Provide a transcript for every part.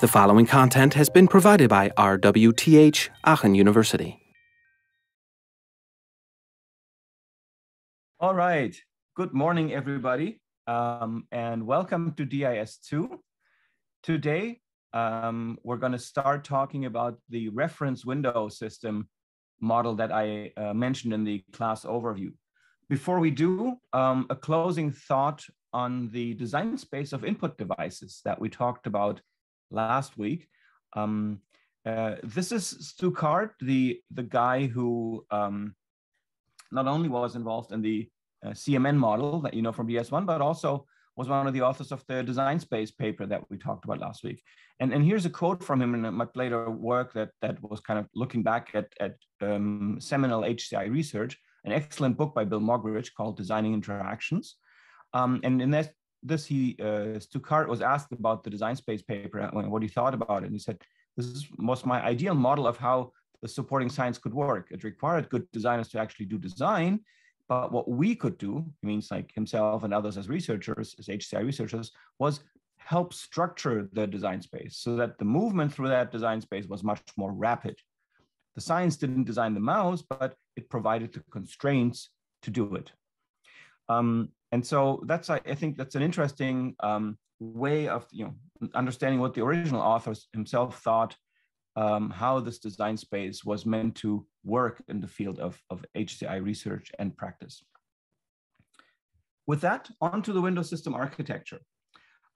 The following content has been provided by RWTH Aachen University. All right. Good morning, everybody, um, and welcome to DIS2. Today, um, we're going to start talking about the reference window system model that I uh, mentioned in the class overview. Before we do, um, a closing thought on the design space of input devices that we talked about last week. Um, uh, this is Stu Card, the, the guy who um, not only was involved in the uh, CMN model that you know from BS1, but also was one of the authors of the design space paper that we talked about last week. And, and here's a quote from him in a much later work that, that was kind of looking back at, at um, seminal HCI research, an excellent book by Bill Moggridge called Designing Interactions. Um, and in this, this he uh, Stu Card was asked about the design space paper, uh, what he thought about it. And he said, this was my ideal model of how the supporting science could work. It required good designers to actually do design, but what we could do, he means like himself and others as researchers, as HCI researchers, was help structure the design space so that the movement through that design space was much more rapid. The science didn't design the mouse, but it provided the constraints to do it. Um, and so that's I, I think that's an interesting um, way of you know understanding what the original author himself thought um, how this design space was meant to work in the field of, of HCI research and practice. With that, on to the Windows system architecture.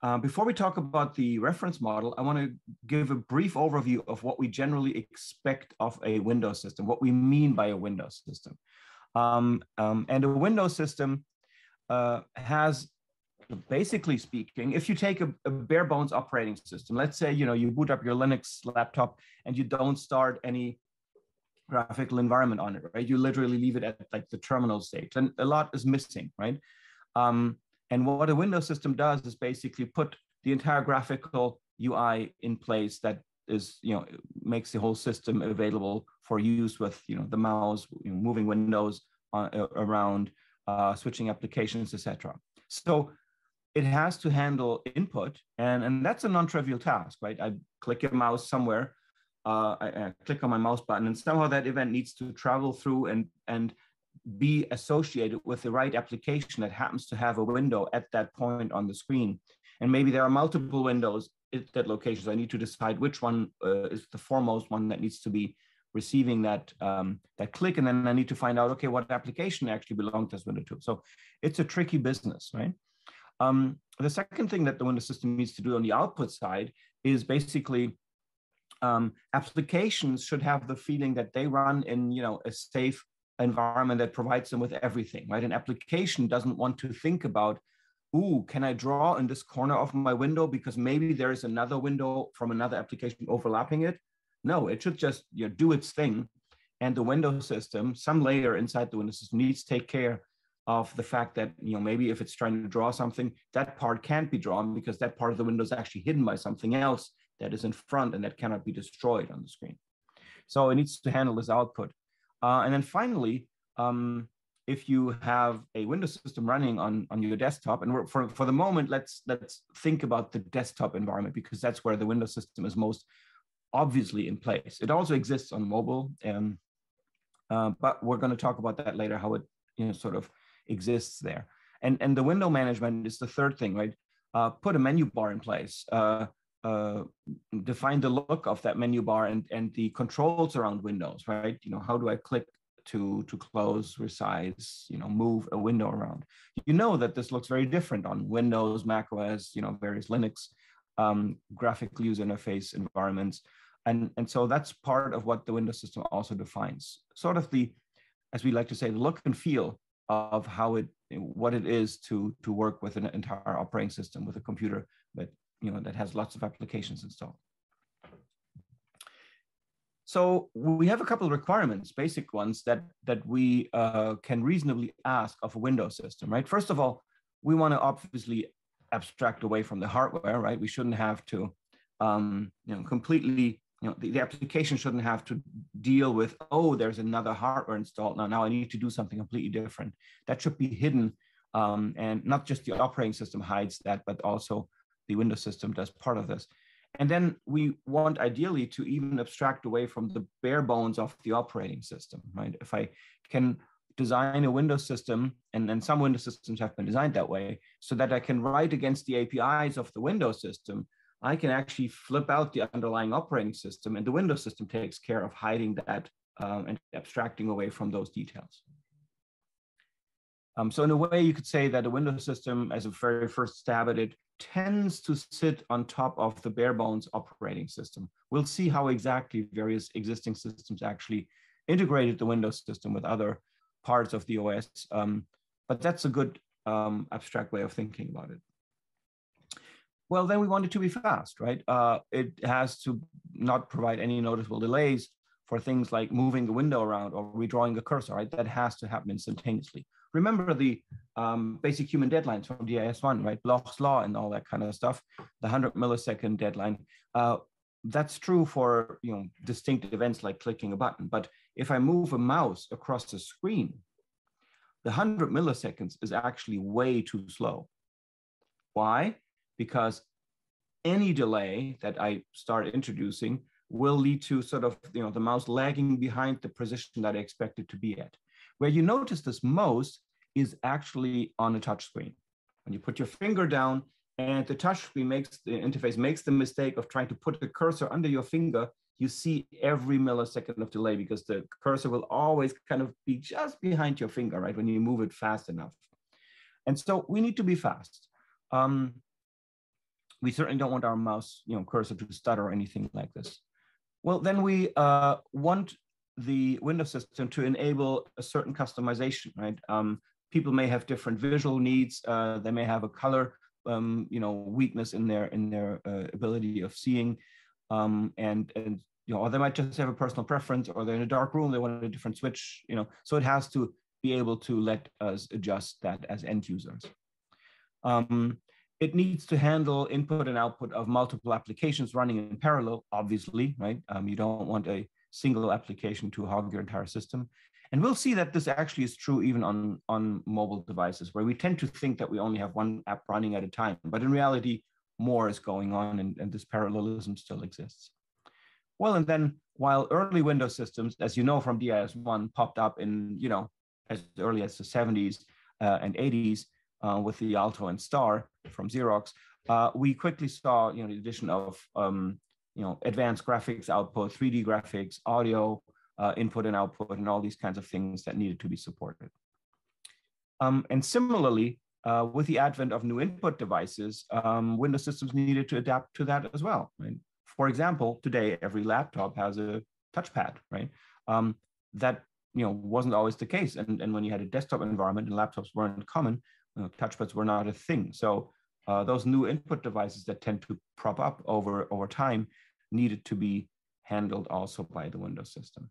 Uh, before we talk about the reference model, I want to give a brief overview of what we generally expect of a Windows system, what we mean by a Windows system. Um, um, and a Windows system uh, has basically speaking, if you take a, a, bare bones operating system, let's say you know you boot up your Linux laptop and you don't start any graphical environment on it, right? You literally leave it at like the terminal stage, and a lot is missing, right? Um, and what a Windows system does is basically put the entire graphical UI in place that is you know makes the whole system available for use with you know the mouse, you know, moving windows on, uh, around uh, switching applications, etc. So it has to handle input, and, and that's a non-trivial task, right? I click a mouse somewhere, uh, I, I, click on my mouse button, and somehow that event needs to travel through and, and be associated with the right application that happens to have a window at that point on the screen. And maybe there are multiple windows at that location. So I need to decide which one uh, is the foremost one that needs to be receiving that um, that click, and then I need to find out, okay, what application actually belongs to this window to. So it's a tricky business, right? Um, the second thing that the window system needs to do on the output side is basically um, applications should have the feeling that they run in, you know, a safe environment that provides them with everything, right? An application doesn't want to think about, ooh, can I draw in this corner of my window because maybe there is another window from another application overlapping it? No, it should just you know, do its thing. And the window system, some layer inside the Windows system needs to take care of the fact that you know maybe if it's trying to draw something, that part can't be drawn because that part of the window is actually hidden by something else that is in front and that cannot be destroyed on the screen. So it needs to handle this output. Uh, and then finally, um, if you have a Windows system running on, on your desktop, and for, for the moment, let's let's think about the desktop environment because that's where the Windows system is most obviously in place. It also exists on mobile, um, uh, but we're going to talk about that later, how it you know sort of exists there. And and the window management is the third thing, right? Uh, put a menu bar in place. Uh, uh, define the look of that menu bar and, and the controls around windows, right? You know, how do I click to to close, resize, you know, move a window around? You know that this looks very different on Windows, Mac OS, you know, various Linux um, graphical user interface environments. And, and so that's part of what the Windows system also defines. Sort of the, as we like to say, the look and feel of how it, what it is to, to work with an entire operating system with a computer that, you know, that has lots of applications installed. So we have a couple of requirements, basic ones that, that we uh, can reasonably ask of a Windows system, right? First of all, we want to obviously abstract away from the hardware, right? We shouldn't have to, um, you know, completely you know, the, the, application shouldn't have to deal with, oh, there's another hardware installed now. Now I need to do something completely different. That should be hidden. Um, and not just the operating system hides that, but also the Windows system does part of this. and then we want ideally to even abstract away from the bare bones of the operating system, right? If I can design a Windows system, and, and some Windows systems have been designed that way, so that I can write against the APIs of the Windows system, I can actually flip out the underlying operating system, and the Windows system takes care of hiding that um, and abstracting away from those details. Um, so in a way, you could say that the Windows system, as a very first stab at it, tends to sit on top of the bare bones operating system. We'll see how exactly various existing systems actually integrated the Windows system with other parts of the OS. Um, but that's a good um, abstract way of thinking about it. Well, then we want it to be fast, right? Uh, it has to not provide any noticeable delays for things like moving the window around or redrawing a cursor, right? That has to happen instantaneously. Remember the um, basic human deadlines from DIS1, right? Bloch's law and all that kind of stuff, the 100 millisecond deadline. Uh, that's true for you know distinct events like clicking a button. But if I move a mouse across the screen, the 100 milliseconds is actually way too slow. Why? Because any delay that I start introducing will lead to sort of you know the mouse lagging behind the position that I expect it to be at. Where you notice this most is actually on a touch screen. When you put your finger down and the touch screen makes the interface makes the mistake of trying to put the cursor under your finger, you see every millisecond of delay because the cursor will always kind of be just behind your finger, right? When you move it fast enough. And so we need to be fast. Um, we certainly don't want our mouse, you know, cursor to stutter or anything like this. Well, then we uh, want the Windows system to enable a certain customization, right? Um, people may have different visual needs. Uh, they may have a color, um, you know, weakness in their in their uh, ability of seeing, um, and and you know, or they might just have a personal preference, or they're in a dark room, they want a different switch, you know. So it has to be able to let us adjust that as end users. Um, it needs to handle input and output of multiple applications running in parallel, obviously, right? Um, you don't want a single application to hog your entire system. And we'll see that this actually is true even on, on mobile devices, where we tend to think that we only have one app running at a time. But in reality, more is going on and, and this parallelism still exists. Well, and then while early Windows systems, as you know from DIS1, popped up in, you know, as early as the 70s uh, and 80s uh, with the Alto and Star from Xerox, uh, we quickly saw, you know, the addition of um, you know, advanced graphics output, 3D graphics, audio, uh, input and output, and all these kinds of things that needed to be supported. Um, and similarly, uh, with the advent of new input devices, um, Windows systems needed to adapt to that as well. Right? For example, today every laptop has a touchpad, right? Um, that you know wasn't always the case, and, and when you had a desktop environment and laptops weren't common, know, touchpads were not a thing. So uh, those new input devices that tend to prop up over over time needed to be handled also by the Windows system.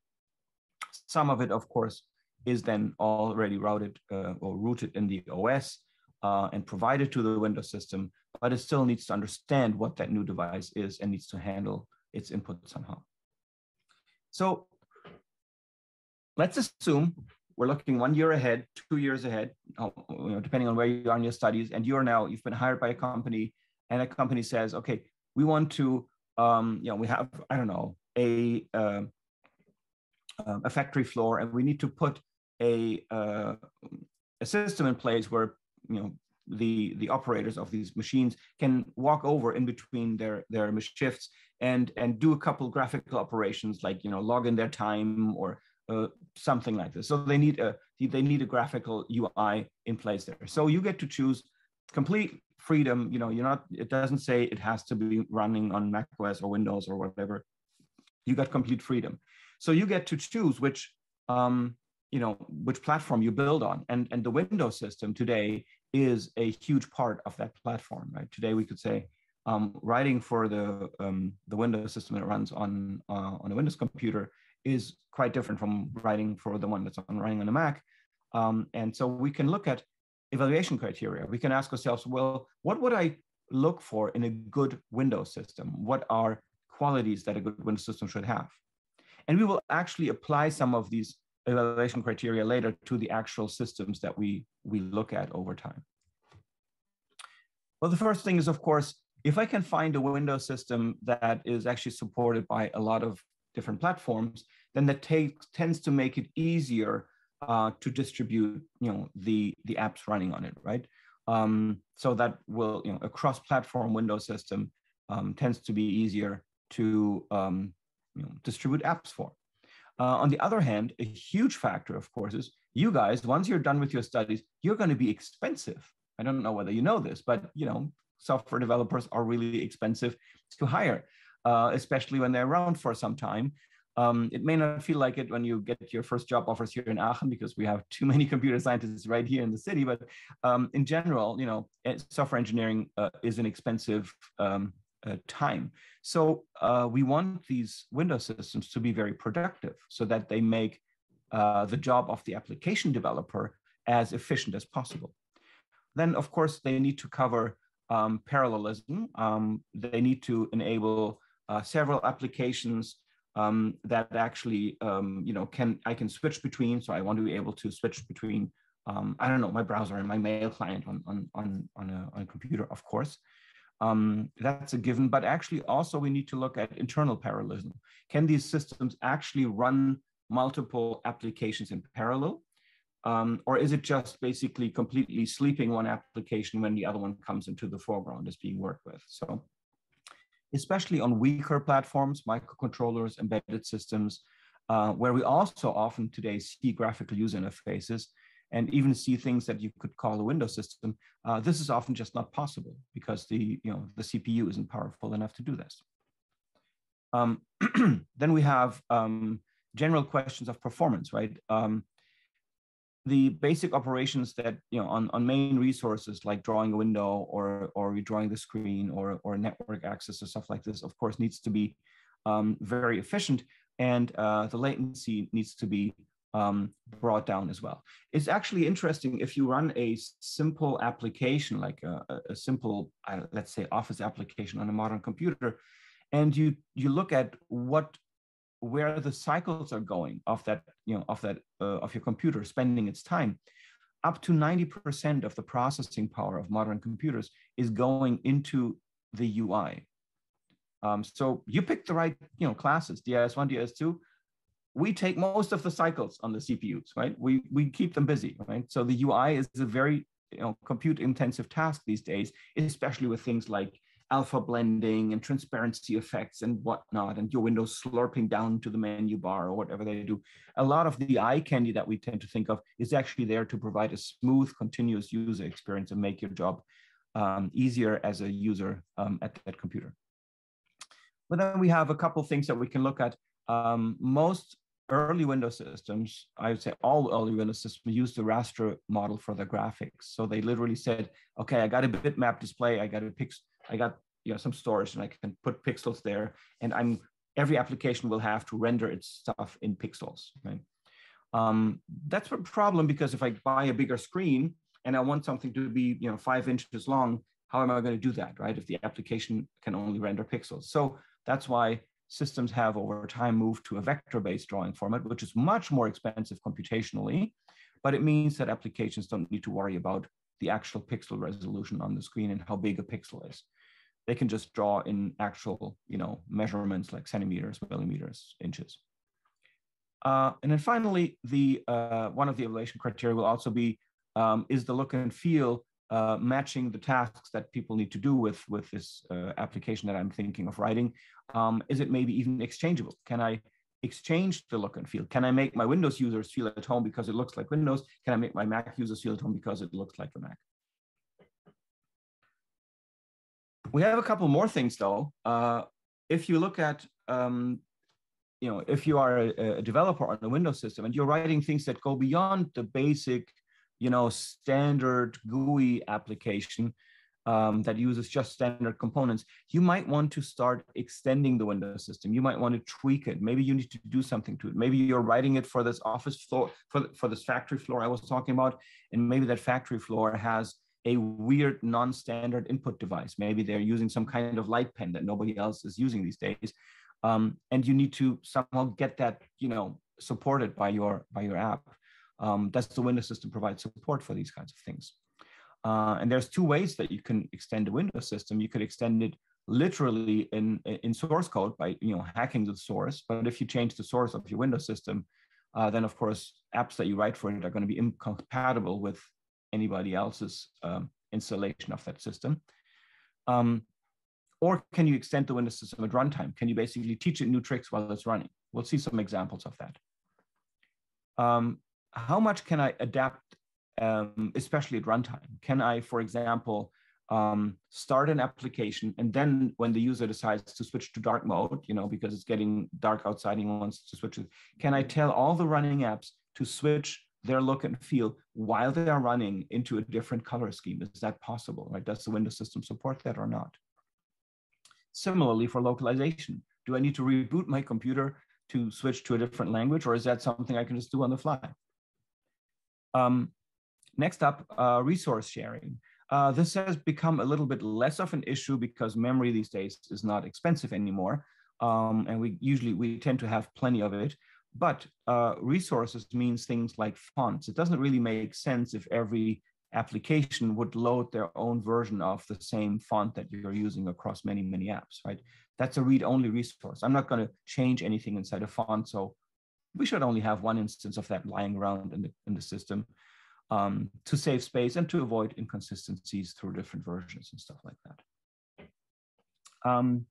Some of it, of course, is then already routed uh, or rooted in the OS uh, and provided to the Windows system, but it still needs to understand what that new device is and needs to handle its input somehow. So let's assume we're looking one year ahead, two years ahead, uh, you know, depending on where you are in your studies, and you're now, you've been hired by a company, and a company says, okay, we want to um, you know, we have, I don't know, a, uh, a factory floor and we need to put a, uh, a system in place where, you know, the, the operators of these machines can walk over in between their, their shifts and, and do a couple graphical operations like, you know, log in their time or uh, something like this. So they need a they need a graphical UI in place there. So you get to choose complete freedom. You know, you're not, it doesn't say it has to be running on Mac OS or Windows or whatever. You got complete freedom. So you get to choose which, um, you know, which platform you build on. And, and the Windows system today is a huge part of that platform, right? Today we could say, um, writing for the um, the Windows system that runs on uh, on a Windows computer is quite different from writing for the one that's on running on a Mac. Um, and so we can look at evaluation criteria. We can ask ourselves, well, what would I look for in a good Windows system? What are qualities that a good Windows system should have? And we will actually apply some of these evaluation criteria later to the actual systems that we, we look at over time. Well, the first thing is, of course, if I can find a Windows system that is actually supported by a lot of different platforms, then that takes, tends to make it easier uh, to distribute, you know, the the apps running on it, right? Um, so that will, you know, a cross-platform Windows system um, tends to be easier to um, you know, distribute apps for. Uh, on the other hand, a huge factor, of course, is you guys. Once you're done with your studies, you're going to be expensive. I don't know whether you know this, but you know, software developers are really expensive to hire, uh, especially when they're around for some time. Um, it may not feel like it when you get your first job offers here in Aachen because we have too many computer scientists right here in the city. But um, in general, you know, eh, software engineering uh, is an expensive um, uh, time. So uh, we want these Windows systems to be very productive so that they make uh, the job of the application developer as efficient as possible. Then, of course, they need to cover um, parallelism. Um, they need to enable uh, several applications um, that actually, um, you know, can I can switch between. So I want to be able to switch between, um, I don't know, my browser and my mail client on on on on a, on a computer, of course. Um, that's a given, but actually also we need to look at internal parallelism. Can these systems actually run multiple applications in parallel? Um, or is it just basically completely sleeping one application when the other one comes into the foreground is being worked with? So especially on weaker platforms, microcontrollers, embedded systems, uh, where we also often today see graphical user interfaces and even see things that you could call a Windows system, uh, this is often just not possible because the, you know, the CPU isn't powerful enough to do this. Um, then we have um, general questions of performance, right? Um, the basic operations that you know on, on main resources like drawing a window or or redrawing the screen or or network access or stuff like this of course needs to be um, very efficient and uh, the latency needs to be um, brought down as well. It's actually interesting if you run a simple application like a, a simple uh, let's say office application on a modern computer and you you look at what where the cycles are going of that, you know, of that, uh, of your computer spending its time, up to 90% of the processing power of modern computers is going into the UI. Um, so you pick the right, you know, classes, DIS1, DIS2, we take most of the cycles on the CPUs, right? We, we keep them busy, right? So the UI is a very, you know, compute intensive task these days, especially with things like alpha blending and transparency effects and whatnot, and your windows slurping down to the menu bar or whatever they do. A lot of the eye candy that we tend to think of is actually there to provide a smooth, continuous user experience and make your job um, easier as a user um, at that computer. But then we have a couple things that we can look at. Um, most early Windows systems, I would say all early Windows systems use the raster model for their graphics. So they literally said, okay, I got a bitmap display, I got a pix I got you know some storage and I can put pixels there, and I'm every application will have to render its stuff in pixels. Right? Um, that's a problem because if I buy a bigger screen and I want something to be you know five inches long, how am I going to do that, right? If the application can only render pixels, so that's why systems have over time moved to a vector-based drawing format, which is much more expensive computationally, but it means that applications don't need to worry about the actual pixel resolution on the screen and how big a pixel is they can just draw in actual, you know, measurements like centimeters, millimeters, inches. Uh, and then finally, the uh, one of the evaluation criteria will also be, um, is the look and feel uh, matching the tasks that people need to do with, with this uh, application that I'm thinking of writing? Um, is it maybe even exchangeable? Can I exchange the look and feel? Can I make my Windows users feel at home because it looks like Windows? Can I make my Mac users feel at home because it looks like a Mac? We have a couple more things though. Uh, if you look at, um, you know, if you are a, a, developer on a Windows system and you're writing things that go beyond the basic, you know, standard GUI application um, that uses just standard components, you might want to start extending the Windows system. You might want to tweak it. Maybe you need to do something to it. Maybe you're writing it for this office floor, for, for this factory floor I was talking about, and maybe that factory floor has a weird non-standard input device. Maybe they're using some kind of light pen that nobody else is using these days. Um, and you need to somehow get that, you know, supported by your by your app. Um, that's the Windows system provides support for these kinds of things. Uh, and there's two ways that you can extend the Windows system. You could extend it literally in, in source code by you know hacking the source. But if you change the source of your Windows system, uh, then of course apps that you write for it are going to be incompatible with anybody else's um, installation of that system. Um, or can you extend the Windows system at runtime? Can you basically teach it new tricks while it's running? We'll see some examples of that. Um, how much can I adapt, um, especially at runtime? Can I, for example, um, start an application and then when the user decides to switch to dark mode, you know, because it's getting dark outside and he wants to switch it, can I tell all the running apps to switch their look and feel while they are running into a different color scheme? Is that possible, right? Does the Windows system support that or not? Similarly for localization, do I need to reboot my computer to switch to a different language or is that something I can just do on the fly? Um, next up, uh, resource sharing. Uh, this has become a little bit less of an issue because memory these days is not expensive anymore. Um, and we usually, we tend to have plenty of it. But uh, resources means things like fonts. It doesn't really make sense if every application would load their own version of the same font that you're using across many, many apps, right? That's a read-only resource. I'm not going to change anything inside a font, so we should only have one instance of that lying around in the, in the system um, to save space and to avoid inconsistencies through different versions and stuff like that. Um,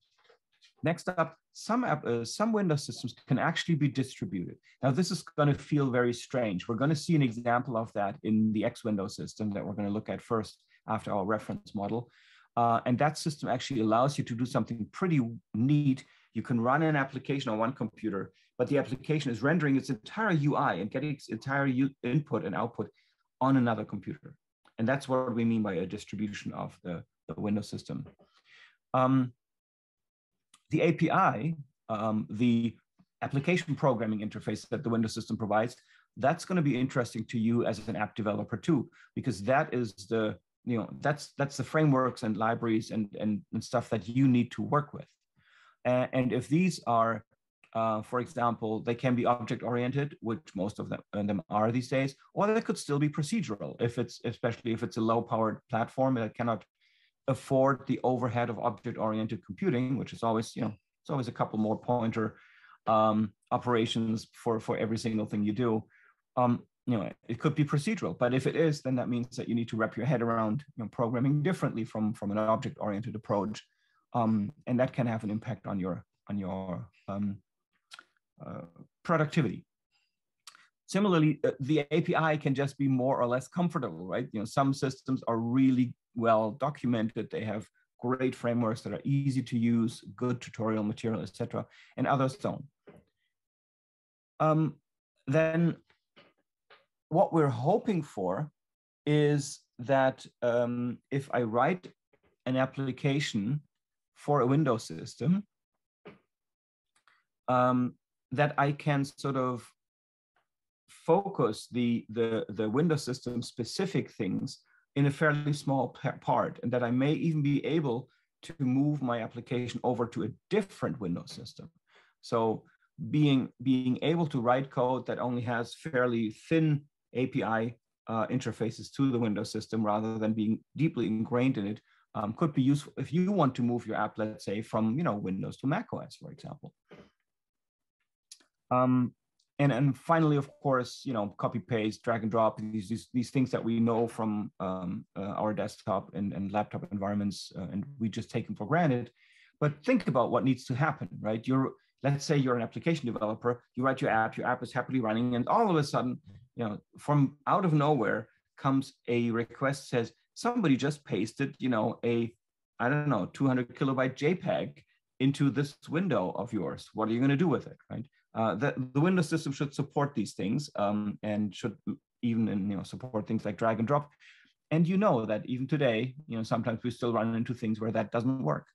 next up, some, app, uh, some Windows systems can actually be distributed. Now, this is going to feel very strange. We're going to see an example of that in the X Windows system that we're going to look at first after our reference model. Uh, and that system actually allows you to do something pretty neat. You can run an application on one computer, but the application is rendering its entire UI and getting its entire input and output on another computer. And that's what we mean by a distribution of the, the Windows system. Um, the API, um, the application programming interface that the Windows system provides, that's going to be interesting to you as an app developer too, because that is the you know that's that's the frameworks and libraries and and, and stuff that you need to work with. Uh, and if these are uh, for example, they can be object oriented, which most of them, them are these days, or they could still be procedural if it's, especially if it's a low powered platform that cannot afford the overhead of object oriented computing, which is always, you know, it's always a couple more pointer um, operations for, for every single thing you do. Um, you know, it could be procedural, but if it is, then that means that you need to wrap your head around you know, programming differently from, from an object oriented approach. Um, and that can have an impact on your, on your um, productivity. Similarly, uh, the API can just be more or less comfortable, right? You know, some systems are really well documented. They have great frameworks that are easy to use, good tutorial material, etc., and others don't. Um, then what we're hoping for is that um, if I write an application for a Windows system, um, that I can sort of focus the, the, the Windows system specific things in a fairly small part, and that I may even be able to move my application over to a different Windows system. So being, being able to write code that only has fairly thin API uh, interfaces to the Windows system rather than being deeply ingrained in it um, could be useful if you want to move your app, let's say, from you know Windows to Mac OS, for example. Um, and, and finally, of course, you know, copy paste, drag and drop, these, these, these things that we know from um, uh, our desktop and, and laptop environments, uh, and we just take them for granted. But think about what needs to happen, right? You're, let's say you're an application developer, you write your app, your app is happily running, and all of a sudden, you know, from out of nowhere comes a request says, somebody just pasted, you know, a, I don't know, 200 kilobyte JPEG into this window of yours. What are you going to do with it, right? Uh, the, the Windows system should support these things um, and should even in, you know support things like drag and drop. And you know that even today, you know, sometimes we still run into things where that doesn't work.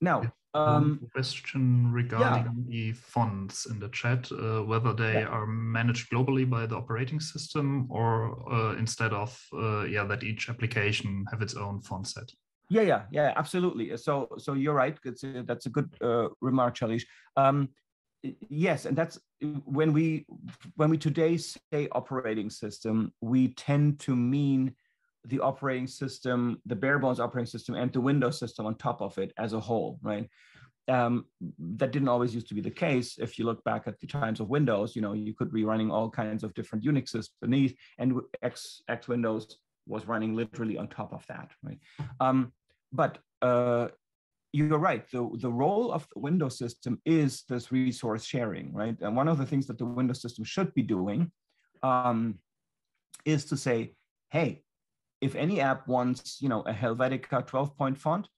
Now, um, question regarding yeah. the fonts in the chat, uh, whether they yeah. are managed globally by the operating system or uh, instead of, uh, yeah, that each application have its own font set. Yeah, yeah, yeah, absolutely. So, so you're right. A, that's a good uh, remark, Chalish. Um, yes, and that's when we when we today say operating system, we tend to mean the operating system, the bare bones operating system, and the Windows system on top of it as a whole, right? Um, that didn't always used to be the case. If you look back at the times of Windows, you know, you could be running all kinds of different Unixes beneath, and X X Windows was running literally on top of that, right? Um, but uh, you're right. The, the role of the Windows system is this resource sharing, right? And one of the things that the Windows system should be doing um, is to say, hey, if any app wants, you know, a Helvetica 12 point font,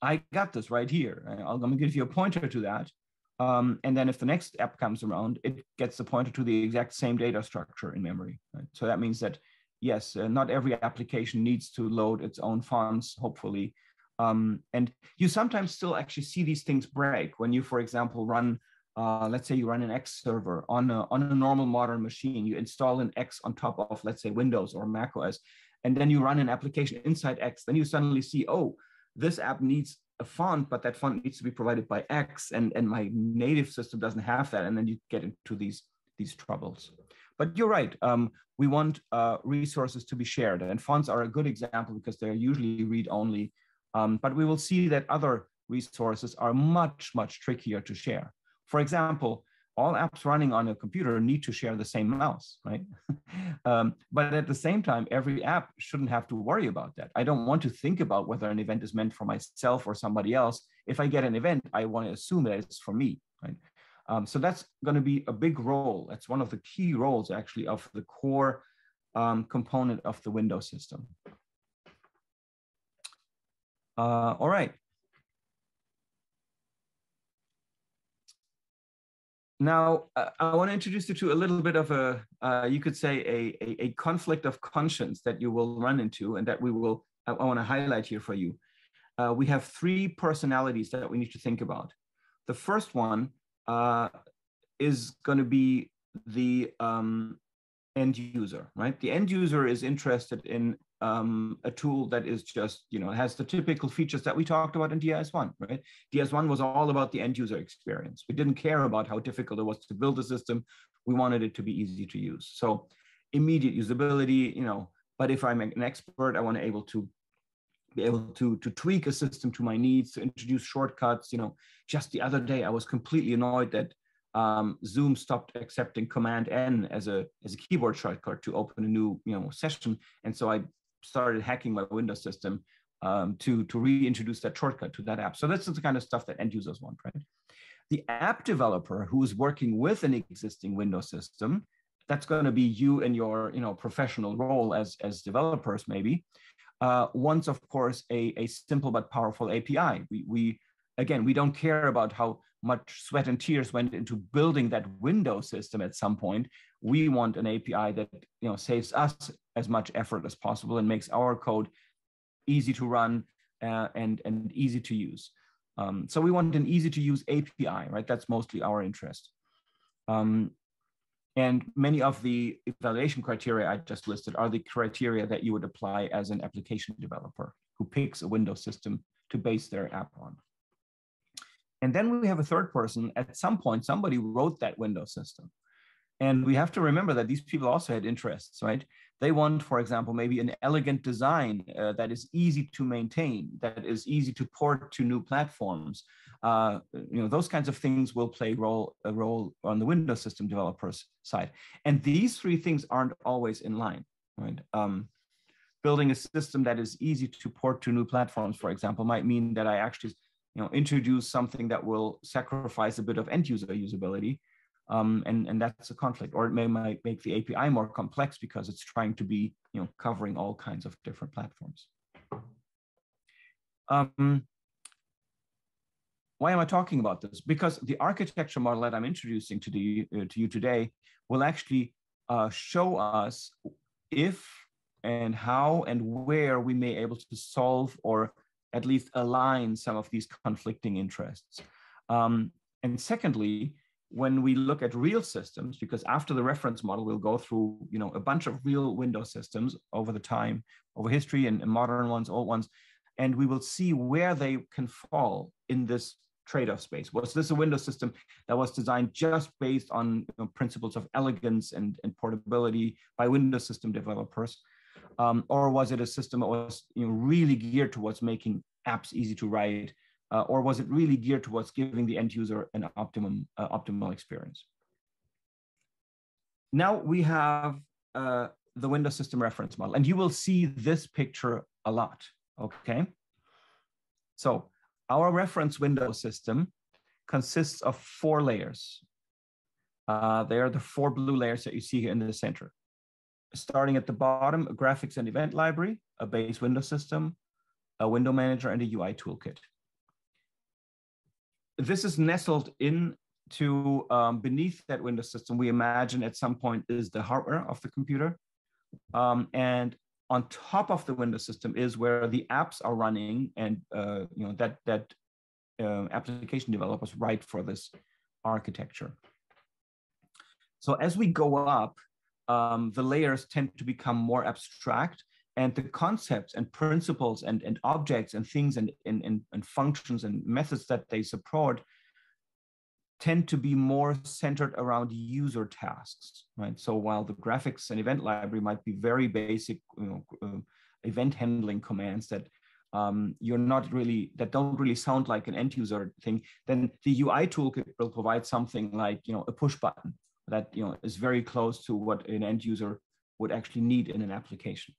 I got this right here. I'm going to give you a pointer to that. Um, and then if the next app comes around, it gets the pointer to the exact same data structure in memory. Right? So that means that, yes, uh, not every application needs to load its own fonts, hopefully. Um, and you sometimes still actually see these things break when you, for example, run, uh, let's say you run an X server on a, on a normal modern machine, you install an X on top of, let's say, Windows or Mac OS, and then you run an application inside X, then you suddenly see, oh, this app needs a font, but that font needs to be provided by X, and, and my native system doesn't have that. And then you get into these, these troubles. But you're right. Um, we want uh, resources to be shared, and fonts are a good example because they're usually read-only. Um, but we will see that other resources are much, much trickier to share. For example, all apps running on a computer need to share the same mouse, right? um, but at the same time, every app shouldn't have to worry about that. I don't want to think about whether an event is meant for myself or somebody else. If I get an event, I want to assume that it's for me, right? Um, so that's going to be a big role. That's one of the key roles, actually, of the core um, component of the Windows system. Uh, all right. Now, uh, I want to introduce you to a little bit of a, uh, you could say, a, a, a, conflict of conscience that you will run into and that we will, I, I want to highlight here for you. Uh, we have three personalities that we need to think about. The first one uh, is going to be the um, end user, right? The end user is interested in um, a tool that is just, you know, has the typical features that we talked about in DIS1, right? DIS1 was all about the end user experience. We didn't care about how difficult it was to build a system. We wanted it to be easy to use. So immediate usability, you know, but if I'm an expert, I want to able to be able to, to tweak a system to my needs, to introduce shortcuts. You know, just the other day, I was completely annoyed that um, Zoom stopped accepting Command N as a as a keyboard shortcut to open a new you know session, and so I started hacking my Windows system um, to, to reintroduce that shortcut to that app. So that's the kind of stuff that end users want, right? The app developer who is working with an existing Windows system, that's going to be you and your you know, professional role as, as developers, maybe, uh, wants, of course, a, a simple but powerful API. We, we, again, we don't care about how much sweat and tears went into building that Windows system at some point. We want an API that you know saves us as much effort as possible and makes our code easy to run uh, and, and easy to use. Um, so we want an easy to use API, right? That's mostly our interest. Um, and many of the evaluation criteria I just listed are the criteria that you would apply as an application developer who picks a Windows system to base their app on. And then we have a third person. At some point, somebody wrote that Windows system. And we have to remember that these people also had interests, right? They want, for example, maybe an elegant design uh, that is easy to maintain, that is easy to port to new platforms. Uh, you know, those kinds of things will play role, a role on the Windows system developers side. And these three things aren't always in line, right? Um, building a system that is easy to port to new platforms, for example, might mean that I actually you know, introduce something that will sacrifice a bit of end user usability um, and, and that's a conflict. Or it may might make the API more complex because it's trying to be you know, covering all kinds of different platforms. Um, why am I talking about this? Because the architecture model that I'm introducing to, the, uh, to you today will actually uh, show us if and how and where we may able to solve or at least align some of these conflicting interests. Um, and secondly, when we look at real systems, because after the reference model, we'll go through you know a bunch of real window systems over the time, over history and, and modern ones, old ones, and we will see where they can fall in this trade-off space? Was this a Windows system that was designed just based on you know, principles of elegance and, and portability by Windows system developers? Um, or was it a system that was you know, really geared towards making apps easy to write? Uh, or was it really geared towards giving the end user an optimum uh, optimal experience? Now we have uh, the Windows System Reference Model, and you will see this picture a lot, okay? So our reference window system consists of four layers. Uh, they are the four blue layers that you see here in the center. Starting at the bottom, a graphics and event library, a base window system, a window manager, and a UI toolkit. This is nestled into um, beneath that window system, we imagine at some point is the hardware of the computer. Um, and on top of the Windows system is where the apps are running and uh, you know that that uh, application developers write for this architecture. So as we go up, um, the layers tend to become more abstract and the concepts and principles and, and objects and things and, and, and, and functions and methods that they support tend to be more centered around user tasks, right? So while the graphics and event library might be very basic, you know, uh, event handling commands that um, you're not really that don't really sound like an end user thing, then the UI toolkit will provide something like you know a push button that you know is very close to what an end user would actually need in an application.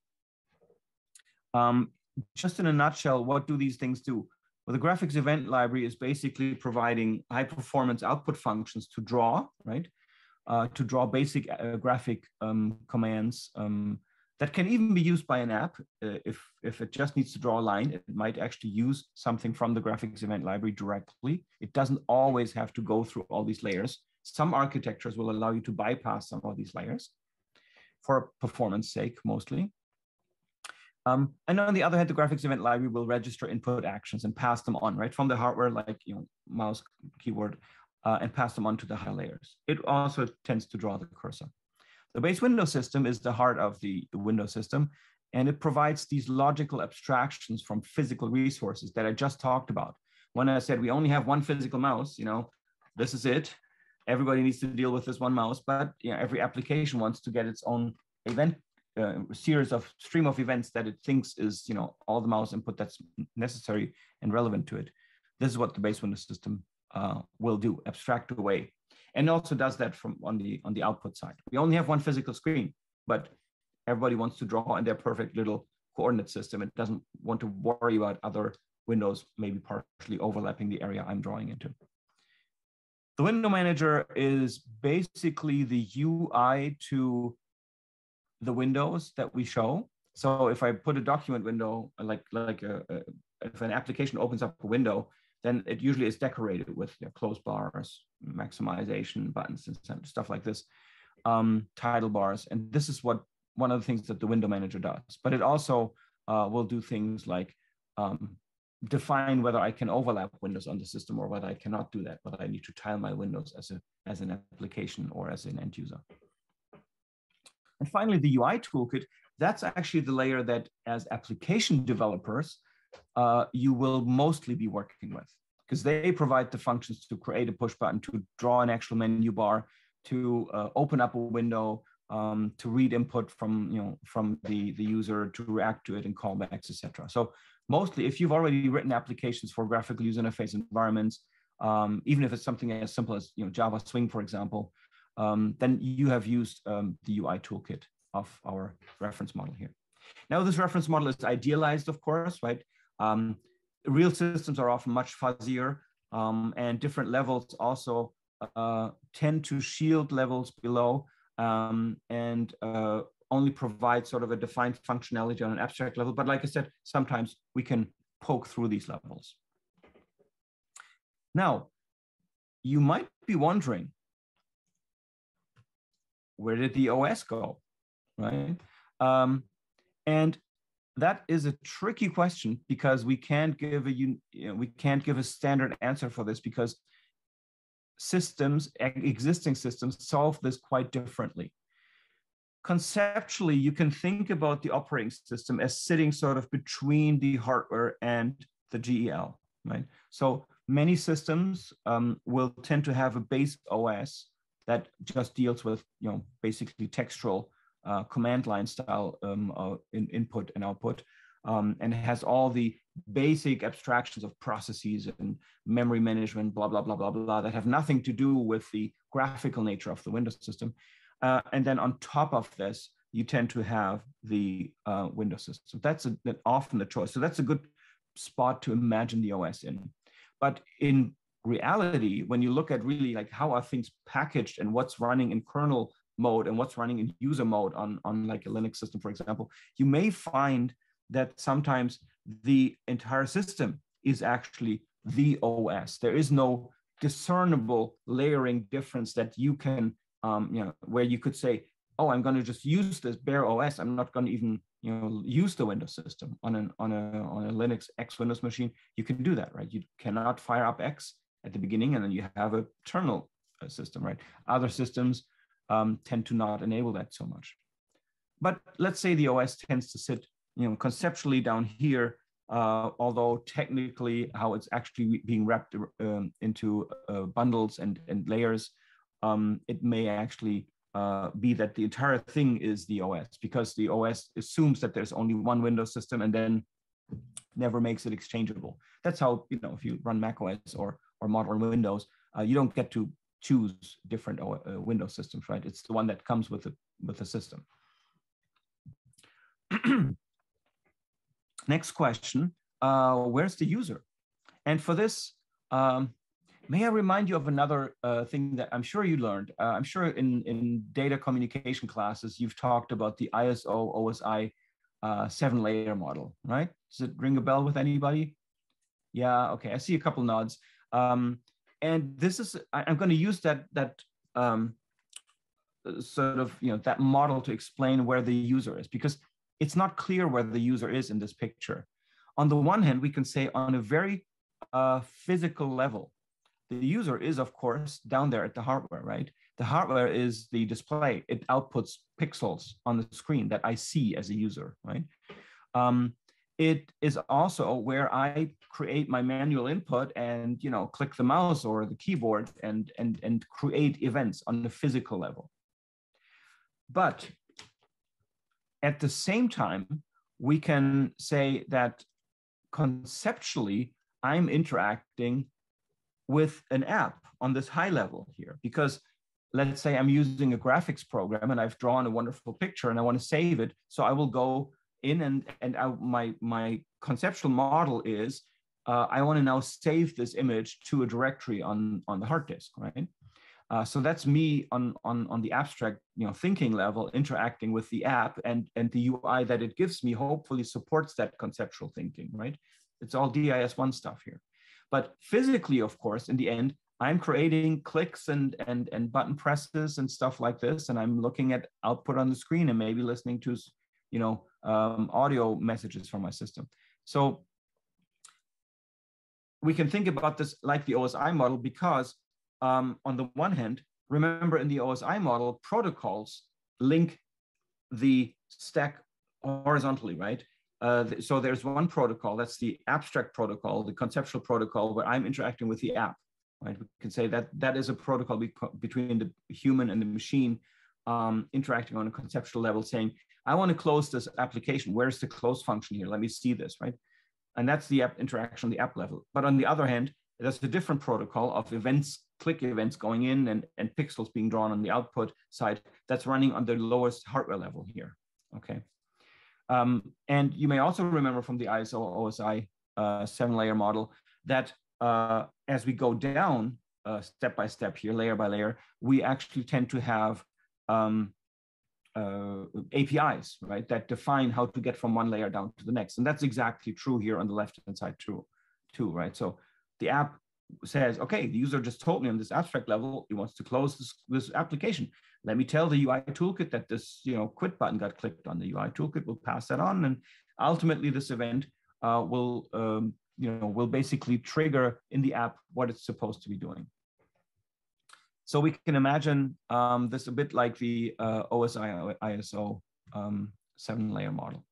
Um, just in a nutshell, what do these things do? Well, the graphics event library is basically providing high performance output functions to draw, right? Uh, to draw basic uh, graphic um, commands um, that can even be used by an app. Uh, if, if it just needs to draw a line, it might actually use something from the graphics event library directly. It doesn't always have to go through all these layers. Some architectures will allow you to bypass some of these layers for performance sake mostly. Um, and on the other hand, the graphics event library will register input actions and pass them on, right, from the hardware, like you know, mouse keyboard, uh, and pass them on to the high layers. It also tends to draw the cursor. The base window system is the heart of the window system, and it provides these logical abstractions from physical resources that I just talked about. When I said we only have one physical mouse, you know, this is it. Everybody needs to deal with this one mouse, but you know, every application wants to get its own event uh, series of stream of events that it thinks is you know all the mouse input that's necessary and relevant to it. This is what the base window system uh, will do, abstract away, and also does that from on the on the output side. We only have one physical screen, but everybody wants to draw in their perfect little coordinate system. It doesn't want to worry about other windows maybe partially overlapping the area I'm drawing into. The window manager is basically the UI to the windows that we show. So if I put a document window, like like a, a, if an application opens up a window, then it usually is decorated with you know, close bars, maximization buttons, and stuff like this, um, title bars. And this is what one of the things that the window manager does. But it also uh, will do things like um, define whether I can overlap windows on the system or whether I cannot do that, whether I need to tile my windows as a as an application or as an end user. And finally, the UI toolkit, that's actually the layer that as application developers, uh, you will mostly be working with because they provide the functions to create a push button, to draw an actual menu bar, to uh, open up a window, um, to read input from you know from the the user, to react to it and callbacks, etc. So mostly, if you've already written applications for graphical user interface environments, um, even if it's something as simple as you know Java Swing, for example, um, then you have used um, the UI toolkit of our reference model here. Now, this reference model is idealized, of course, right? Um, real systems are often much fuzzier, um, and different levels also uh, tend to shield levels below um, and uh, only provide sort of a defined functionality on an abstract level. But like I said, sometimes we can poke through these levels. Now, you might be wondering, where did the OS go? Right. Um, and that is a tricky question because we can't give a you know, we can't give a standard answer for this because systems existing systems solve this quite differently conceptually you can think about the operating system as sitting sort of between the hardware and the GEL right so many systems um, will tend to have a base OS that just deals with, you know, basically textual uh, command line style um, uh, in input and output, um, and has all the basic abstractions of processes and memory management, blah, blah, blah, blah, blah, that have nothing to do with the graphical nature of the Windows system. Uh, and then on top of this, you tend to have the uh, Windows system. So that's a, often the choice. So that's a good spot to imagine the OS in. But in reality, when you look at really like how are things packaged and what's running in kernel mode and what's running in user mode on, on like a Linux system, for example, you may find that sometimes the entire system is actually the OS. There is no discernible layering difference that you can, um, you know, where you could say, oh, I'm going to just use this bare OS. I'm not going to even, you know, use the Windows system on an on a on a Linux X Windows machine. You can do that, right? You cannot fire up X at the beginning, and then you have a terminal uh, system, right? Other systems um, tend to not enable that so much. But let's say the OS tends to sit, you know, conceptually down here, uh, although technically how it's actually being wrapped um, into uh, bundles and, and layers, um, it may actually uh, be that the entire thing is the OS because the OS assumes that there's only one Windows system and then never makes it exchangeable. That's how, you know, if you run Mac OS or, or modern Windows, uh, you don't get to choose different uh, Windows systems, right? It's the one that comes with the, with the system. Next question, uh, where's the user? And for this, um, may I remind you of another uh, thing that I'm sure you learned. Uh, I'm sure in, in data communication classes, you've talked about the ISO OSI uh, seven layer model, right? Does it ring a bell with anybody? Yeah, okay, I see a couple nods. Um, and this is I, am going to use that that um, sort of you know that model to explain where the user is because it's not clear where the user is in this picture. On the one hand, we can say on a very uh, physical level, the user is of course down there at the hardware, right? The hardware is the display; it outputs pixels on the screen that I see as a user, right? Um, it is also where I create my manual input and you know click the mouse or the keyboard and and and create events on the physical level. But at the same time, we can say that conceptually I'm interacting with an app on this high level here because let's say I'm using a graphics program and I've drawn a wonderful picture and I want to save it. So I will go in and and my my conceptual model is uh, I want to now save this image to a directory on on the hard disk, right? Uh, so that's me on on on the abstract, you know, thinking level, interacting with the app, and and the UI that it gives me hopefully supports that conceptual thinking, right? It's all DIS1 stuff here, but physically, of course, in the end, I'm creating clicks and and and button presses and stuff like this, and I'm looking at output on the screen and maybe listening to, you know, um, audio messages from my system. So we can think about this like the OSI model because um, on the one hand, remember in the OSI model, protocols link the stack horizontally, right? Uh, so there's one protocol, that's the abstract protocol, the conceptual protocol where I'm interacting with the app, right? We can say that that is a protocol be between the human and the machine um, interacting on a conceptual level saying, I want to close this application. Where's the close function here? Let me see this, right? And that's the app interaction on the app level. But on the other hand, there's a different protocol of events, click events going in and, and pixels being drawn on the output side that's running on the lowest hardware level here, okay? Um, and you may also remember from the ISO OSI uh, seven layer model that uh, as we go down uh, step by step here, layer by layer, we actually tend to have um, uh, APIs, right, that define how to get from one layer down to the next. And that's exactly true here on the left-hand side too, too, right? So the app says, okay, the user just told me on this abstract level, he wants to close this, this application. Let me tell the UI toolkit that this, you know, quit button got clicked on. The UI toolkit will pass that on, and ultimately this event uh, will, um, you know, will basically trigger in the app what it's supposed to be doing. So we can imagine um, this a bit like the uh, OSI ISO um, seven layer model.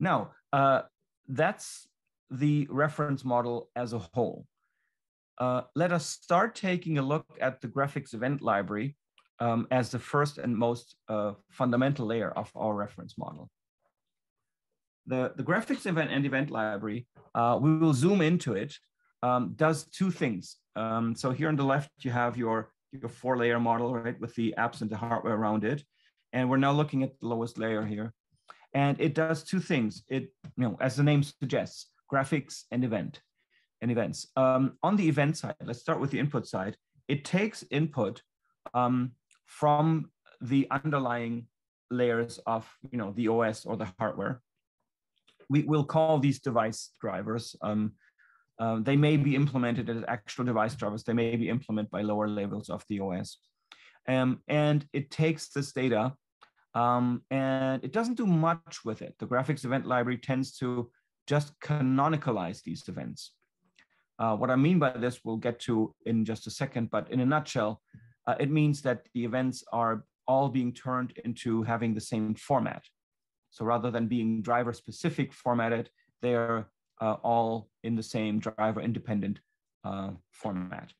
Now, uh, that's the reference model as a whole. Uh, let us start taking a look at the graphics event library um, as the first and most uh, fundamental layer of our reference model. The, the graphics event and event library, uh, we will zoom into it, um, does two things. Um, so here on the left, you have your, your four layer model, right, with the apps and the hardware around it. And we're now looking at the lowest layer here. And it does two things. It, you know, as the name suggests, graphics and event and events. Um, on the event side, let's start with the input side. It takes input um, from the underlying layers of you know the OS or the hardware. We will call these device drivers. Um, uh, they may be implemented as actual device drivers. They may be implemented by lower levels of the OS. Um, and it takes this data um, and it doesn't do much with it. The graphics event library tends to just canonicalize these events. Uh, what I mean by this, we'll get to in just a second, but in a nutshell, uh, it means that the events are all being turned into having the same format. So rather than being driver specific formatted, they're uh, all in the same driver independent uh, format.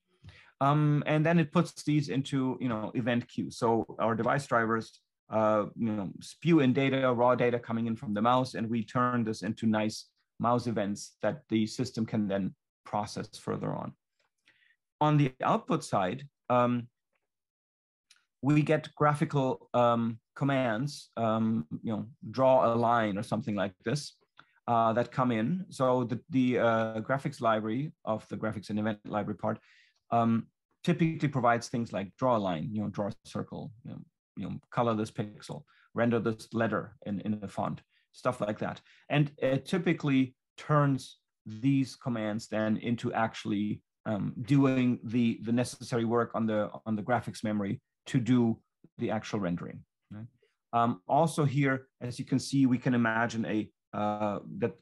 Um, and then it puts these into you know event queues. So our device drivers uh, you know spew in data, raw data coming in from the mouse, and we turn this into nice mouse events that the system can then process further on. On the output side, um, we get graphical um, commands, um, you know, draw a line or something like this uh, that come in. So the, the uh, graphics library of the graphics and event library part um, typically provides things like draw a line, you know, draw a circle, you know, you know color this pixel, render this letter in, in the font, stuff like that. And it typically turns these commands then into actually um, doing the, the necessary work on the, on the graphics memory to do the actual rendering. Um, also here, as you can see, we can imagine a uh, that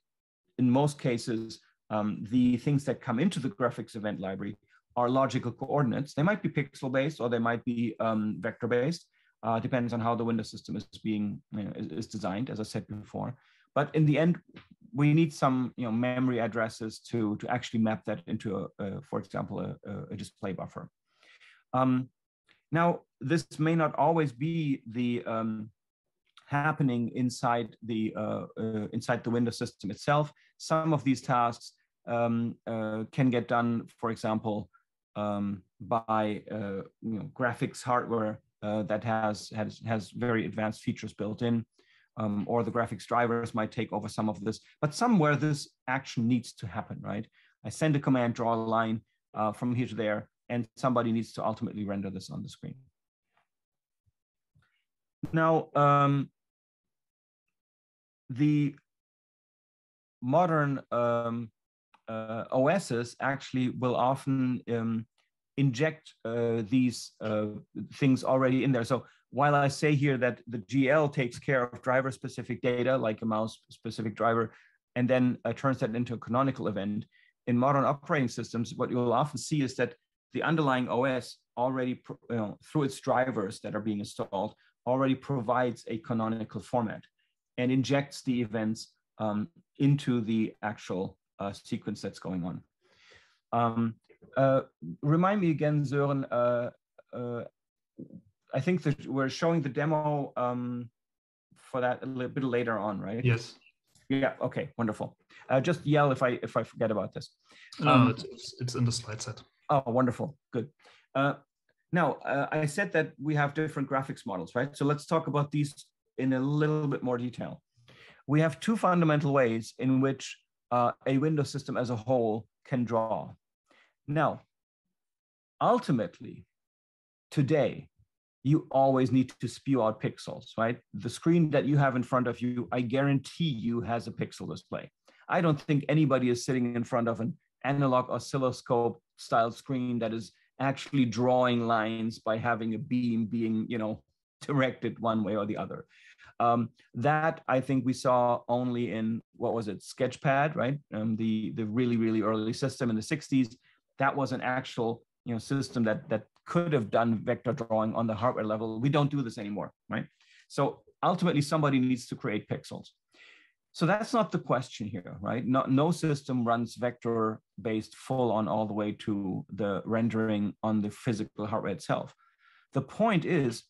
in most cases, um, the things that come into the graphics event library are logical coordinates. They might be pixel based or they might be um, vector based. Uh, depends on how the Windows system is being you know, is, is, designed, as I said before. But in the end, we need some you know memory addresses to to actually map that into a, a for example a, a display buffer. Um, now, this may not always be the um, happening inside the uh, uh, inside the Windows system itself. Some of these tasks um, uh, can get done, for example, um, by you know, graphics hardware that has, has has very advanced features built in. Um, or the graphics drivers might take over some of this, but somewhere this action needs to happen, right? I send a command, draw a line uh, from here to there, and somebody needs to ultimately render this on the screen. Now, um, the modern um, uh, OSs actually will often um, inject uh, these uh, things already in there. So while I say here that the GEL takes care of driver specific data, like a mouse specific driver, and then uh, turns that into a canonical event, in modern operating systems, what you'll often see is that the underlying OS already, you know, through its drivers that are being installed, already provides a canonical format and injects the events um, into the actual uh, sequence that's going on. Um, uh, remind me again, Sören, uh, uh I think that we're showing the demo um, for that a little bit later on, right? Yes. Yeah. Okay. Wonderful. Uh, just yell if I if I forget about this. No, um, it's, it's in the slide set. Oh, wonderful. Good. Uh, now, uh, I said that we have different graphics models, right? So let's talk about these in a little bit more detail. We have two fundamental ways in which uh, a Windows system as a whole can draw. Now, ultimately, today, you always need to spew out pixels, right? The screen that you have in front of you, I guarantee you has a pixel display. I don't think anybody is sitting in front of an analog oscilloscope style screen that is actually drawing lines by having a beam being, you know, directed one way or the other. Um, that I think we saw only in what was it, Sketchpad, right? Um, the the really really early system in the '60s. That was an actual you know system that that could have done vector drawing on the hardware level. We don't do this anymore, right? So ultimately, somebody needs to create pixels. So that's not the question here, right? No, no system runs vector based full on all the way to the rendering on the physical hardware itself. The point is,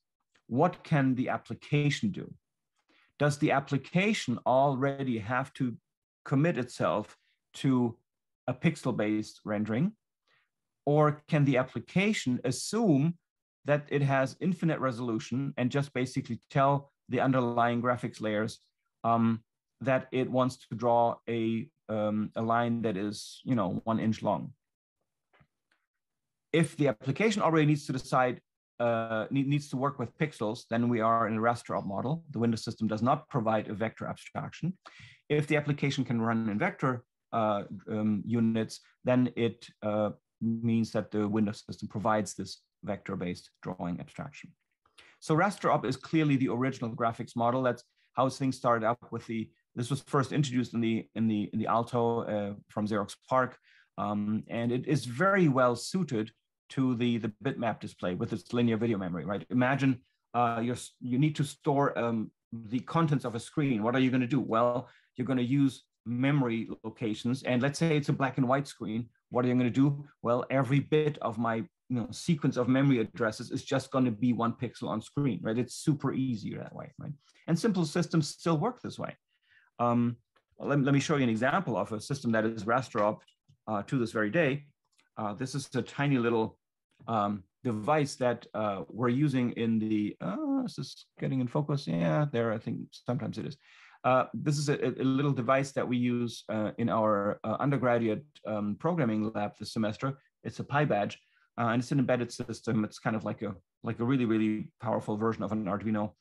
what can the application do? Does the application already have to commit itself to a pixel based rendering? Or can the application assume that it has infinite resolution and just basically tell the underlying graphics layers um, that it wants to draw a, um, a line that is, you know, one inch long. If the application already needs to decide, uh, needs to work with pixels, then we are in a raster op model. The Windows system does not provide a vector abstraction. If the application can run in vector uh, um, units, then it uh, means that the Windows system provides this vector-based drawing abstraction. So raster op is clearly the original graphics model. That's how things started up with the this was first introduced in the in the in the Alto uh, from Xerox PARC, um, and it is very well suited to the the bitmap display with its linear video memory. Right? Imagine uh, you you need to store um, the contents of a screen. What are you going to do? Well, you're going to use memory locations, and let's say it's a black and white screen. What are you going to do? Well, every bit of my you know sequence of memory addresses is just going to be one pixel on screen right it's super easy that way right and simple systems still work this way um, let, let, me show you an example of a system that is raster op uh, to this very day. Uh, this is a tiny little um, device that uh, we're using in the, uh, is this getting in focus? Yeah, there, I think sometimes it is. Uh, this is a, a, little device that we use uh, in our undergraduate um, programming lab this semester. It's a PyBadge, and it's an embedded system. It's kind of like a like a really, really powerful version of an Arduino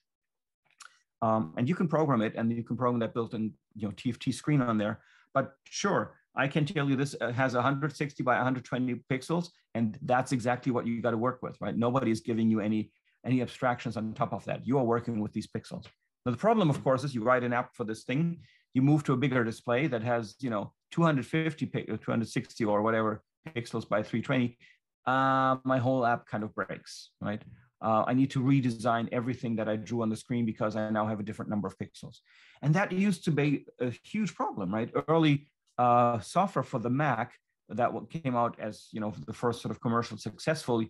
um, and you can program it and you can program that built-in you know, TFT screen on there. But sure, I can tell you this uh, has 160 by 120 pixels, and that's exactly what you got to work with, right? Nobody is giving you any, any abstractions on top of that. You are working with these pixels. Now, the problem, of course, is you write an app for this thing, you move to a bigger display that has, you know, 250, 260 or whatever pixels by 320. Uh, my whole app kind of breaks, right? uh, I need to redesign everything that I drew on the screen because I now have a different number of pixels. And that used to be a huge problem, right? Early uh, software for the Mac that came out as, you know, the first sort of commercial successful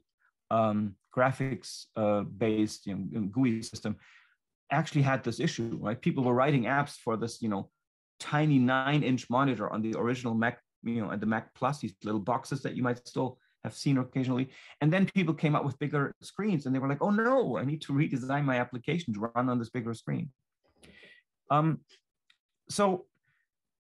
um, graphics uh, based you know, GUI system actually had this issue, right? People were writing apps for this, you know, tiny nine inch monitor on the original Mac, you know, and the Mac Plus, these little boxes that you might still have seen occasionally. And then people came up with bigger screens and they were like, oh no, I need to redesign my application to run on this bigger screen. Um, so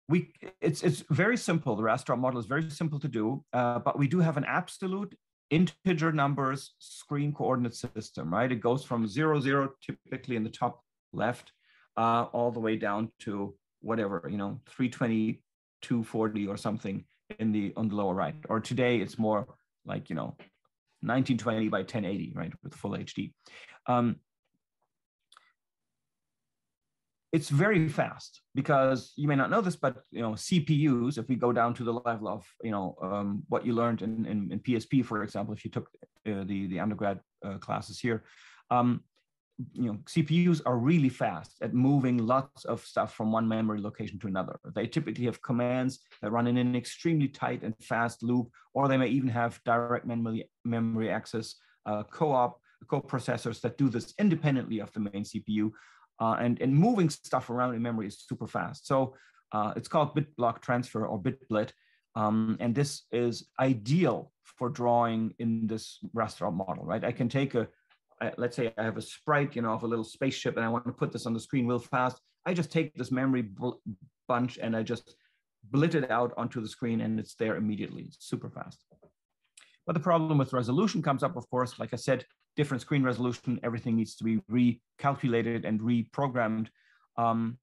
we it's it's very simple. The raster model is very simple to do, uh, but we do have an absolute integer numbers screen coordinate system, right? It goes from zero zero typically in the top left, uh, all the way down to whatever you know 320, 240 or something in the on the lower right. Or today it's more like you know 1920 by 1080, right, with full HD. Um, it's very fast because you may not know this, but you know CPUs. If we go down to the level of you know um, what you learned in, in, in, PSP, for example, if you took uh, the the undergrad uh, classes here, um, you know, CPUs are really fast at moving lots of stuff from one memory location to another. They typically have commands that run in an extremely tight and fast loop, or they may even have direct memory, memory access uh, co-op co-processors that do this independently of the main CPU. Uh, and, and moving stuff around in memory is super fast. So uh, it's called bit block transfer or bit blit. Um, and this is ideal for drawing in this raster model, right? I can take a I, let's say I have a sprite, you know, of a little spaceship and I want to put this on the screen real fast. I just take this memory bunch and I just blit it out onto the screen and it's there immediately. It's super fast. But the problem with resolution comes up, of course, like I said, different screen resolution, everything needs to be recalculated and reprogrammed. Um,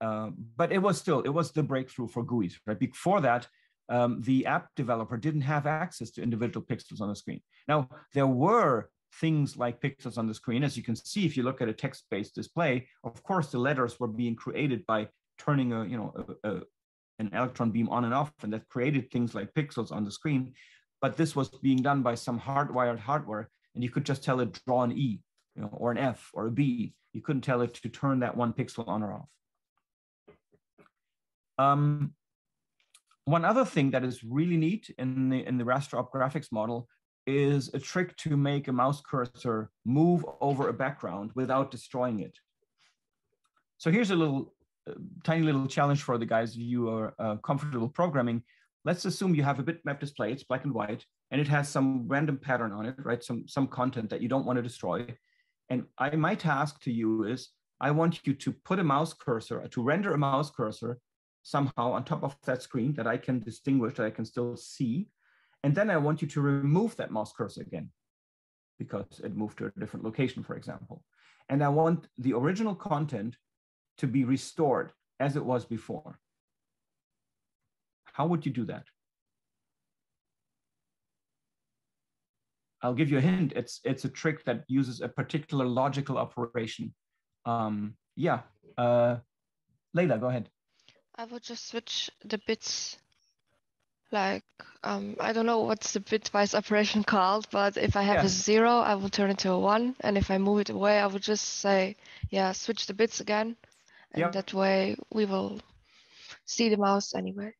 uh, but it was still, it was the breakthrough for GUIs, right? Before that, um, the app developer didn't have access to individual pixels on the screen. Now, there were things like pixels on the screen. As you can see, if you look at a text-based display, of course, the letters were being created by turning a, you know, a, a, an electron beam on and off, and that created things like pixels on the screen. But this was being done by some hardwired hardware, and you could just tell it draw an E, you know, or an F or a B. You couldn't tell it to turn that one pixel on or off. Um, one other thing that is really neat in the, in the raster op graphics model is a trick to make a mouse cursor move over a background without destroying it. So here's a little uh, tiny little challenge for the guys you are uh, comfortable programming. Let's assume you have a bitmap display, it's black and white, and it has some random pattern on it, right? Some, some content that you don't want to destroy. And I, my task to you is I want you to put a mouse cursor, to render a mouse cursor somehow on top of that screen that I can distinguish, that I can still see. And then I want you to remove that mouse cursor again because it moved to a different location, for example. And I want the original content to be restored as it was before. How would you do that? I'll give you a hint. It's it's a trick that uses a particular logical operation. Um, yeah, uh, Leila, go ahead. I would just switch the bits. Like um, I don't know what's the bitwise operation called, but if I have yeah. a zero, I will turn it to a one, and if I move it away, I would just say, yeah, switch the bits again, and yep. that way we will see the mouse anyway.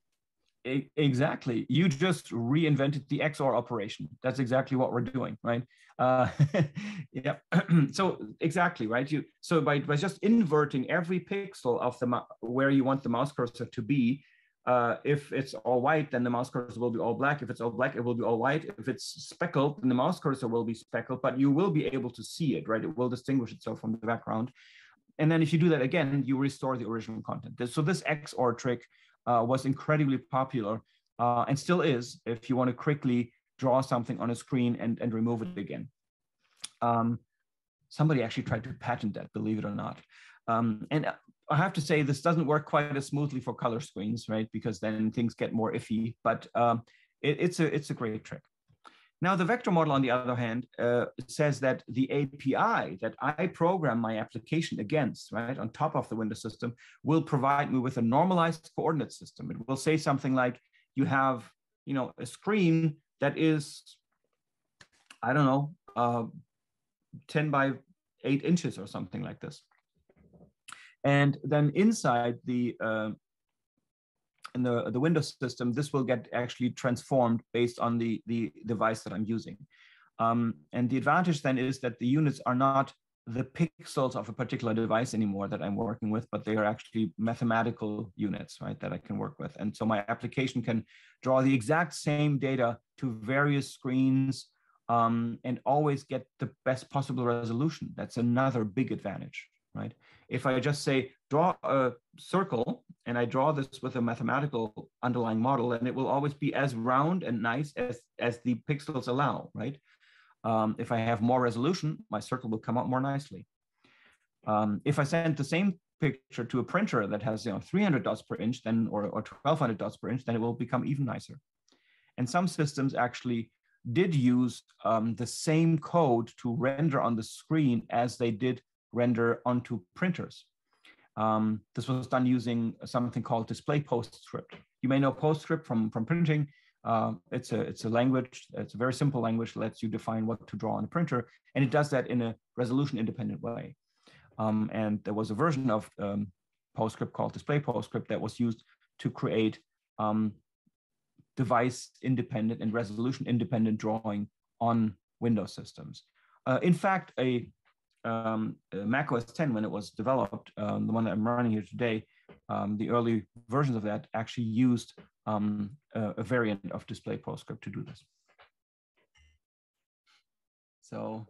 Exactly. You just reinvented the XOR operation. That's exactly what we're doing, right? Uh, yeah. so exactly, right? You so by, by just inverting every pixel of the where you want the mouse cursor to be, uh, if it's all white, then the mouse cursor will be all black. If it's all black, it will be all white. If it's speckled, then the mouse cursor will be speckled, but you will be able to see it, right? It will distinguish itself from the background. And then if you do that again, you restore the original content. So this XOR trick uh, was incredibly popular uh, and still is if you want to quickly draw something on a screen and, and remove it again. Um, somebody actually tried to patent that, believe it or not. Um, and I have to say, this doesn't work quite as smoothly for color screens, right? Because then things get more iffy, but um, it, it's, a, it's a great trick. Now, the vector model, on the other hand, uh, says that the API that I program my application against, right, on top of the Windows system, will provide me with a normalized coordinate system. It will say something like, you have, you know, a screen that is, I don't know, uh, 10 by 8 inches or something like this. And then inside the uh, in the, the Windows system, this will get actually transformed based on the, the device that I'm using. Um, and the advantage then is that the units are not the pixels of a particular device anymore that I'm working with, but they are actually mathematical units, right, that I can work with. And so my application can draw the exact same data to various screens um, and always get the best possible resolution. That's another big advantage, right? If I just say, draw a circle, and I draw this with a mathematical underlying model, and it will always be as round and nice as, as the pixels allow, right? Um, if I have more resolution, my circle will come out more nicely. Um, if I send the same picture to a printer that has you know 300 dots per inch, then or, or 1200 dots per inch, then it will become even nicer. And some systems actually did use um, the same code to render on the screen as they did render onto printers. Um, this was done using something called display PostScript. You may know PostScript from, from printing. Uh, it's, a, it's a language, it's a very simple language that lets you define what to draw on a printer, and it does that in a resolution independent way. Um, and there was a version of um, PostScript called display PostScript that was used to create um, device independent and resolution independent drawing on Windows systems. Uh, in fact, a um, uh, Mac OS 10, when it was developed, um, the one that I'm running here today, um, the early versions of that actually used um, a, a, variant of display PostScript to do this. So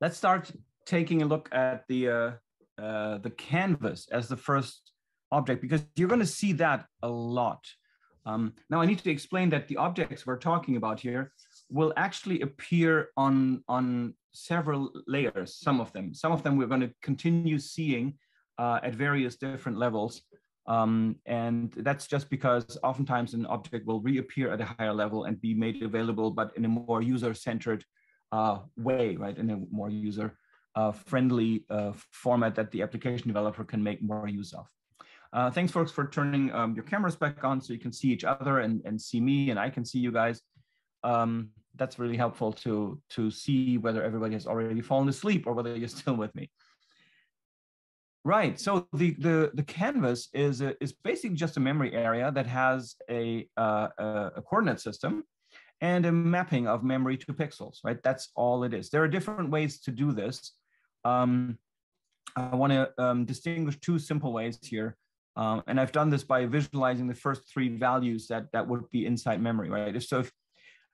let's start taking a look at the, uh, uh, the canvas as the first object, because you're going to see that a lot. Um, now I need to explain that the objects we're talking about here will actually appear on, on several layers, some of them. Some of them we're going to continue seeing uh, at various different levels. Um, and that's just because oftentimes an object will reappear at a higher level and be made available, but in a more user-centered uh, way, right? In a more user-friendly uh, uh, format that the application developer can make more use of. Uh, thanks, folks, for turning um, your cameras back on so you can see each other and, and see me and I can see you guys. Um, that's really helpful to to see whether everybody has already fallen asleep or whether you're still with me. Right. So the the the canvas is a, is basically just a memory area that has a, uh, a coordinate system and a mapping of memory to pixels. Right. That's all it is. There are different ways to do this. Um, I want to um, distinguish two simple ways here. Um, and I've done this by visualizing the first three values that that would be inside memory. Right. So if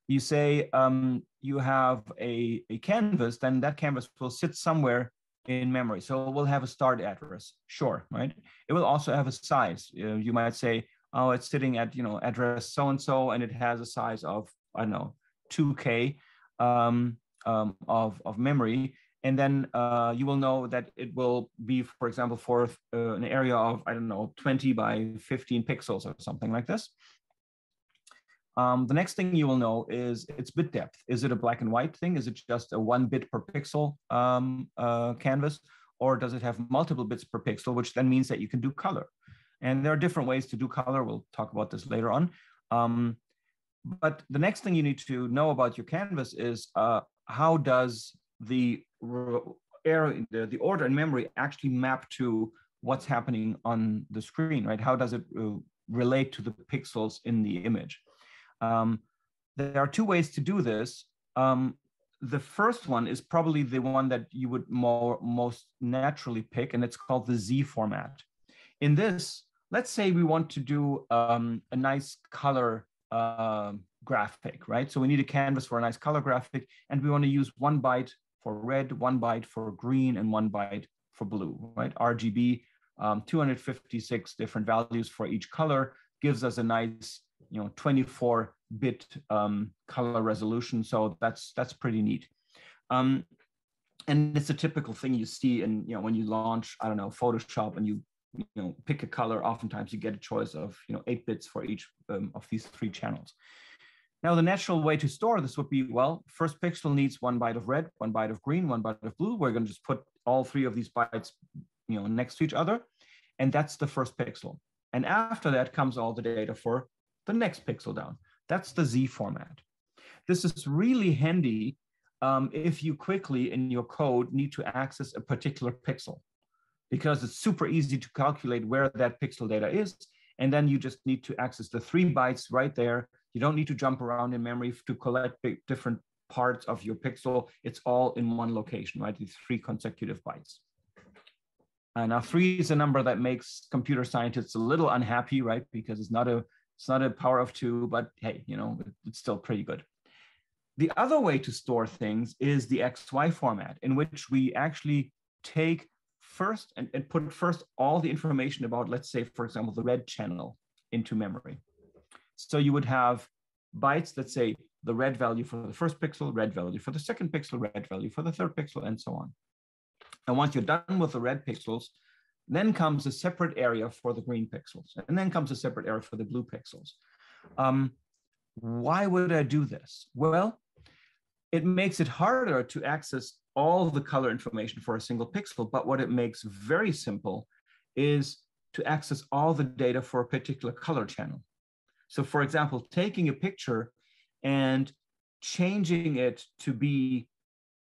you say um, you have a, a canvas, then that canvas will sit somewhere in memory. So it will have a start address, sure, right? It will also have a size. You might say, oh, it's sitting at, you know, address so-and-so, and it has a size of, I don't know, 2K um, um, of, of memory. And then uh, you will know that it will be, for example, for uh, an area of, I don't know, 20 by 15 pixels or something like this. Um, the next thing you will know is its bit depth. Is it a black and white thing? Is it just a one bit per pixel um, uh, canvas? Or does it have multiple bits per pixel, which then means that you can do color? And there are different ways to do color. We'll talk about this later on. Um, but the next thing you need to know about your canvas is uh, how does the, error, the, the order in memory actually map to what's happening on the screen, right? How does it uh, relate to the pixels in the image? Um, there are two ways to do this. Um, the first one is probably the one that you would more most naturally pick, and it's called the Z format. In this, let's say we want to do um, a nice color uh, graphic, right? So we need a canvas for a nice color graphic, and we want to use one byte for red, one byte for green, and one byte for blue, right? RGB, um, 256 different values for each color gives us a nice you know 24 bit um, color resolution. So that's that's pretty neat. Um, and it's a typical thing you see in you know when you launch I don't know Photoshop and you you know pick a color. Oftentimes you get a choice of you know eight bits for each um, of these three channels. Now the natural way to store this would be well, first pixel needs one byte of red, one byte of green, one byte of blue. We're going to just put all three of these bytes you know next to each other, and that's the first pixel. And after that comes all the data for the next pixel down. That's the Z format. This is really handy um, if you quickly in your code need to access a particular pixel because it's super easy to calculate where that pixel data is. And then you just need to access the three bytes right there. You don't need to jump around in memory to collect different parts of your pixel. It's all in one location, right? These three consecutive bytes. Uh, now, three is a number that makes computer scientists a little unhappy, right? Because it's not a it's not a power of two, but hey, you know, it's still pretty good. The other way to store things is the XY format, in which we actually take first and, and put first all the information about, let's say, for example, the red channel into memory. So you would have bytes that say the red value for the first pixel, red value for the second pixel, red value for the third pixel, and so on. And once you're done with the red pixels, then comes a separate area for the green pixels, and then comes a separate area for the blue pixels. Um, why would I do this? Well, it makes it harder to access all the color information for a single pixel, but what it makes very simple is to access all the data for a particular color channel. So for example, taking a picture and changing it to be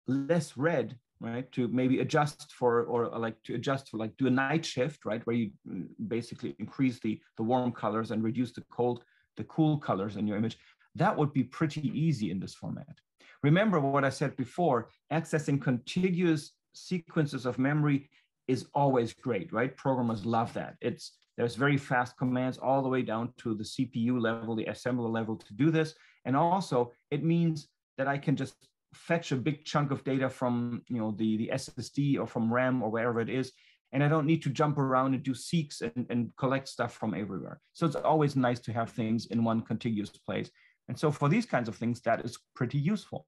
less red right to maybe adjust for or like to adjust for like do a night shift right where you mm, basically increase the the warm colors and reduce the cold the cool colors in your image that would be pretty easy in this format. Remember what i said before accessing contiguous sequences of memory is always great right? Programmers love that. It's there's very fast commands all the way down to the cpu level the assembler level to do this. And also it means that i can just fetch a big chunk of data from you know the, the SSD or from RAM or wherever it is, and I don't need to jump around and do seeks and, and collect stuff from everywhere. So it's always nice to have things in one contiguous place. And so for these kinds of things, that is pretty useful.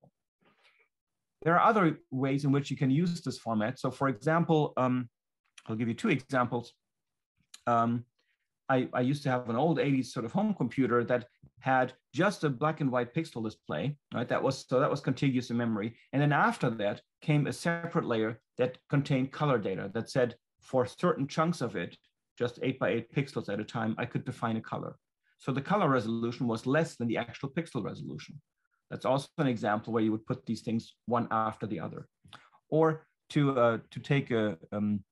There are other ways in which you can use this format. So for example, um, I'll give you two examples. Um, I, I used to have an old 80s sort of home computer that had just a black and white pixel display, right? That was so that was contiguous in memory. And then after that came a separate layer that contained color data that said for certain chunks of it, just eight by eight pixels at a time, I could define a color. So the color resolution was less than the actual pixel resolution. That's also an example where you would put these things one after the other. Or to, uh, to take a, um,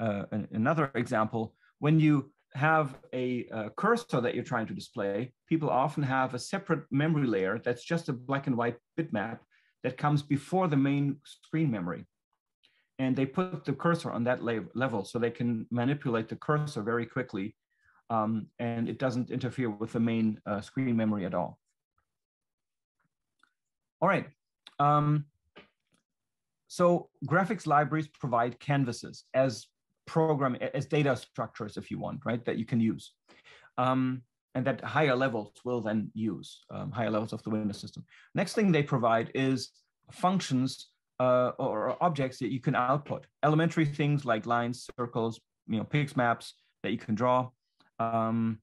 uh, another example, when you have a, a, cursor that you're trying to display, people often have a separate memory layer that's just a black and white bitmap that comes before the main screen memory. And they put the cursor on that level so they can manipulate the cursor very quickly um, and it doesn't interfere with the main uh, screen memory at all. All right. Um, so graphics libraries provide canvases as program, as data structures, if you want, right, that you can use. Um, and that higher levels will then use, um, higher levels of the Windows system. Next thing they provide is functions uh, or objects that you can output. Elementary things like lines, circles, you know, pix maps that you can draw. Um,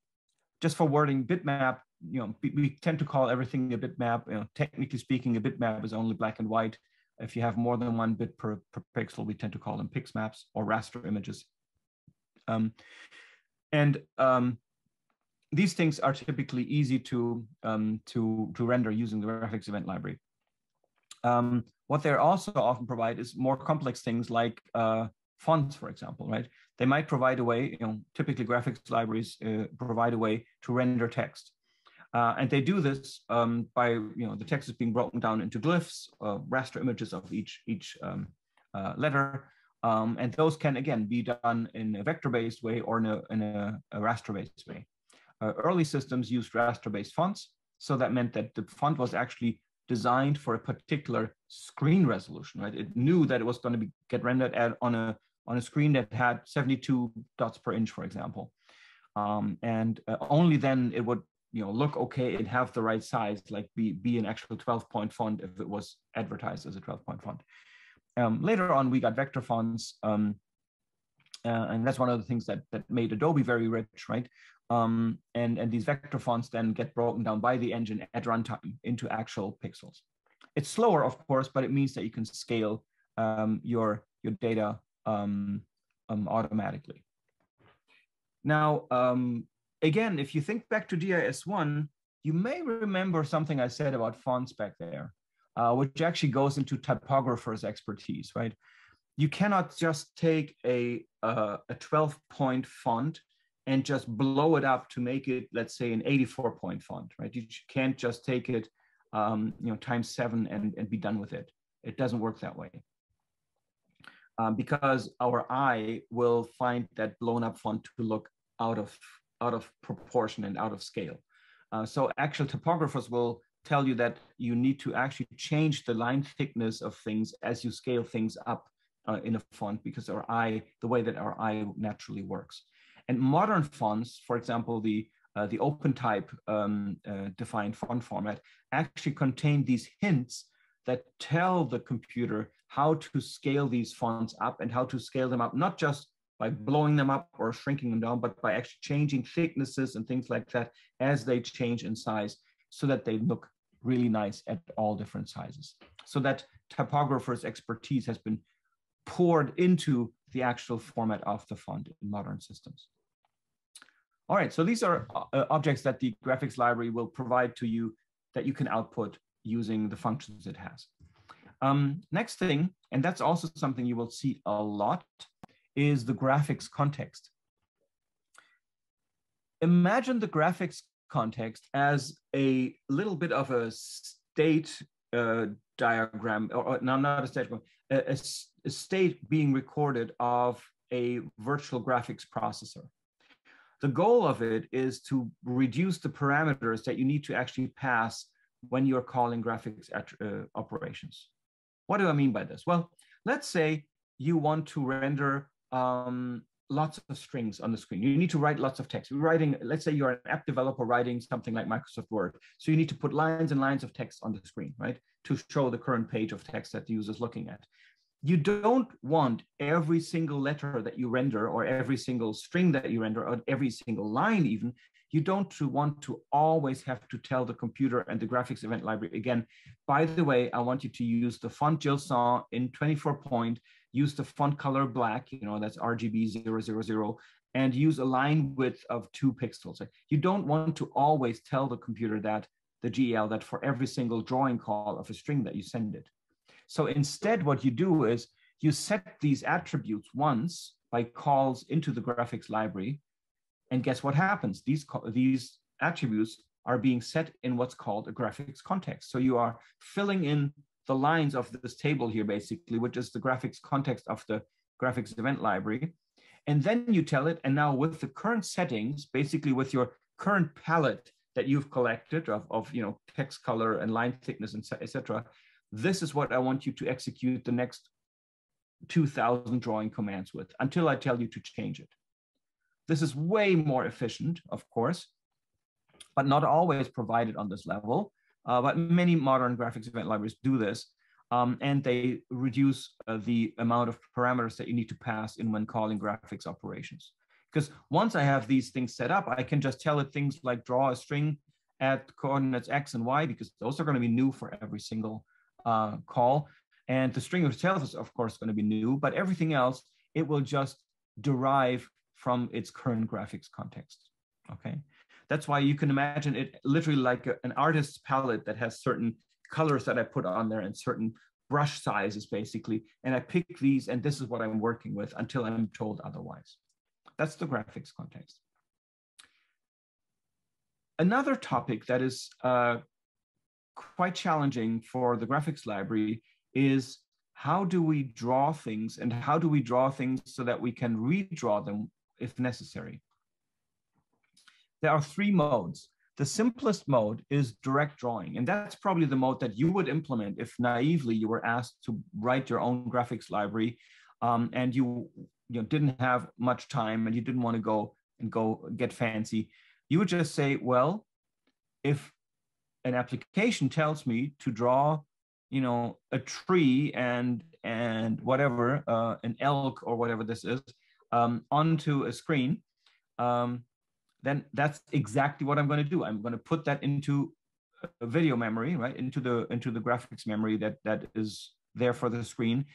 just for wording, bitmap, you know, we tend to call everything a bitmap. You know, technically speaking, a bitmap is only black and white. If you have more than one bit per, per pixel, we tend to call them pix maps or raster images. Um, and um, these things are typically easy to, um, to, to render using the graphics event library. Um, what they also often provide is more complex things like uh, fonts, for example, right? They might provide a way, you know, typically graphics libraries uh, provide a way to render text. Uh, and they do this um, by, you know, the text is being broken down into glyphs, uh, raster images of each, each um, uh, letter. Um, and those can, again, be done in a vector-based way or in a, in a, a raster-based way. Uh, early systems used raster-based fonts. So that meant that the font was actually designed for a particular screen resolution, right? It knew that it was going to be, get rendered at, on a on a screen that had 72 dots per inch, for example. Um, and uh, only then it would you know look okay and have the right size, like be, be an actual 12 point font if it was advertised as a 12 point font. Um, later on, we got vector fonts. Um, uh, and that's one of the things that, that made Adobe very rich, right? Um, and, and these vector fonts then get broken down by the engine at runtime into actual pixels. It's slower, of course, but it means that you can scale um, your, your data um, um, automatically. Now, um, again, if you think back to DIS1, you may remember something I said about fonts back there, uh, which actually goes into typographer's expertise, right? You cannot just take a, uh, a 12 point font and just blow it up to make it, let's say, an 84 point font, right? You can't just take it, um, you know, times seven and, and be done with it. It doesn't work that way um, because our eye will find that blown up font to look out of out of proportion and out of scale. Uh, so actual typographers will tell you that you need to actually change the line thickness of things as you scale things up uh, in a font because our eye, the way that our eye naturally works. And modern fonts, for example, the uh, the OpenType um, uh, defined font format actually contain these hints that tell the computer how to scale these fonts up and how to scale them up, not just by blowing them up or shrinking them down, but by actually changing thicknesses and things like that as they change in size so that they look really nice at all different sizes. So that typographer's expertise has been poured into the actual format of the font in modern systems. All right, so these are uh, objects that the graphics library will provide to you that you can output using the functions it has. Um, next thing, and that's also something you will see a lot, is the graphics context. Imagine the graphics context as a little bit of a state uh, diagram, or, or no, not a state a, a state being recorded of a virtual graphics processor. The goal of it is to reduce the parameters that you need to actually pass when you're calling graphics at, uh, operations. What do I mean by this? Well, let's say you want to render um, lots of strings on the screen. You need to write lots of text. You're writing, let's say you're an app developer writing something like Microsoft Word. So you need to put lines and lines of text on the screen, right? To show the current page of text that the user is looking at. You don't want every single letter that you render or every single string that you render or every single line even you don't want to always have to tell the computer and the graphics event library again, by the way, I want you to use the font saw in 24 point, use the font color black, you know, that's RGB 000, and use a line width of two pixels. You don't want to always tell the computer that, the GEL, that for every single drawing call of a string that you send it. So instead, what you do is you set these attributes once by calls into the graphics library. And guess what happens? These, these attributes are being set in what's called a graphics context. So you are filling in the lines of this table here, basically, which is the graphics context of the graphics event library. And then you tell it, and now with the current settings, basically with your current palette that you've collected of, of you know, text color and line thickness, and etc. This is what I want you to execute the next 2000 drawing commands with until I tell you to change it. This is way more efficient, of course, but not always provided on this level. Uh, but many modern graphics event libraries do this, um, and they reduce uh, the amount of parameters that you need to pass in when calling graphics operations. Because once I have these things set up, I can just tell it things like draw a string at coordinates x and y, because those are going to be new for every single uh, call. And the string itself is, of course, going to be new, but everything else, it will just derive from its current graphics context. Okay. That's why you can imagine it literally like a, an artist's palette that has certain colors that I put on there and certain brush sizes basically. And I pick these and this is what I'm working with until I'm told otherwise. That's the graphics context. Another topic that is uh, quite challenging for the graphics library is how do we draw things and how do we draw things so that we can redraw them if necessary? There are three modes. The simplest mode is direct drawing, and that's probably the mode that you would implement if naively you were asked to write your own graphics library um, and you, you know, didn't have much time and you didn't want to go and go get fancy. You would just say, well, if an application tells me to draw you know a tree and and whatever uh, an elk or whatever this is um, onto a screen um, then that's exactly what i'm going to do i'm going to put that into a video memory right into the into the graphics memory that that is there for the screen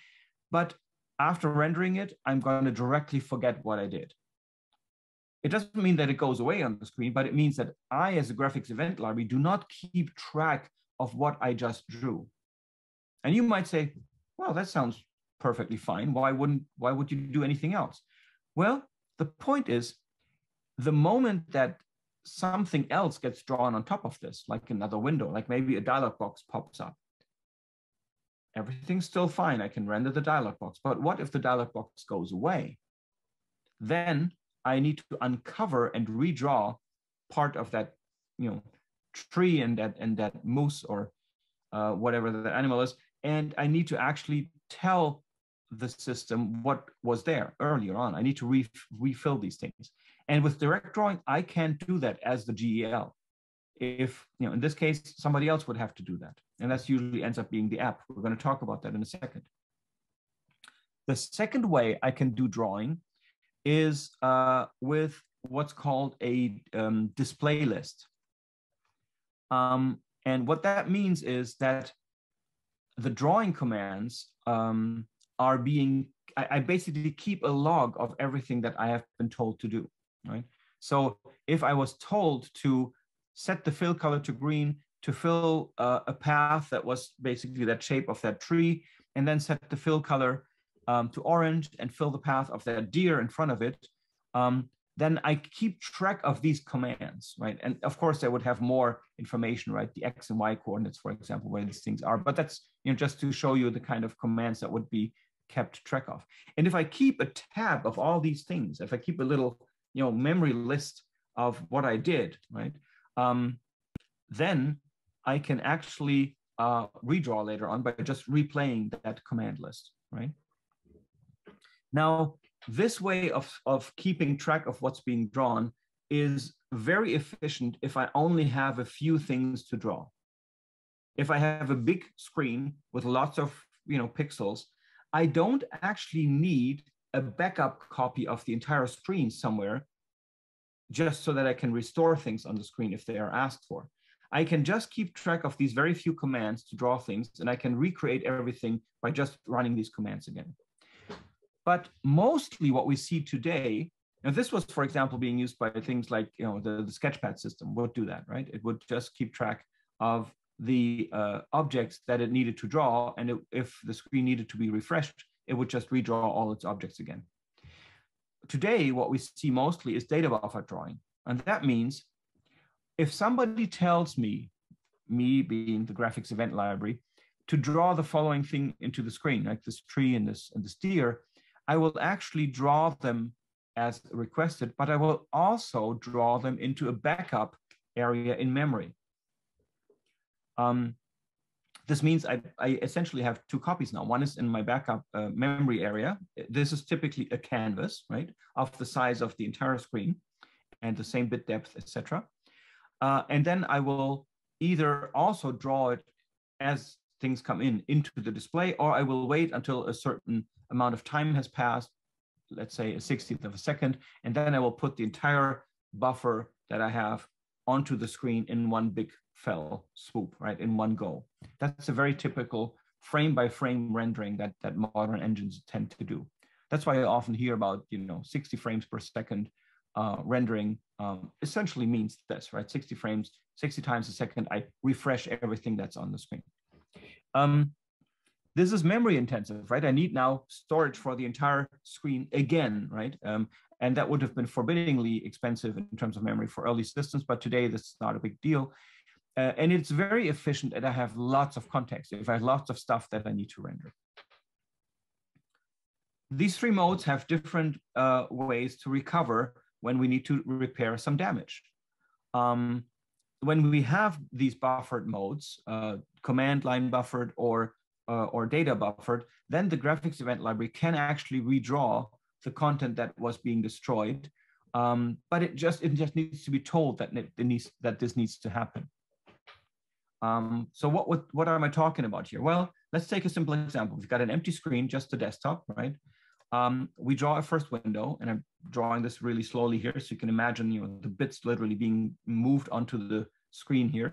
but after rendering it i'm going to directly forget what i did it doesn't mean that it goes away on the screen, but it means that I, as a graphics event library, do not keep track of what I just drew. And you might say, well, that sounds perfectly fine. Why wouldn't, why would you do anything else? Well, the point is the moment that something else gets drawn on top of this, like another window, like maybe a dialog box pops up, everything's still fine. I can render the dialog box. But what if the dialog box goes away? Then I need to uncover and redraw part of that, you know, tree and that and that moose or uh, whatever the animal is, and I need to actually tell the system what was there earlier on. I need to re refill these things. And with direct drawing, I can't do that as the GEL. If, you know, in this case, somebody else would have to do that. And that's usually ends up being the app. We're going to talk about that in a second. The second way I can do drawing is uh, with what's called a um, display list. Um, and what that means is that the drawing commands um, are being, I, I, basically keep a log of everything that I have been told to do, right? So if I was told to set the fill color to green, to fill uh, a path that was basically that shape of that tree, and then set the fill color um, to orange and fill the path of that deer in front of it, um, then I keep track of these commands, right? And of course, I would have more information, right? The X and Y coordinates, for example, where these things are. But that's you know just to show you the kind of commands that would be kept track of. And if I keep a tab of all these things, if I keep a little you know memory list of what I did, right? Um, then I can actually uh, redraw later on by just replaying that command list, right? Now, this way of, of keeping track of what's being drawn is very efficient if I only have a few things to draw. If I have a big screen with lots of you know pixels, I don't actually need a backup copy of the entire screen somewhere just so that I can restore things on the screen if they are asked for. I can just keep track of these very few commands to draw things and I can recreate everything by just running these commands again. But mostly what we see today, now this was, for example, being used by things like you know the, the Sketchpad system would do that, right? It would just keep track of the uh, objects that it needed to draw, and it, if the screen needed to be refreshed, it would just redraw all its objects again. today, what we see mostly is data buffer drawing. And that means if somebody tells me, me being the graphics event library, to draw the following thing into the screen, like this tree and this and this deer, I will actually draw them as requested, but I will also draw them into a backup area in memory. Um, this means I, I, essentially have two copies now. One is in my backup uh, memory area. This is typically a canvas, right, of the size of the entire screen and the same bit depth, etc. Uh, and then I will either also draw it as things come in into the display, or I will wait until a certain amount of time has passed, let's say a 60th of a second, and then I will put the entire buffer that I have onto the screen in one big fell swoop, right, in one go. That's a very typical frame by frame rendering that, that modern engines tend to do. That's why I often hear about, you know, 60 frames per second uh, rendering um, essentially means this, right? 60 frames, 60 times a second, I refresh everything that's on the screen. Um, this is memory intensive, right? I need now storage for the entire screen again, right? Um, and that would have been forbiddingly expensive in terms of memory for early systems, but today this is not a big deal. Uh, and it's very efficient and I have lots of context if I have lots of stuff that I need to render. These three modes have different uh, ways to recover when we need to repair some damage. Um, when we have these buffered modes, uh, command line buffered or, uh, or data buffered, then the graphics event library can actually redraw the content that was being destroyed. Um, but it just it just needs to be told that it, needs that this needs to happen. Um, so what, what what am I talking about here? Well, let's take a simple example. We've got an empty screen, just a desktop, right? Um, we draw a first window, and I'm drawing this really slowly here, so you can imagine, you know, the bits literally being moved onto the screen here.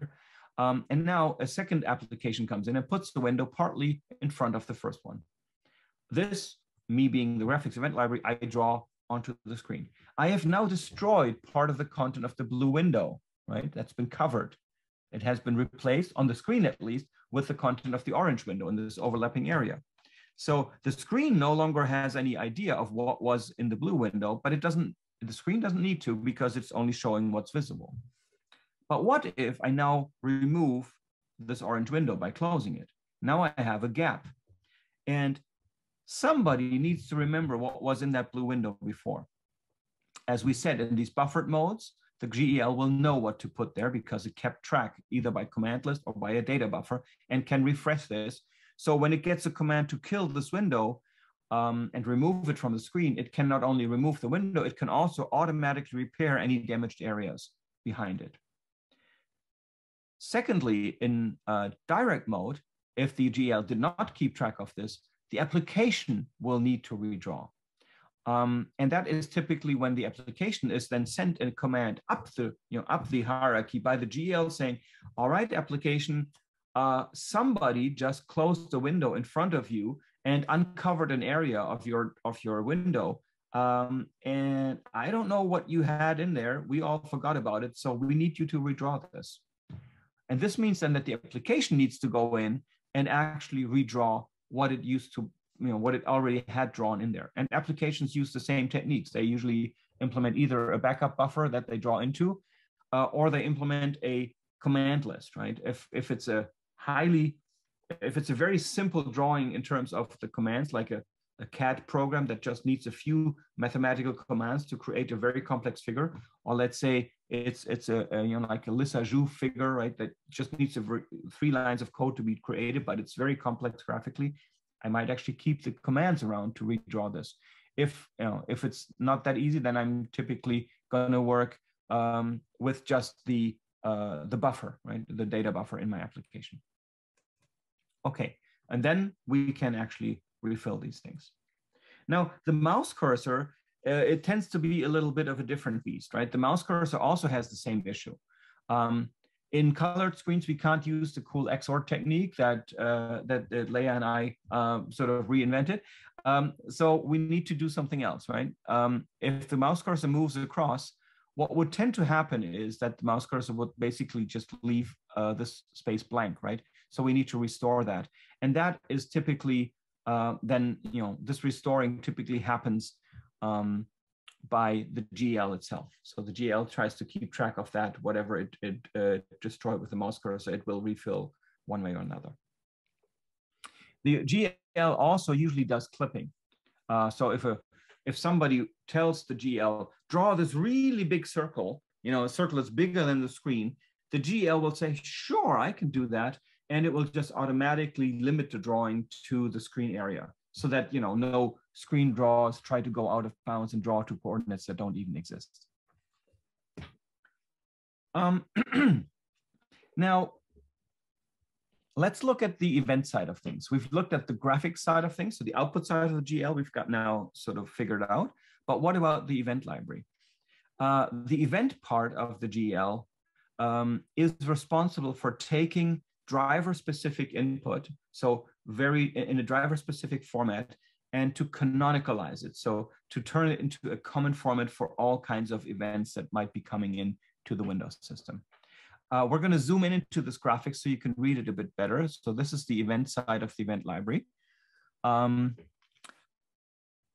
Um, and now a second application comes in and puts the window partly in front of the first one. This, me being the graphics event library, I draw onto the screen. I have now destroyed part of the content of the blue window, right? That's been covered. It has been replaced on the screen at least with the content of the orange window in this overlapping area. So the screen no longer has any idea of what was in the blue window, but it doesn't, the screen doesn't need to because it's only showing what's visible. But what if I now remove this orange window by closing it? Now I have a gap. And somebody needs to remember what was in that blue window before. As we said, in these buffered modes, the GEL will know what to put there because it kept track either by command list or by a data buffer and can refresh this. So when it gets a command to kill this window um, and remove it from the screen, it can not only remove the window, it can also automatically repair any damaged areas behind it. Secondly, in uh, direct mode, if the GL did not keep track of this, the application will need to redraw. Um, and that is typically when the application is then sent a command up the, you know, up the hierarchy by the GL saying, all right, application, uh, somebody just closed the window in front of you and uncovered an area of your of your window. Um, and I don't know what you had in there. We all forgot about it. So we need you to redraw this. And this means then that the application needs to go in and actually redraw what it used to, you know, what it already had drawn in there. And applications use the same techniques. They usually implement either a backup buffer that they draw into, uh, or they implement a command list, right? If, if it's a highly, if it's a very simple drawing in terms of the commands, like a, a CAD program that just needs a few mathematical commands to create a very complex figure, or let's say it's it's a, a you know like a Lissajous figure, right? That just needs a three lines of code to be created, but it's very complex graphically. I might actually keep the commands around to redraw this. If you know if it's not that easy, then I'm typically gonna work um, with just the uh, the buffer, right? The data buffer in my application. Okay, and then we can actually refill these things. Now, the mouse cursor, uh, it tends to be a little bit of a different beast, right? The mouse cursor also has the same issue. Um, in colored screens, we can't use the cool XOR technique that uh, that, that Leah and I uh, sort of reinvented. Um, so we need to do something else, right? Um, if the mouse cursor moves across, what would tend to happen is that the mouse cursor would basically just leave uh, this space blank, right? So we need to restore that. And that is typically uh, then, you know, this restoring typically happens um, by the GL itself. So the GL tries to keep track of that, whatever it, it uh, destroyed with the mouse cursor, it will refill one way or another. The GL also usually does clipping. Uh, so if a if somebody tells the GL, draw this really big circle, you know, a circle that's bigger than the screen, the GL will say, sure, I can do that. And it will just automatically limit the drawing to the screen area so that, you know, no screen draws try to go out of bounds and draw to coordinates that don't even exist. Um, now, let's look at the event side of things. We've looked at the graphics side of things. So the output side of the GL, we've got now sort of figured out. But what about the event library? Uh, the event part of the GL um, is responsible for taking driver specific input. So very in a driver specific format and to canonicalize it. So to turn it into a common format for all kinds of events that might be coming in to the Windows system. Uh, we're going to zoom in into this graphic so you can read it a bit better. So this is the event side of the event library. Um,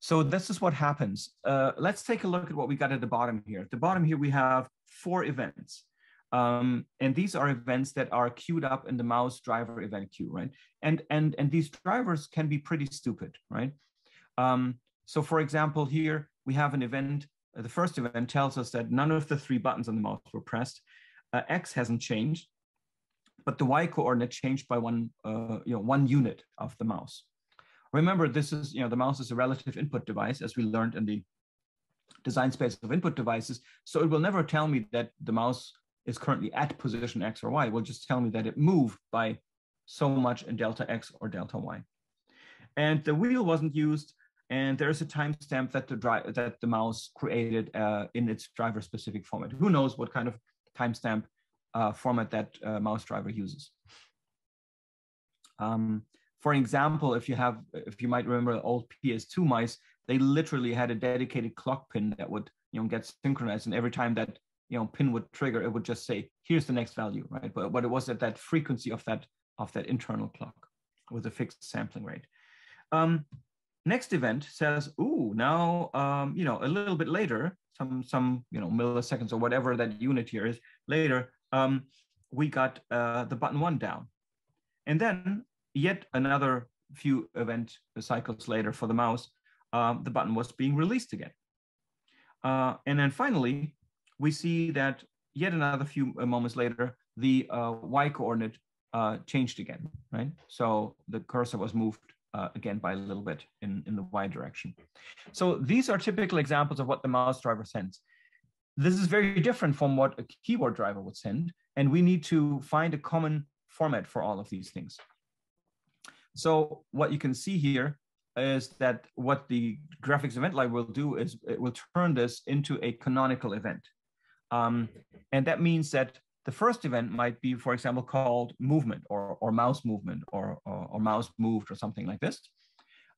so this is what happens. Uh, let's take a look at what we got at the bottom here. At the bottom here, we have four events. Um, and these are events that are queued up in the mouse driver event queue, right? And, and, and these drivers can be pretty stupid, right? Um, so for example, here we have an event. Uh, the first event tells us that none of the three buttons on the mouse were pressed. Uh, X hasn't changed, but the Y coordinate changed by one, uh, you know, one unit of the mouse. Remember, this is, you know, the mouse is a relative input device, as we learned in the design space of input devices. So it will never tell me that the mouse is currently at position X or Y. Will just tell me that it moved by so much in delta X or delta Y. And the wheel wasn't used, and there's a timestamp that the drive that the mouse created uh, in its driver specific format. Who knows what kind of timestamp uh, format that uh, mouse driver uses. Um, for example, if you have, if you might remember old PS2 mice, they literally had a dedicated clock pin that would, you know, get synchronized, and every time that you know pin would trigger, it would just say, "Here's the next value," right? But but it was at that frequency of that of that internal clock with a fixed sampling rate. Um, next event says, "Ooh, now um, you know a little bit later, some some you know milliseconds or whatever that unit here is later, um, we got uh, the button one down, and then yet another few event cycles later for the mouse, um, the button was being released again. Uh, and then finally, we see that yet another few uh, moments later, the uh, y coordinate uh, changed again, right? So the cursor was moved uh, again by a little bit in, in the y direction. So these are typical examples of what the mouse driver sends. This is very different from what a keyboard driver would send, and we need to find a common format for all of these things. So what you can see here is that what the graphics event library will do is it will turn this into a canonical event. Um, and that means that the first event might be, for example, called movement or, or mouse movement or, or, or mouse moved or something like this.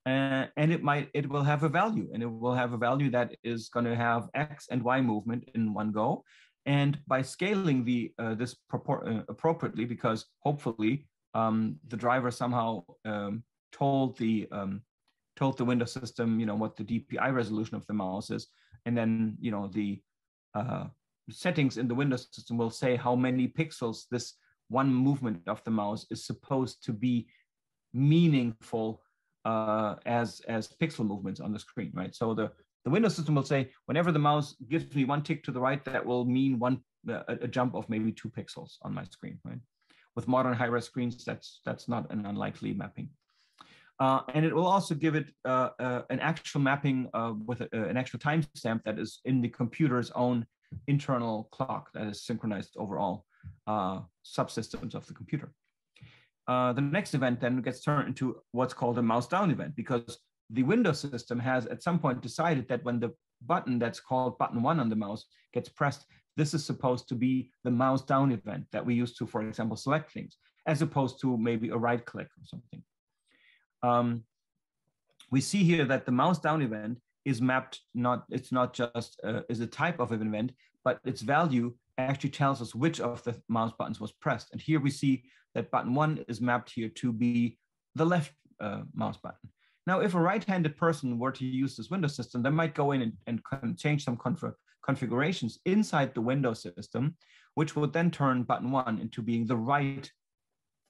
Uh, and it might it will have a value and it will have a value that is going to have x and y movement in one go and by scaling the uh, this uh, appropriately because hopefully um, the driver somehow um, told the um, told the window system you know what the DPI resolution of the mouse is and then you know the uh, settings in the Windows system will say how many pixels this one movement of the mouse is supposed to be meaningful uh, as as pixel movements on the screen, right? So the the Windows system will say whenever the mouse gives me one tick to the right, that will mean one a, jump of maybe two pixels on my screen, right? With modern high-res screens, that's that's not an unlikely mapping. Uh, and it will also give it uh, uh, an actual mapping with a, an actual timestamp that is in the computer's own internal clock that is synchronized over all uh, subsystems of the computer. Uh, the next event then gets turned into what's called a mouse down event because the Windows system has at some point decided that when the button that's called button one on the mouse gets pressed, this is supposed to be the mouse down event that we use to, for example, select things, as opposed to maybe a right click or something. Um, we see here that the mouse down event is mapped not it's not just uh, is a type of an event but its value actually tells us which of the mouse buttons was pressed and here we see that button one is mapped here to be the left uh, mouse button Now, if a right-handed person were to use this window system, they might go in and, and change some configurations inside the window system, which would then turn button one into being the right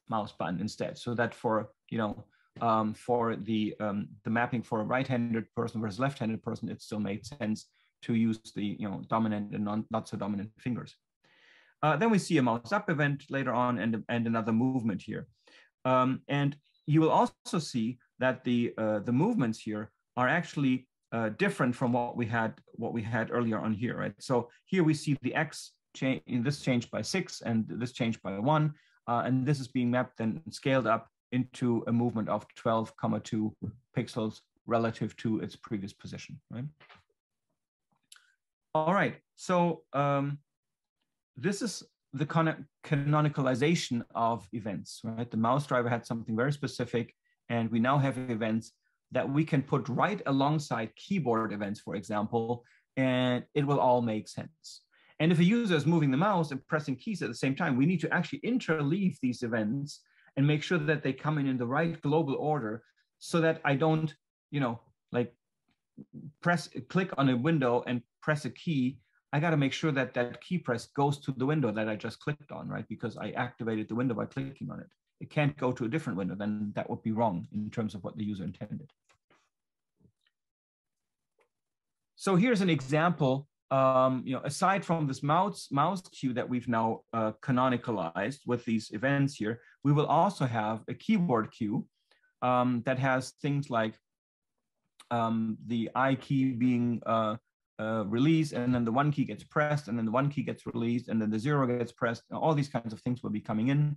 mouse button instead. So that for, you know, um, for the, um, the mapping for a right-handed person versus left-handed person, it still made sense to use the, you know, dominant and non, not so dominant fingers. Uh, then we see a mouse up event later on and, and another movement here. Um, and you will also see that the, uh, the movements here are actually uh, different from what we had what we had earlier on here, right? So here we see the x change, this changed by six and this changed by one, uh, and this is being mapped and scaled up into a movement of 12,2 pixels relative to its previous position, right? All right, so um, this is the canonicalization of events, right? The mouse driver had something very specific and we now have events that we can put right alongside keyboard events, for example, and it will all make sense. And if a user is moving the mouse and pressing keys at the same time, we need to actually interleave these events and make sure that they come in in the right global order so that I don't, you know, like press, click on a window and press a key. I got to make sure that that key press goes to the window that I just clicked on, right? Because I activated the window by clicking on it it can't go to a different window, then that would be wrong in terms of what the user intended. So here's an example, um, you know, aside from this mouse, mouse queue that we've now uh, canonicalized with these events here, we will also have a keyboard queue um, that has things like um, the I key being uh, uh, released, and then the one key gets pressed, and then the one key gets released, and then the zero gets pressed. All these kinds of things will be coming in.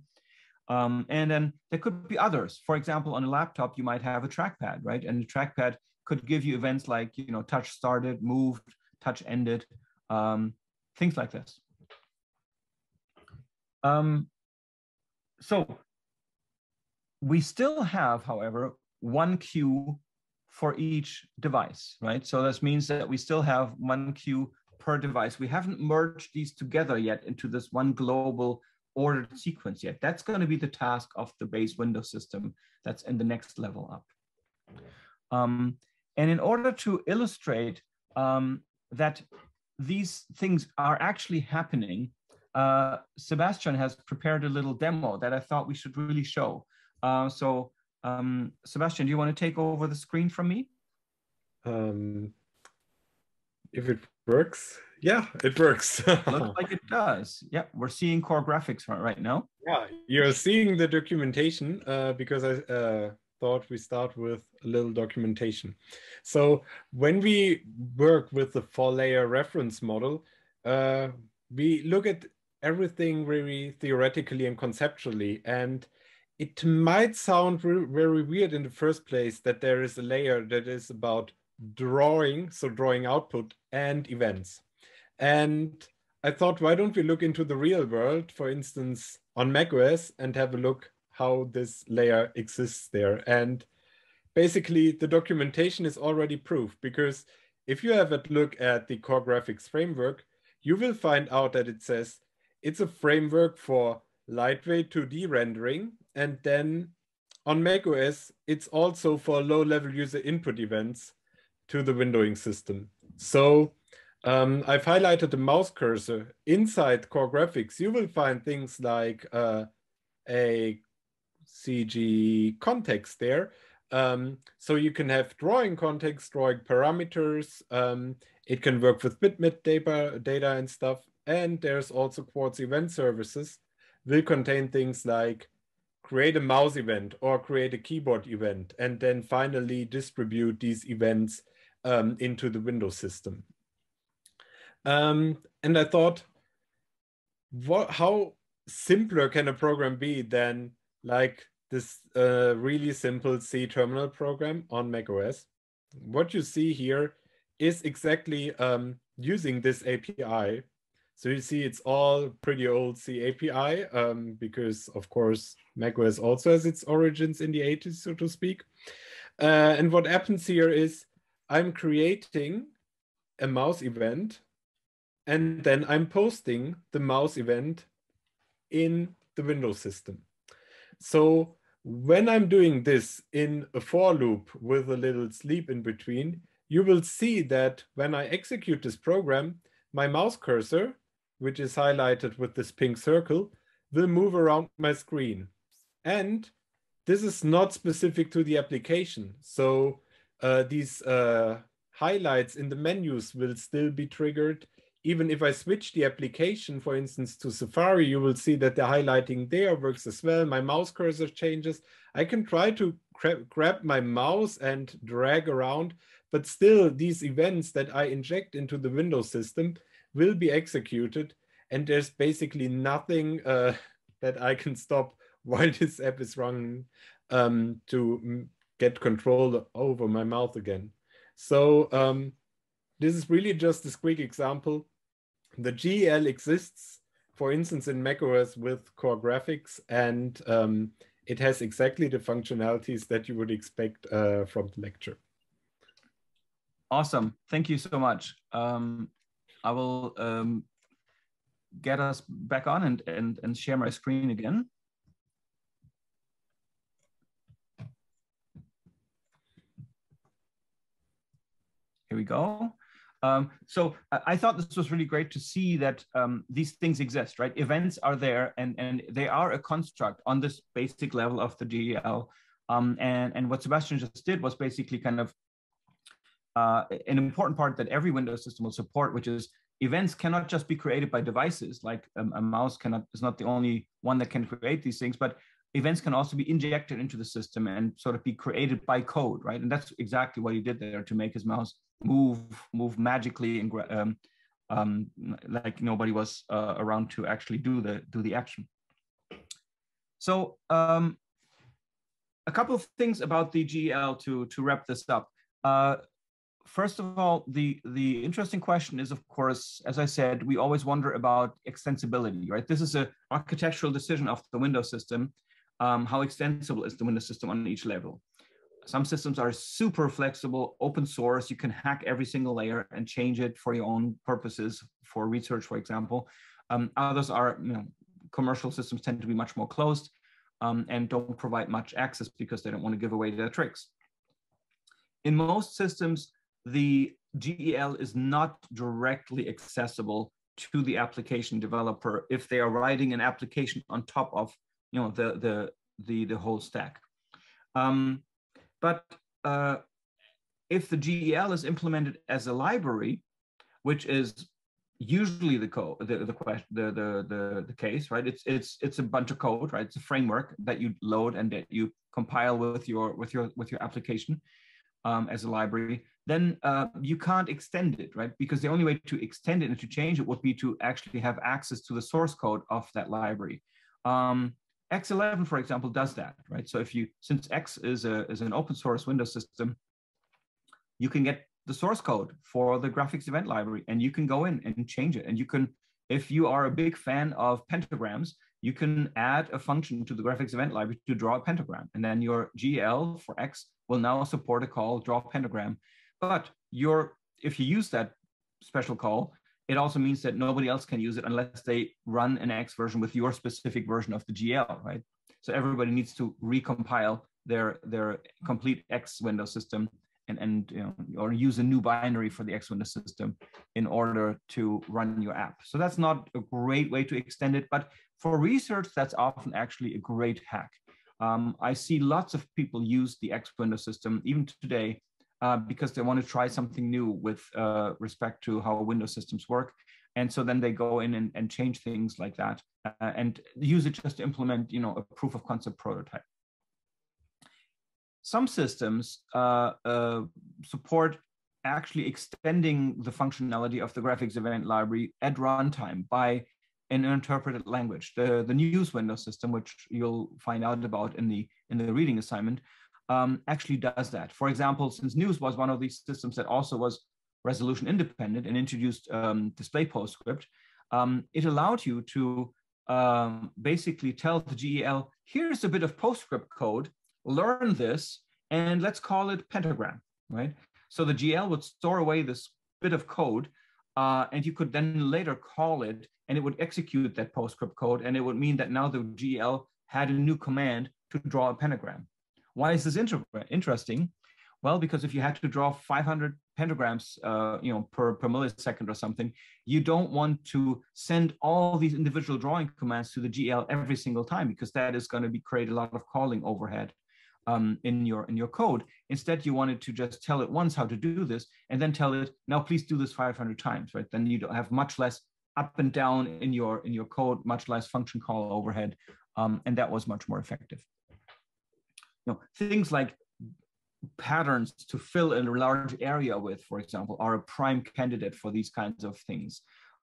Um, and then there could be others. For example, on a laptop, you might have a trackpad, right? And the trackpad could give you events like, you know, touch started, moved, touch ended, um, things like this. Um, so we still have, however, one queue for each device, right? So this means that we still have one queue per device. We haven't merged these together yet into this one global ordered sequence yet. That's going to be the task of the base window system that's in the next level up. Um, and in order to illustrate um, that these things are actually happening, uh, Sebastian has prepared a little demo that I thought we should really show. Uh, so um, Sebastian, do you want to take over the screen from me? Um, if it works, yeah, it works. Looks like it does. Yeah, we're seeing core graphics right now. Yeah, you're seeing the documentation uh, because I uh, thought we start with a little documentation. So when we work with the four layer reference model, uh, we look at everything very theoretically and conceptually. And it might sound very weird in the first place that there is a layer that is about drawing, so drawing output and events. And I thought, why don't we look into the real world, for instance, on macOS and have a look how this layer exists there. And basically the documentation is already proof because if you have a look at the core graphics framework, you will find out that it says it's a framework for lightweight 2D rendering. And then on macOS, it's also for low level user input events to the windowing system. So um, I've highlighted the mouse cursor. Inside Core Graphics, you will find things like uh, a CG context there. Um, so you can have drawing context, drawing parameters. Um, it can work with bitmap data, data and stuff. And there's also Quartz event services will contain things like create a mouse event or create a keyboard event, and then finally distribute these events um, into the Windows system. Um, and I thought, what, how simpler can a program be than like this uh, really simple C terminal program on macOS? What you see here is exactly um, using this API. So you see it's all pretty old C API um, because of course macOS also has its origins in the 80s, so to speak. Uh, and what happens here is I'm creating a mouse event and then I'm posting the mouse event in the Windows system. So when I'm doing this in a for loop with a little sleep in between, you will see that when I execute this program, my mouse cursor, which is highlighted with this pink circle, will move around my screen. And this is not specific to the application. So uh, these uh, highlights in the menus will still be triggered. Even if I switch the application, for instance, to Safari, you will see that the highlighting there works as well. My mouse cursor changes. I can try to grab my mouse and drag around, but still these events that I inject into the Windows system will be executed. And there's basically nothing uh, that I can stop while this app is running um, to get control over my mouth again. So um, this is really just this quick example. The GL exists, for instance, in macOS with core graphics, and um, it has exactly the functionalities that you would expect uh, from the lecture. Awesome. Thank you so much. Um, I will um, get us back on and, and, and share my screen again. Here we go. Um, so I, thought this was really great to see that um, these things exist, right? Events are there and, and they are a construct on this basic level of the GEL. Um, and, and what Sebastian just did was basically kind of uh, an important part that every Windows system will support, which is events cannot just be created by devices, like um, a mouse cannot is not the only one that can create these things, but events can also be injected into the system and sort of be created by code, right? And that's exactly what he did there to make his mouse move move magically and um, um, like nobody was uh, around to actually do the do the action. So um, a couple of things about the GL to to wrap this up. Uh, first of all, the the interesting question is, of course, as I said, we always wonder about extensibility, right? This is an architectural decision of the Windows system. Um, how extensible is the Windows system on each level? Some systems are super flexible, open source. You can hack every single layer and change it for your own purposes, for research, for example. Um, others are, you know, commercial systems tend to be much more closed um, and don't provide much access because they don't want to give away their tricks. In most systems, the GEL is not directly accessible to the application developer if they are writing an application on top of, you know, the the the, the whole stack. Um, but uh, if the GEL is implemented as a library, which is usually the the the, the the the the case, right? It's it's it's a bunch of code, right? It's a framework that you load and that you compile with your with your with your application um, as a library. Then uh, you can't extend it, right? Because the only way to extend it and to change it would be to actually have access to the source code of that library. Um, X11, for example, does that, right? So if you, since X is, a, is an open source Windows system, you can get the source code for the graphics event library and you can go in and change it. And you can, if you are a big fan of pentagrams, you can add a function to the graphics event library to draw a pentagram. And then your GL for X will now support a call, draw pentagram. But your, if you use that special call, it also means that nobody else can use it unless they run an X version with your specific version of the GL, right? So everybody needs to recompile their their complete X window system and and you know or use a new binary for the X window system in order to run your app. So that's not a great way to extend it, but for research, that's often actually a great hack. Um, I see lots of people use the X window system even today uh, because they want to try something new with uh, respect to how Windows systems work. And so then they go in and, and change things like that uh, and use it just to implement, you know, a proof of concept prototype. Some systems uh, uh, support actually extending the functionality of the graphics event library at runtime by an interpreted language. The, the NeWS window system, which you'll find out about in the, in the reading assignment, um, actually does that. For example, since NeWS was one of these systems that also was resolution independent and introduced um, display PostScript, um, it allowed you to um, basically tell the GEL, here's a bit of PostScript code, learn this, and let's call it pentagram, right? So the GL would store away this bit of code, uh, and you could then later call it, and it would execute that PostScript code, and it would mean that now the GL had a new command to draw a pentagram. Why is this inter interesting? Well, because if you had to draw 500 pentagrams, uh, you know, per, per millisecond or something, you don't want to send all these individual drawing commands to the GL every single time because that is going to be create a lot of calling overhead um, in your in your code. Instead, you wanted to just tell it once how to do this, and then tell it now please do this 500 times, right? Then you don't have much less up and down in your in your code, much less function call overhead, um, and that was much more effective. You know, things like patterns to fill a large area with, for example, are a prime candidate for these kinds of things,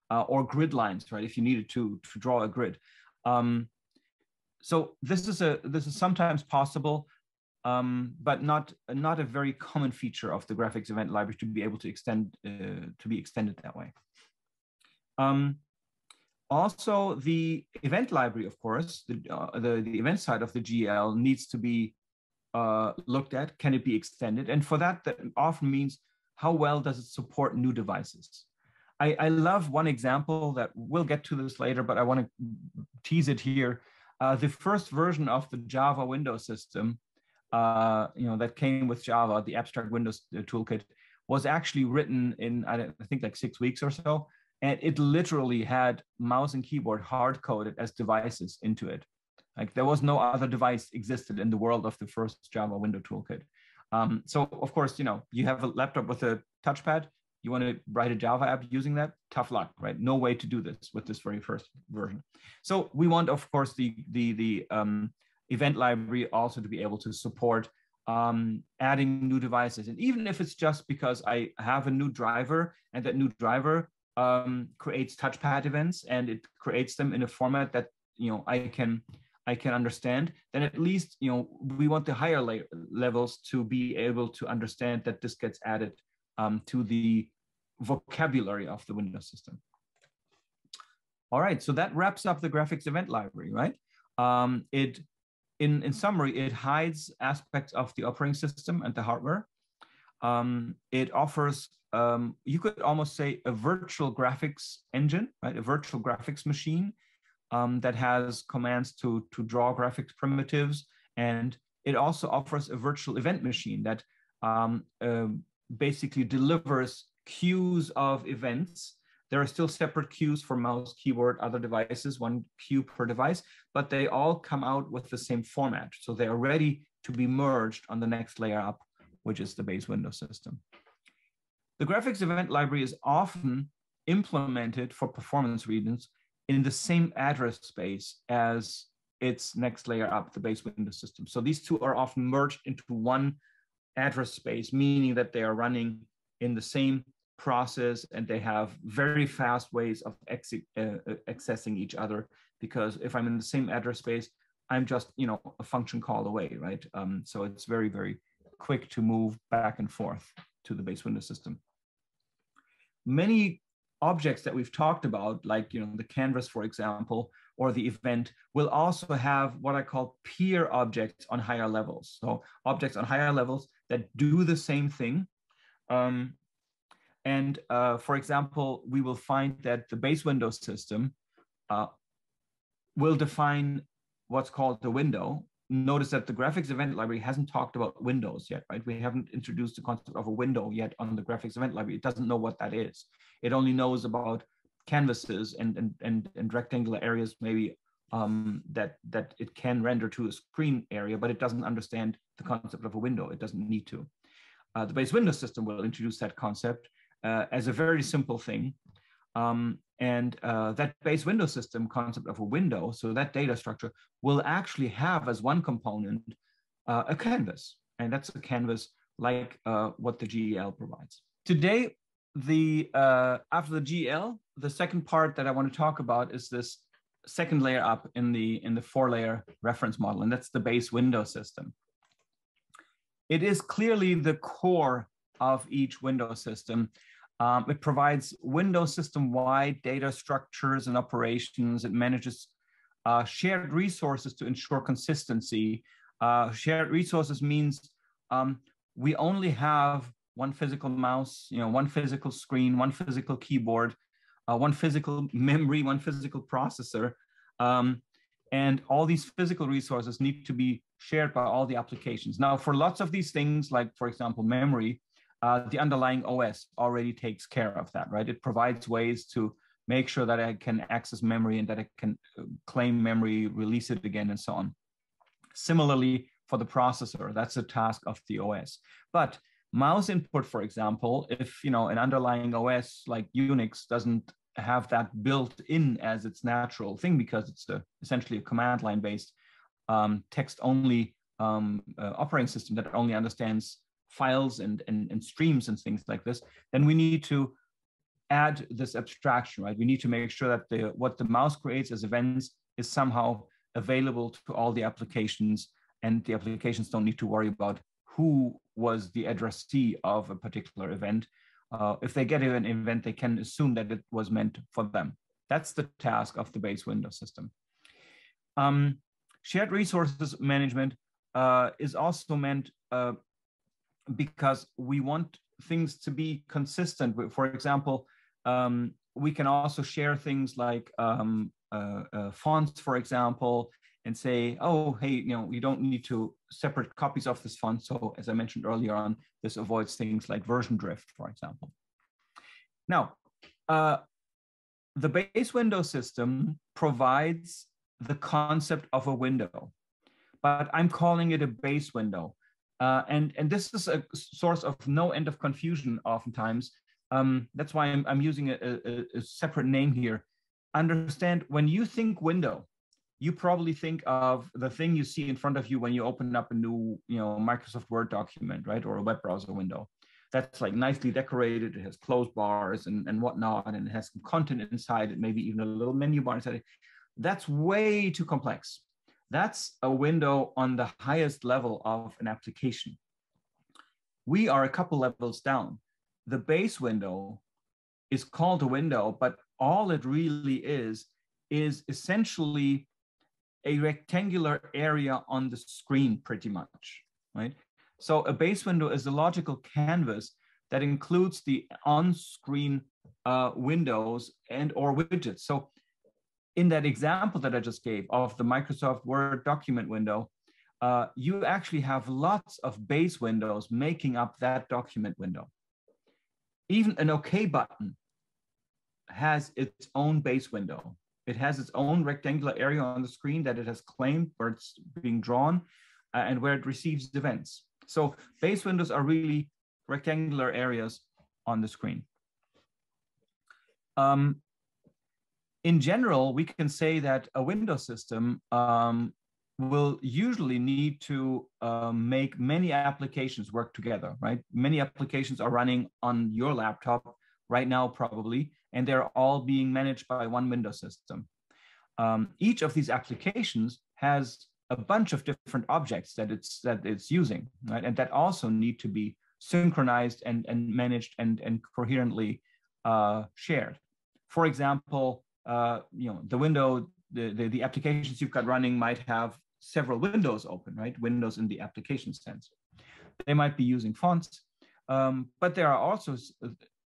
uh, or grid lines, right? If you needed to to draw a grid. Um, so this is a this is sometimes possible, um, but not not a very common feature of the graphics event library to be able to extend uh, to be extended that way. Um, also, the event library, of course, the, uh, the, the event side of the GL needs to be uh, looked at. Can it be extended? And for that, that often means how well does it support new devices? I, I love one example that we'll get to this later, but I want to tease it here. Uh, the first version of the Java window system, uh, you know, that came with Java, the abstract Windows uh, toolkit, was actually written in I, I think like six weeks or so and it literally had mouse and keyboard hard coded as devices into it. Like there was no other device existed in the world of the first Java window toolkit. Um, so of course, you know, you have a laptop with a touchpad, you want to write a Java app using that, tough luck, right? No way to do this with this very first version. So we want, of course, the the the um, event library also to be able to support um, adding new devices. And even if it's just because I have a new driver and that new driver um, creates touchpad events and it creates them in a format that you know I can I can understand, then at least you know we want the higher levels to be able to understand that this gets added um, to the vocabulary of the Windows system. All right, so that wraps up the graphics event library, right? Um, it, in, in summary, it hides aspects of the operating system and the hardware. Um, it offers um, you could almost say a virtual graphics engine, right? A virtual graphics machine um, that has commands to, to draw graphics primitives. And it also offers a virtual event machine that um, uh, basically delivers queues of events. There are still separate queues for mouse, keyboard, other devices, one queue per device, but they all come out with the same format. So they are ready to be merged on the next layer up, which is the base window system. The graphics event library is often implemented for performance reasons in the same address space as its next layer up, the base window system. So these two are often merged into one address space, meaning that they are running in the same process and they have very fast ways of uh, uh, accessing each other. Because if I'm in the same address space, I'm just you know a function call away, right? Um, so it's very very quick to move back and forth to the base window system many objects that we've talked about, like you know the canvas, for example, or the event, will also have what I call peer objects on higher levels. So objects on higher levels that do the same thing. Um, and uh, for example, we will find that the base window system uh, will define what's called the window, notice that the graphics event library hasn't talked about windows yet, right? We haven't introduced the concept of a window yet on the graphics event library. It doesn't know what that is. It only knows about canvases and, and, and, and rectangular areas maybe um, that, that it can render to a screen area, but it doesn't understand the concept of a window. It doesn't need to. Uh, the base window system will introduce that concept uh, as a very simple thing. Um, and uh, that base window system concept of a window, so that data structure will actually have as one component uh, a canvas. And that's a canvas like uh, what the GL provides. Today, the uh, after the GL, the second part that I want to talk about is this second layer up in the in the four layer reference model, and that's the base window system. It is clearly the core of each window system um, it provides Windows system-wide data structures and operations. It manages uh, shared resources to ensure consistency. Uh, shared resources means um, we only have one physical mouse, you know, one physical screen, one physical keyboard, uh, one physical memory, one physical processor. Um, and all these physical resources need to be shared by all the applications. Now, for lots of these things, like for example, memory, uh, the underlying OS already takes care of that, right? It provides ways to make sure that I can access memory and that I can uh, claim memory, release it again, and so on. Similarly, for the processor, that's a task of the OS. But mouse input, for example, if you know an underlying OS like Unix doesn't have that built in as its natural thing because it's a, essentially a command line based um, text only um, uh, operating system that only understands files and, and, and streams and things like this, then we need to add this abstraction, right? We need to make sure that the what the mouse creates as events is somehow available to all the applications and the applications don't need to worry about who was the addressee of a particular event. Uh, if they get an event, they can assume that it was meant for them. That's the task of the base window system. Um, shared resources management uh, is also meant uh, because we want things to be consistent. For example, um, we can also share things like um, uh, uh, fonts, for example, and say, oh, hey, you know, you don't need to separate copies of this font. So as I mentioned earlier on, this avoids things like version drift, for example. Now, uh, the base window system provides the concept of a window, but I'm calling it a base window. Uh, and, and this is a source of no end of confusion oftentimes. Um, that's why I'm, I'm using a, a, a separate name here. Understand when you think window, you probably think of the thing you see in front of you when you open up a new, you know, Microsoft Word document, right, or a web browser window. That's like nicely decorated. It has closed bars and, and whatnot, and it has some content inside it, maybe even a little menu bar inside it. That's way too complex. That's a window on the highest level of an application. We are a couple levels down. The base window is called a window, but all it really is is essentially a rectangular area on the screen pretty much, right? So a base window is a logical canvas that includes the on-screen uh, windows and or widgets. So in that example that I just gave of the Microsoft Word document window, uh, you actually have lots of base windows making up that document window. Even an OK button has its own base window. It has its own rectangular area on the screen that it has claimed where it's being drawn uh, and where it receives events. So base windows are really rectangular areas on the screen. Um, in general, we can say that a window system um, will usually need to um, make many applications work together, right? Many applications are running on your laptop right now, probably, and they're all being managed by one window system. Um, each of these applications has a bunch of different objects that it's that it's using, right? And that also need to be synchronized and, and managed and, and coherently uh, shared. For example, uh, you know, the window, the, the, the applications you've got running might have several windows open, right? Windows in the application sense. They might be using fonts, um, but there are also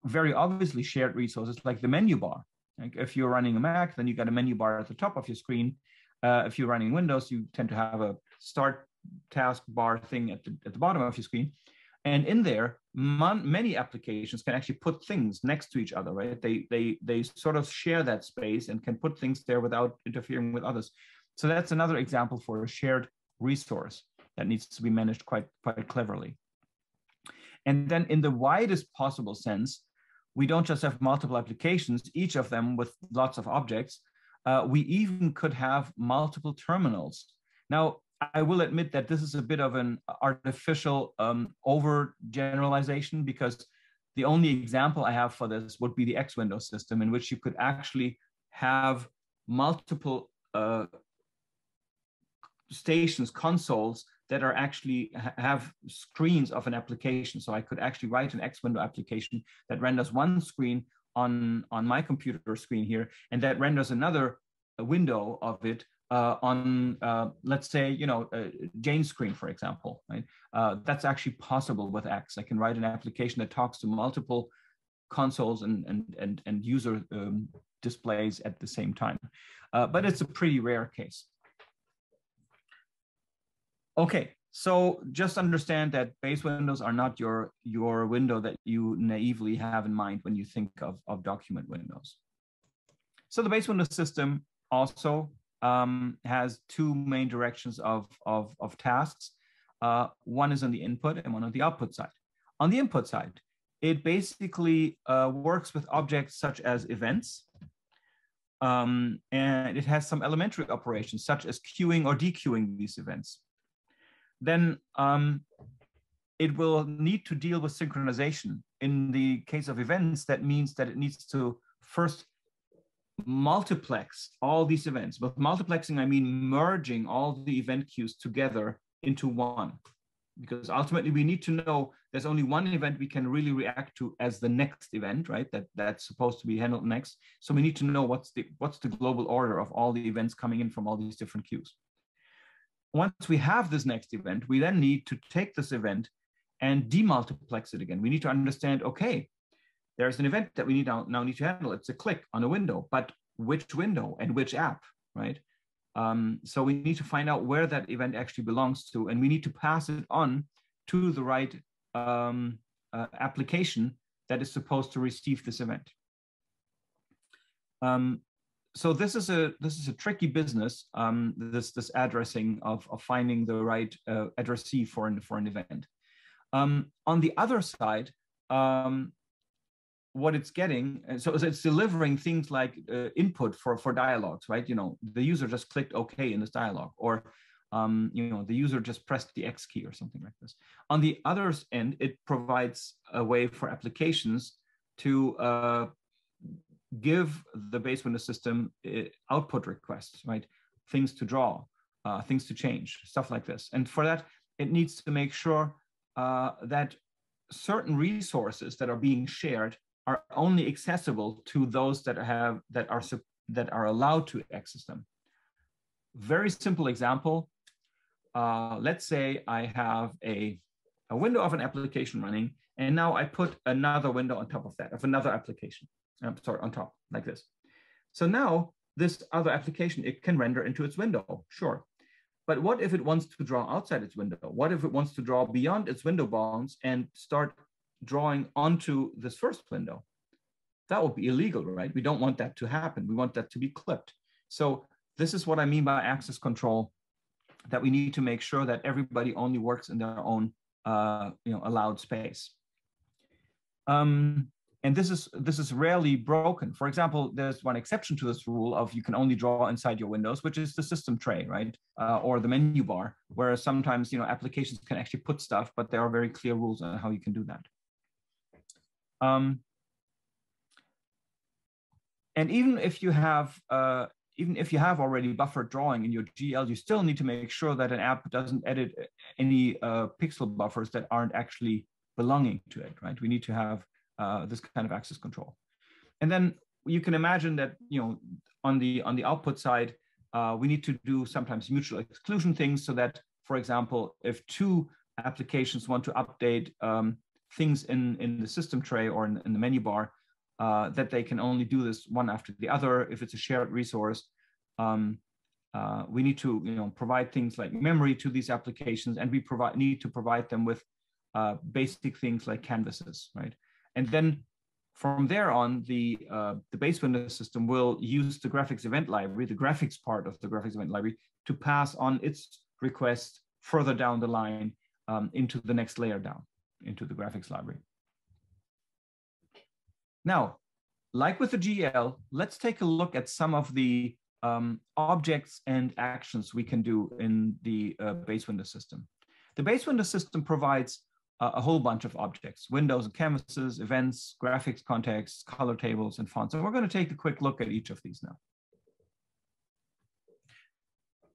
very obviously shared resources like the menu bar. Like if you're running a Mac, then you got a menu bar at the top of your screen. Uh, if you're running Windows, you tend to have a start task bar thing at the, at the bottom of your screen. And in there, mon- many applications can actually put things next to each other, right? They, they, they sort of share that space and can put things there without interfering with others. So that's another example for a shared resource that needs to be managed quite, quite cleverly. And then in the widest possible sense, we don't just have multiple applications, each of them with lots of objects. Uh, we even could have multiple terminals. Now, I will admit that this is a bit of an artificial um, overgeneralization because the only example I have for this would be the X window system in which you could actually have multiple uh, stations, consoles that are actually ha have screens of an application. So I could actually write an X window application that renders one screen on, on my computer screen here, and that renders another window of it uh, on, uh, let's say, you know, Jane's screen, for example, right? Uh, that's actually possible with X. I can write an application that talks to multiple consoles and, and, and, and user um, displays at the same time. Uh, but it's a pretty rare case. Okay, so just understand that base windows are not your, your window that you naively have in mind when you think of, of document windows. So the base window system also um, has two main directions of, of, of tasks. Uh, one is on the input and one on the output side. On the input side, it basically uh, works with objects such as events, um, and it has some elementary operations such as queuing or dequeuing these events. Then um, it will need to deal with synchronization. In the case of events, that means that it needs to first multiplex all these events. But multiplexing, I mean merging all the event queues together into one. Because ultimately we need to know there's only one event we can really react to as the next event, right? That that's supposed to be handled next. So we need to know what's the what's the global order of all the events coming in from all these different queues. Once we have this next event, we then need to take this event and demultiplex it again. We need to understand, okay, there's an event that we need now, now need to handle. It's a click on a window, but which window and which app, right? Um, so we need to find out where that event actually belongs to, and we need to pass it on to the right um, uh, application that is supposed to receive this event. Um, so this is a this is a tricky business. Um, this this addressing of, of finding the right uh, addressee for an for an event. Um, on the other side, um, what it's getting so it's delivering things like uh, input for for dialogues right? You know the user just clicked okay in this dialogue or um, you know the user just pressed the x key or something like this. On the other end it provides a way for applications to uh, give the base window system uh, output requests right? Things to draw uh, things to change stuff like this. And for that it needs to make sure uh, that certain resources that are being shared are only accessible to those that have that are that are allowed to access them. Very simple example. Uh, let's say I have a, a window of an application running, and now I put another window on top of that, of another application. I'm sorry, on top, like this. So now this other application, it can render into its window, sure. But what if it wants to draw outside its window? What if it wants to draw beyond its window bounds and start drawing onto this first window. That would be illegal, right? We don't want that to happen. We want that to be clipped. So this is what I mean by access control, that we need to make sure that everybody only works in their own uh, you know, allowed space. Um, and this is this is rarely broken. For example, there's one exception to this rule of you can only draw inside your windows, which is the system tray, right, uh, or the menu bar, Whereas sometimes you know applications can actually put stuff, but there are very clear rules on how you can do that. Um, and even if you have uh, even if you have already buffered drawing in your GL, you still need to make sure that an app doesn't edit any uh, pixel buffers that aren't actually belonging to it, right? We need to have uh, this kind of access control. And then you can imagine that, you know, on the on the output side, uh, we need to do sometimes mutual exclusion things so that, for example, if two applications want to update um, things in, in the system tray or in, in the menu bar uh, that they can only do this one after the other. If it's a shared resource, um, uh, we need to you know, provide things like memory to these applications and we provide, need to provide them with uh, basic things like canvases, right? And then from there on, the, uh, the base window system will use the graphics event library, the graphics part of the graphics event library, to pass on its request further down the line um, into the next layer down into the graphics library. Now, like with the GL, let's take a look at some of the um, objects and actions we can do in the uh, base window system. The base window system provides a whole bunch of objects, windows and canvases, events, graphics contexts, color tables, and fonts. And we're going to take a quick look at each of these now.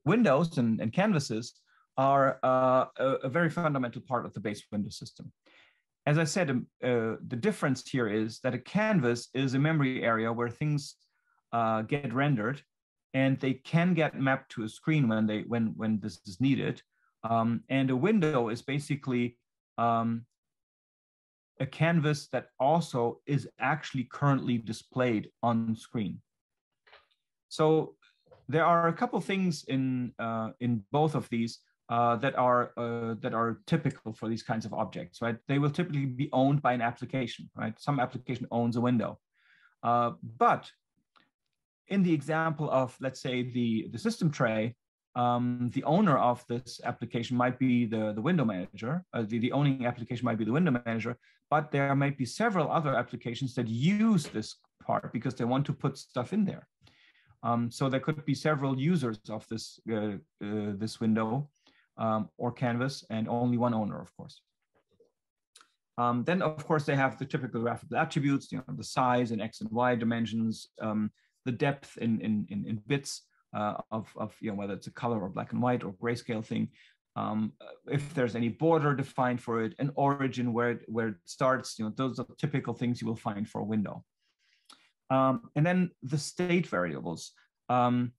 Windows and, and canvases are uh, a, very fundamental part of the base window system. As I said, um, uh, the difference here is that a canvas is a memory area where things uh, get rendered and they can get mapped to a screen when, they, when, when this is needed. Um, and a window is basically um, a canvas that also is actually currently displayed on screen. So there are a couple things in, uh, in both of these uh, that are uh, that are typical for these kinds of objects, right? They will typically be owned by an application, right? Some application owns a window, uh, but in the example of let's say the the system tray, um, the owner of this application might be the the window manager. Uh, the the owning application might be the window manager, but there might be several other applications that use this part because they want to put stuff in there. Um, so there could be several users of this uh, uh, this window um, or canvas and only one owner, of course. Um, then, of course, they have the typical graphical attributes, you know, the size and X and Y dimensions, um, the depth in, in, in, in bits uh, of, of, you know, whether it's a color or black and white or grayscale thing. Um, if there's any border defined for it, an origin where it, where it starts, you know, those are typical things you will find for a window. Um, and then the state variables. Um,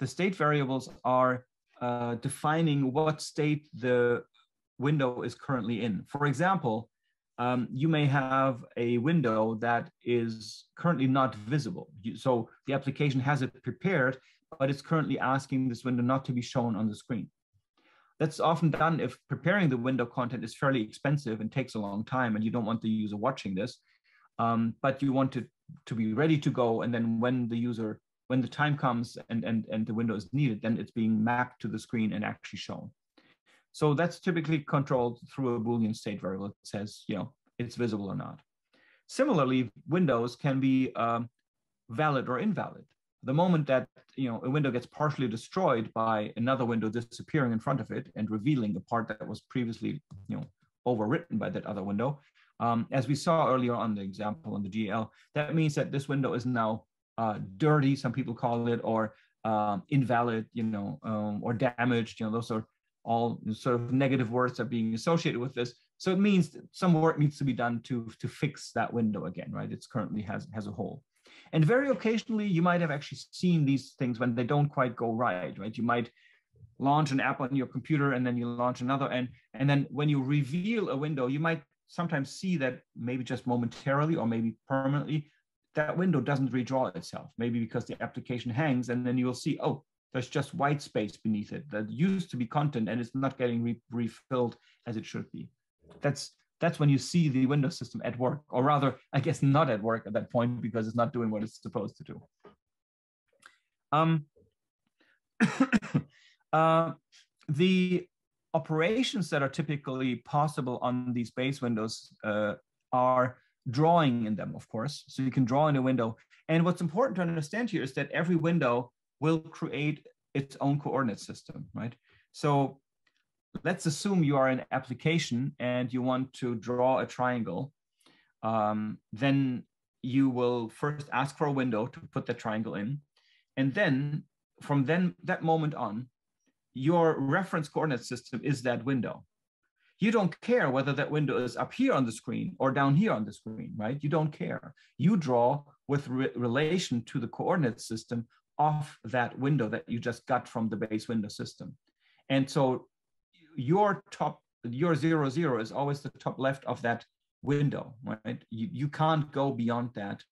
the state variables are uh, defining what state the window is currently in. For example, um, you may have a window that is currently not visible. You, so the application has it prepared, but it's currently asking this window not to be shown on the screen. That's often done if preparing the window content is fairly expensive and takes a long time and you don't want the user watching this, um, but you want it to be ready to go. And then when the user when the time comes and, and, and the window is needed, then it's being mapped to the screen and actually shown. So that's typically controlled through a Boolean state variable that says, you know, it's visible or not. Similarly, windows can be um, valid or invalid. The moment that you know a window gets partially destroyed by another window disappearing in front of it and revealing a part that was previously you know overwritten by that other window, um, as we saw earlier on the example on the GL, that means that this window is now uh, dirty, some people call it, or um, invalid, you know, um, or damaged. You know, those are all sort of negative words that are being associated with this. So it means some work needs to be done to to fix that window again, right? It's currently has has a hole. And very occasionally, you might have actually seen these things when they don't quite go right, right? You might launch an app on your computer and then you launch another, and and then when you reveal a window, you might sometimes see that maybe just momentarily or maybe permanently that window doesn't redraw itself, maybe because the application hangs and then you'll see, oh, there's just white space beneath it that used to be content and it's not getting re refilled as it should be. That's that's when you see the window system at work, or rather, I guess not at work at that point because it's not doing what it's supposed to do. Um, uh, the operations that are typically possible on these base windows uh, are drawing in them, of course. So you can draw in a window. And what's important to understand here is that every window will create its own coordinate system, right? So let's assume you are an application and you want to draw a triangle. Um, then you will first ask for a window to put the triangle in. And then from then that moment on, your reference coordinate system is that window you don't care whether that window is up here on the screen or down here on the screen, right? You don't care. You draw with re relation to the coordinate system of that window that you just got from the base window system. And so your top, your zero, zero is always the top left of that window, right? You, you can't go beyond that.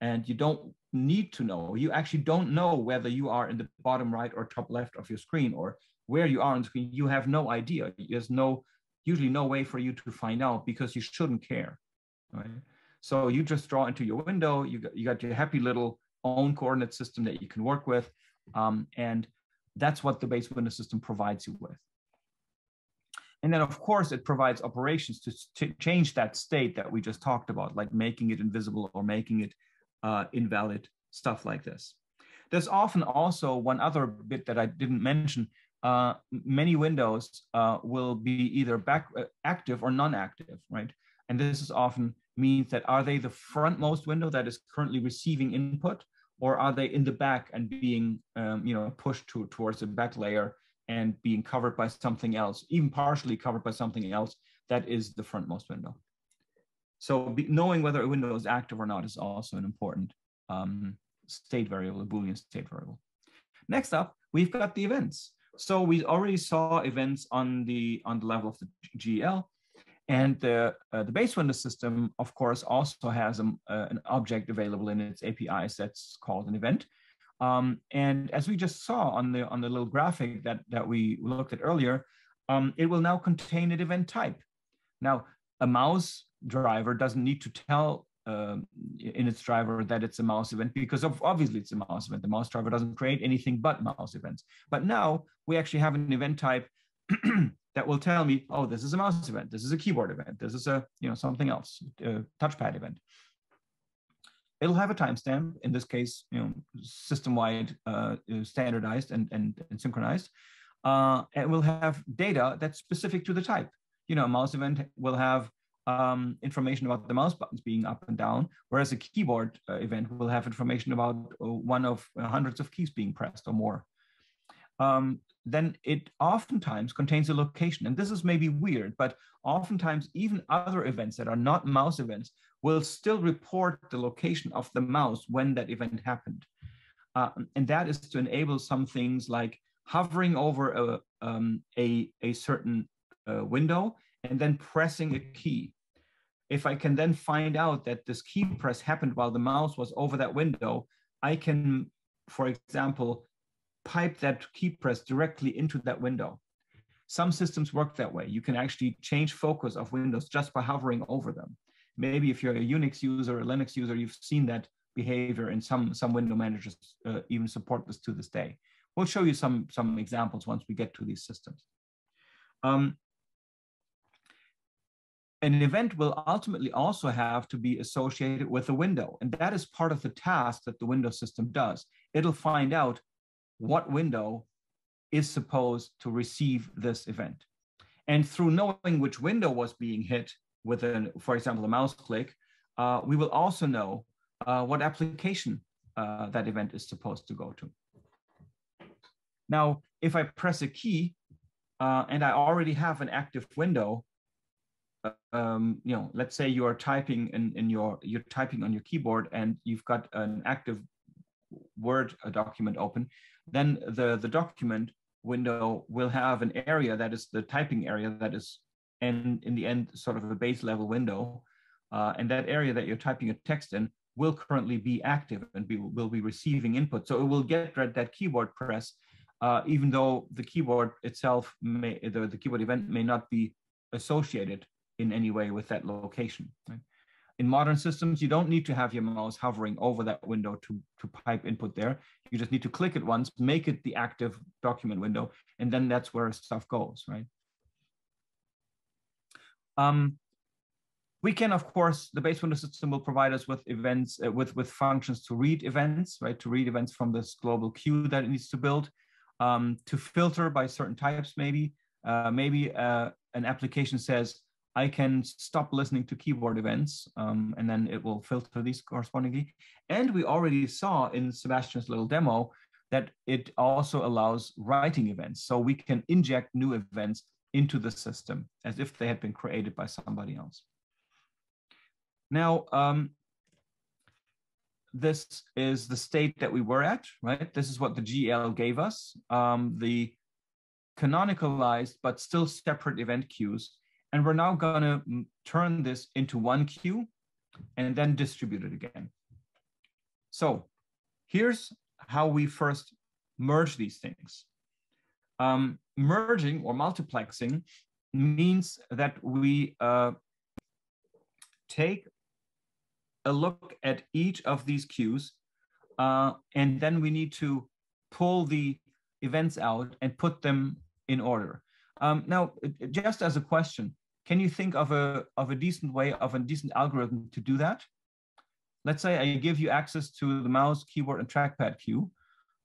And you don't need to know. You actually don't know whether you are in the bottom right or top left of your screen or where you are on the screen. You have no idea. There's no usually no way for you to find out because you shouldn't care, right? So you just draw into your window, you got, you got your happy little own coordinate system that you can work with. Um, and that's what the base window system provides you with. And then of course it provides operations to, to change that state that we just talked about, like making it invisible or making it uh, invalid, stuff like this. There's often also one other bit that I didn't mention, uh, many windows uh, will be either back uh, active or non-active, right? And this is often means that are they the frontmost window that is currently receiving input, or are they in the back and being, um, you know, pushed to, towards the back layer and being covered by something else, even partially covered by something else that is the frontmost window. So be, knowing whether a window is active or not is also an important um, state variable, a Boolean state variable. Next up, we've got the events. So we already saw events on the on the level of the GL, and the uh, the base window system, of course, also has a, uh, an object available in its APIs that's called an event. Um, and as we just saw on the on the little graphic that that we looked at earlier, um, it will now contain an event type. Now, a mouse driver doesn't need to tell uh, in its driver that it's a mouse event because of, obviously it's a mouse event. The mouse driver doesn't create anything but mouse events. But now we actually have an event type that will tell me, oh, this is a mouse event, this is a keyboard event, this is a you know something else, a touchpad event. It'll have a timestamp. In this case, you know, system-wide, uh, standardized and, and, and synchronized. Uh, and will have data that's specific to the type. You know, a mouse event will have um, information about the mouse buttons being up and down, whereas a keyboard uh, event will have information about uh, one of uh, hundreds of keys being pressed or more. Um, then it oftentimes contains a location. And this is maybe weird, but oftentimes even other events that are not mouse events will still report the location of the mouse when that event happened. Uh, and that is to enable some things like hovering over a, um, a, a certain uh, window and then pressing a key. If I can then find out that this key press happened while the mouse was over that window, I can, for example, pipe that key press directly into that window. Some systems work that way. You can actually change focus of windows just by hovering over them. Maybe if you're a Unix user or a Linux user, you've seen that behavior and some, some window managers uh, even support this to this day. We'll show you some, some examples once we get to these systems. Um, an event will ultimately also have to be associated with a window. And that is part of the task that the window system does. It'll find out what window is supposed to receive this event. And through knowing which window was being hit with, an, for example, a mouse click, uh, we will also know uh, what application uh, that event is supposed to go to. Now, if I press a key uh, and I already have an active window, um, you know, let's say you are typing in, in your, you're typing on your keyboard and you've got an active Word document open, then the, the document window will have an area that is the typing area that is in, in the end sort of a base level window. Uh, and that area that you're typing a text in will currently be active and be, will be receiving input. So it will get that keyboard press, uh, even though the keyboard itself may, the, the keyboard event may not be associated in any way with that location. Right? In modern systems, you don't need to have your mouse hovering over that window to, to pipe input there. You just need to click it once, make it the active document window, and then that's where stuff goes, right? Um, we can, of course, the base window system will provide us with events, uh, with, with functions to read events, right? To read events from this global queue that it needs to build, um, to filter by certain types, maybe. Uh, maybe uh, an application says, I can stop listening to keyboard events um, and then it will filter these correspondingly. And we already saw in Sebastian's little demo that it also allows writing events. So we can inject new events into the system as if they had been created by somebody else. Now, um, this is the state that we were at, right? This is what the GL gave us, um, the canonicalized but still separate event queues and we're now gonna turn this into one queue and then distribute it again. So here's how we first merge these things. Um, merging or multiplexing means that we uh, take a look at each of these queues, uh, and then we need to pull the events out and put them in order. Um, now, just as a question, can you think of a, of a decent way, of a decent algorithm to do that? Let's say I give you access to the mouse, keyboard, and trackpad queue,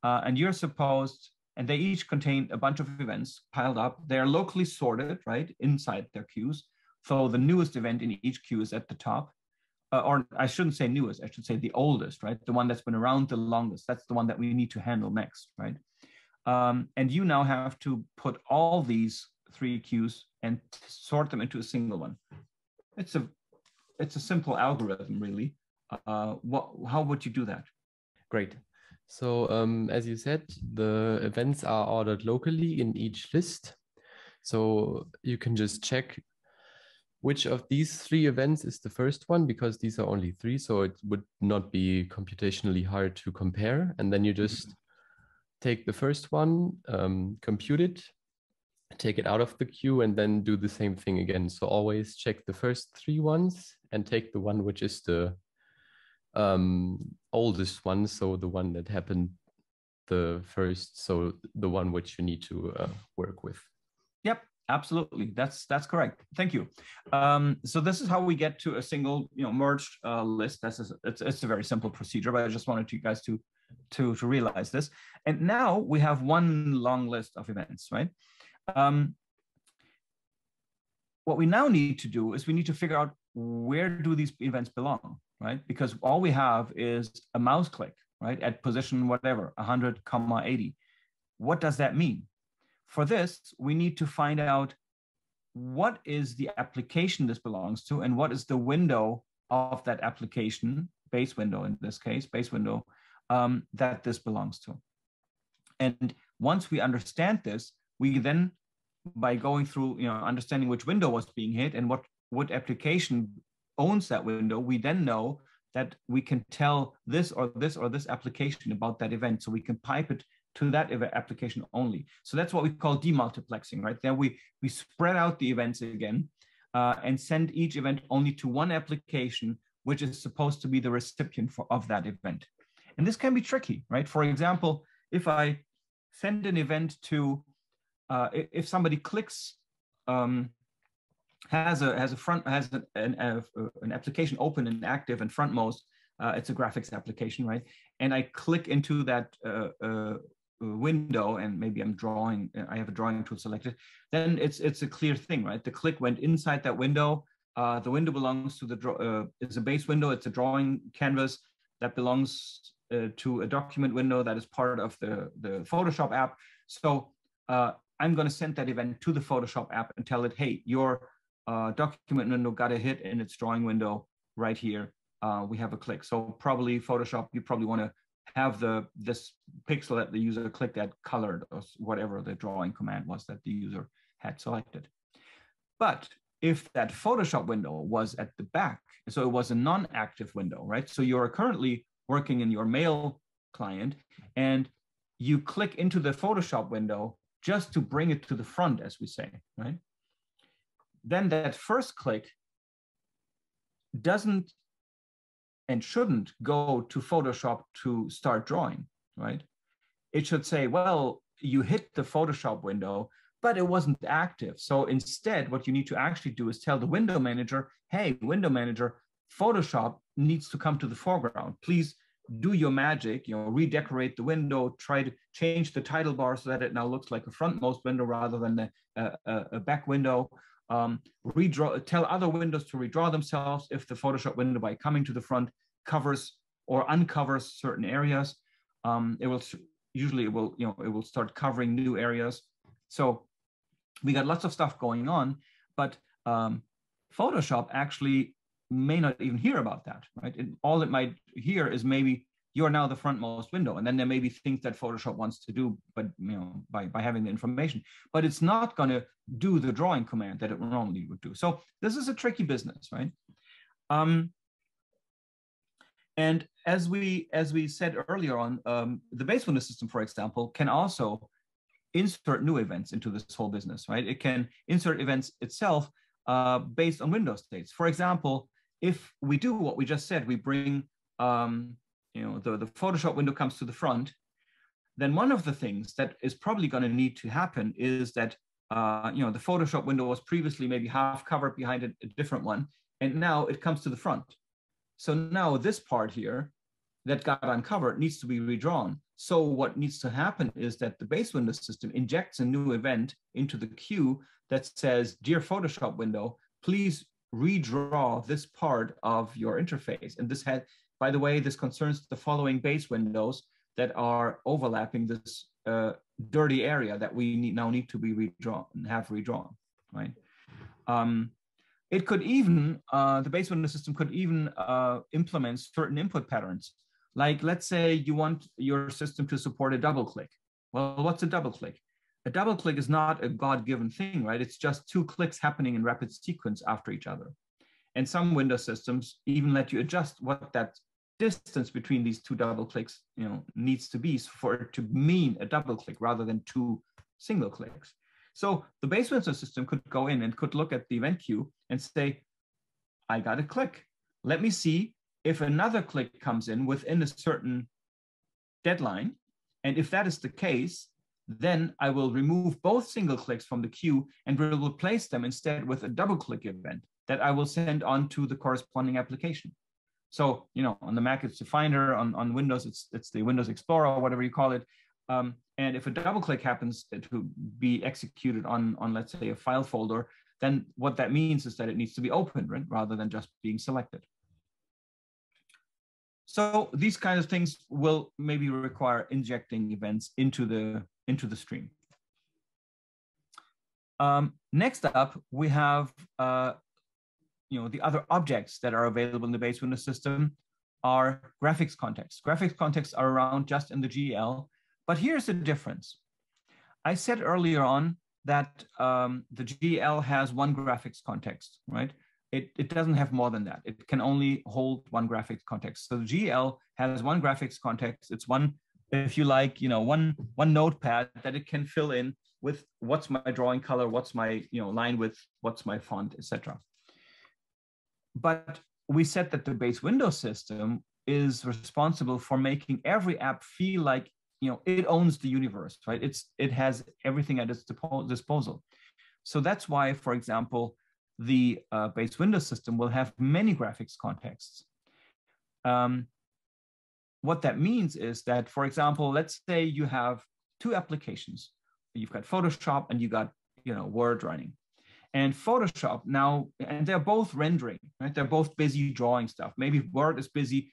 uh, and you're supposed, and they each contain a bunch of events piled up. They are locally sorted, right, inside their queues. So the newest event in each queue is at the top. Uh, or I shouldn't say newest, I should say the oldest, right? The one that's been around the longest. That's the one that we need to handle next, right? Um, and you now have to put all these three queues and sort them into a single one. It's a it's a simple algorithm, really. Uh, what how would you do that? Great. So um, as you said, the events are ordered locally in each list. So you can just check which of these three events is the first one because these are only three. So it would not be computationally hard to compare. And then you just mm -hmm. take the first one, um, compute it, take it out of the queue and then do the same thing again. So always check the first three ones and take the one which is the um, oldest one. So the one that happened the first, so the one which you need to uh, work with. Yep, absolutely. That's that's correct. Thank you. Um, so this is how we get to a single, you know, merged uh, list. That's it's it's a very simple procedure, but I just wanted you guys to to to realize this. And now we have one long list of events, right? Um, what we now need to do is we need to figure out where do these events belong, right? Because all we have is a mouse click, right, at position whatever, 100, comma 80. What does that mean? For this, we need to find out what is the application this belongs to and what is the window of that application, base window in this case, base window, um, that this belongs to. And once we understand this, we then, by going through, you know, understanding which window was being hit and what, what application owns that window, we then know that we can tell this or this or this application about that event. So we can pipe it to that application only. So that's what we call demultiplexing, right? Then we, we spread out the events again uh, and send each event only to one application, which is supposed to be the recipient for, of that event. And this can be tricky, right? For example, if I send an event to, uh, if somebody clicks, um, has a has a front has an, an, an application open and active and frontmost, uh, it's a graphics application, right? And I click into that uh, uh window and maybe I'm drawing, I have a drawing tool selected, then it's it's a clear thing, right? The click went inside that window. Uh, the window belongs to the draw, uh, it's a base window, it's a drawing canvas that belongs uh, to a document window that is part of the, the Photoshop app. So uh, I'm going to send that event to the Photoshop app and tell it, hey, your uh, document window got a hit in its drawing window right here. Uh, we have a click. So probably Photoshop, you probably want to have the this pixel that the user clicked at colored or whatever the drawing command was that the user had selected. But if that Photoshop window was at the back, so it was a non-active window, right? So you're currently working in your mail client and you click into the Photoshop window just to bring it to the front, as we say, right? Then that first click doesn't and shouldn't go to Photoshop to start drawing, right? It should say, well, you hit the Photoshop window, but it wasn't active. So instead, what you need to actually do is tell the window manager, hey, window manager, Photoshop needs to come to the foreground. Please do your magic, you know, redecorate the window, try to change the title bar so that it now looks like a frontmost window rather than a, a, a back window. Um, redraw, tell other windows to redraw themselves if the Photoshop window by coming to the front covers or uncovers certain areas. Um, it will usually it will you know it will start covering new areas. So we got lots of stuff going on, but um, Photoshop actually may not even hear about that, right? It, all it might hear is maybe you're now the frontmost window, and then there may be things that Photoshop wants to do, but you know, by by having the information, but it's not going to do the drawing command that it normally would do. So this is a tricky business, right? Um, and as we as we said earlier on, um, the base window system, for example, can also insert new events into this whole business, right? It can insert events itself uh, based on window states. For example, if we do what we just said, we bring, um, you know, the, the Photoshop window comes to the front, then one of the things that is probably going to need to happen is that, uh, you know, the Photoshop window was previously maybe half covered behind a, a different one, and now it comes to the front. So now this part here that got uncovered needs to be redrawn. So what needs to happen is that the base window system injects a new event into the queue that says, dear Photoshop window, please redraw this part of your interface. And this had, by the way, this concerns the following base windows that are overlapping this uh, dirty area that we need, now need to be redrawn and have redrawn, right? Um, it could even, uh, the base window system could even uh, implement certain input patterns. Like let's say you want your system to support a double click. Well, what's a double click? A double click is not a God-given thing, right? It's just two clicks happening in rapid sequence after each other. And some Windows systems even let you adjust what that distance between these two double clicks you know, needs to be for it to mean a double click rather than two single clicks. So the base window system could go in and could look at the event queue and say, I got a click. Let me see if another click comes in within a certain deadline. And if that is the case, then I will remove both single clicks from the queue and will replace them instead with a double click event that I will send on to the corresponding application. So, you know, on the Mac, it's the Finder. On, on Windows, it's, it's the Windows Explorer or whatever you call it. Um, and if a double click happens to be executed on, on, let's say, a file folder, then what that means is that it needs to be opened, right? Rather than just being selected. So these kinds of things will maybe require injecting events into the, into the stream. Um, next up, we have uh, you know, the other objects that are available in the base window system are graphics contexts. Graphics contexts are around just in the GL, but here's the difference. I said earlier on that um, the GL has one graphics context, right? It, it doesn't have more than that. It can only hold one graphics context. So the GL has one graphics context. It's one, if you like, you know, one, one notepad that it can fill in with what's my drawing color, what's my, you know, line width, what's my font, etc. But we said that the base window system is responsible for making every app feel like you know it owns the universe right? It's it has everything at its disposal. So that's why for example the uh, base window system will have many graphics contexts. Um, what that means is that for example let's say you have two applications you've got photoshop and you got you know word running and Photoshop now, and they're both rendering, right? They're both busy drawing stuff. Maybe Word is busy,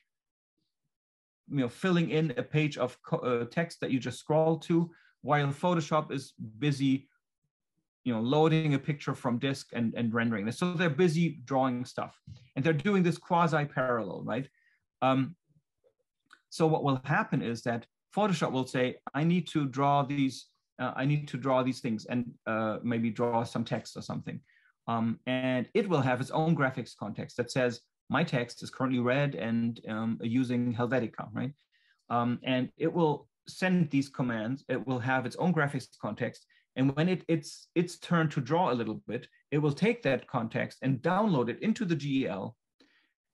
you know, filling in a page of uh, text that you just scroll to, while Photoshop is busy, you know, loading a picture from disk and, and rendering this. So they're busy drawing stuff, and they're doing this quasi-parallel, right? Um, so what will happen is that Photoshop will say, I need to draw these uh, I need to draw these things and uh, maybe draw some text or something. Um, and it will have its own graphics context that says my text is currently red and um, using Helvetica, right? Um, and it will send these commands. It will have its own graphics context. And when it, it's its turn to draw a little bit, it will take that context and download it into the GL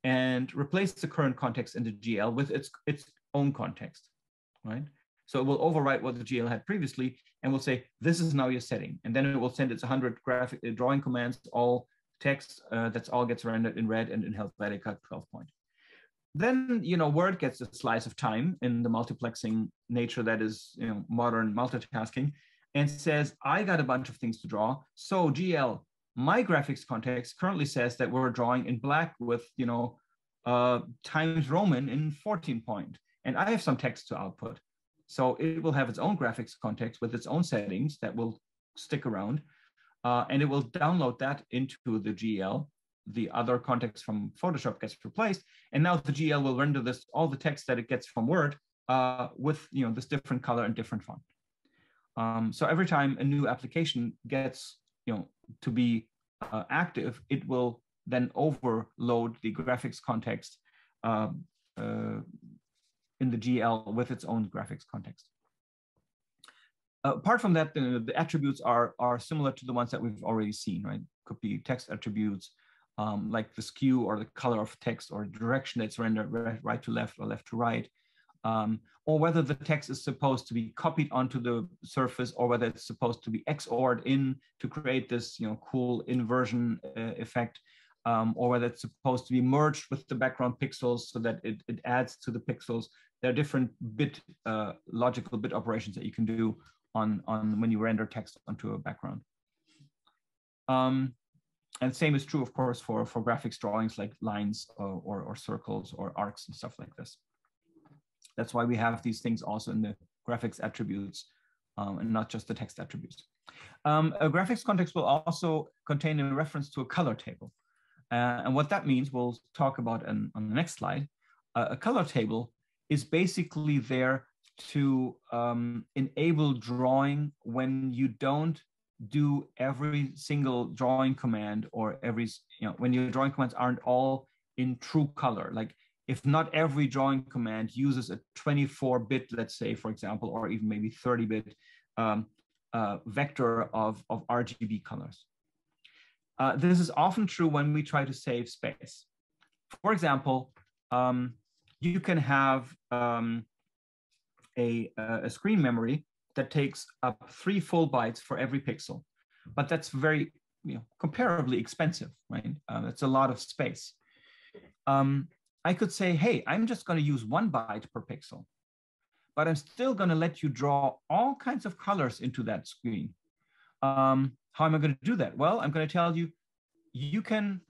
and replace the current context in the GL with its, its own context, right? So it will overwrite what the GL had previously and will say, this is now your setting. And then it will send its 100 graphic uh, drawing commands, all text, uh, that's all gets rendered in red and in Helvetica 12 point. Then, you know, Word gets a slice of time in the multiplexing nature that is, you know, modern multitasking and says, I got a bunch of things to draw. So GL, my graphics context currently says that we're drawing in black with, you know, uh, Times Roman in 14. And I have some text to output. So it will have its own graphics context with its own settings that will stick around. Uh, and it will download that into the GL. The other context from Photoshop gets replaced. And now the GL will render this, all the text that it gets from Word uh, with you know this different color and different font. Um, so every time a new application gets you know to be uh, active, it will then overload the graphics context um, uh, in the GL with its own graphics context. Uh, apart from that, the, the, attributes are, are similar to the ones that we've already seen, right? Could be text attributes um, like the skew or the color of text or direction that's rendered right, right to left or left to right, um, or whether the text is supposed to be copied onto the surface or whether it's supposed to be XORed in to create this you know, cool inversion uh, effect um, or whether it's supposed to be merged with the background pixels so that it, it adds to the pixels. There are different bit uh, logical bit operations that you can do on, on when you render text onto a background. Um, and same is true, of course, for, for graphics drawings like lines or, or, or circles or arcs and stuff like this. That's why we have these things also in the graphics attributes um, and not just the text attributes. Um, a graphics context will also contain a reference to a color table. Uh, and what that means, we'll talk about in, on the next slide. Uh, a color table is basically there to um, enable drawing when you don't do every single drawing command or every, you know, when your drawing commands aren't all in true color. Like if not every drawing command uses a 24 bit, let's say, for example, or even maybe 30 bit um, uh, vector of, of RGB colors. Uh, this is often true when we try to save space. For example, um, you can have um, a, a screen memory that takes up three full bytes for every pixel, but that's very you know, comparably expensive, right? Uh, it's a lot of space. Um, I could say, hey, I'm just going to use one byte per pixel, but I'm still going to let you draw all kinds of colors into that screen. Um, how am I going to do that? Well, I'm going to tell you, you can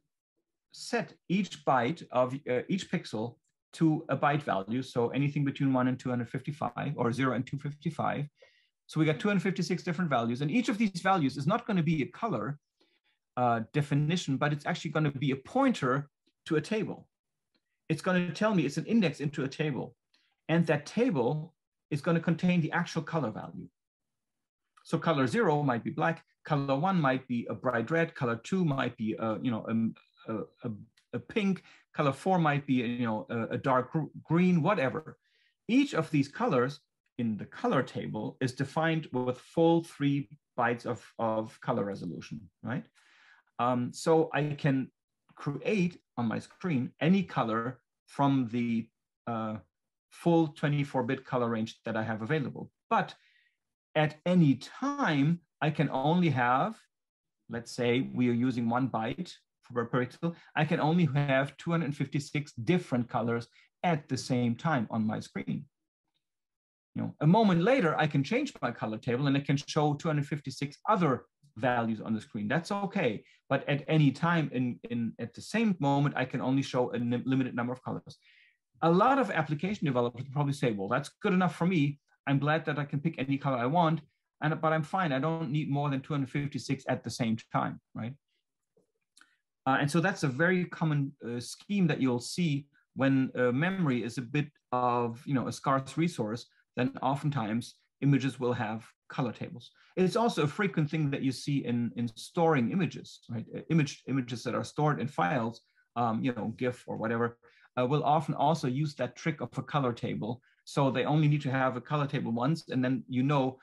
set each byte of uh, each pixel to a byte value. So anything between one and 255 or zero and 255. So we got 256 different values. And each of these values is not going to be a color uh, definition, but it's actually going to be a pointer to a table. It's going to tell me it's an index into a table. And that table is going to contain the actual color value. So color zero might be black, color one might be a bright red, color two might be a, you know, a, a, a pink, color four might be you know, a, a dark green, whatever. Each of these colors in the color table is defined with full three bytes of, of color resolution, right? Um, so I can create on my screen any color from the uh, full 24-bit color range that I have available. But at any time, I can only have, let's say we are using one byte per pixel, I can only have 256 different colors at the same time on my screen. You know, a moment later, I can change my color table and it can show 256 other values on the screen. That's okay. But at any time in, in at the same moment, I can only show a limited number of colors. A lot of application developers probably say, well, that's good enough for me. I'm glad that I can pick any color I want, and but I'm fine. I don't need more than 256 at the same time, right? Uh, and so that's a very common uh, scheme that you'll see when uh, memory is a bit of you know a scarce resource. Then oftentimes images will have color tables. It's also a frequent thing that you see in, in storing images, right? Image, images that are stored in files, um, you know, GIF or whatever, uh, will often also use that trick of a color table. So they only need to have a color table once, and then you know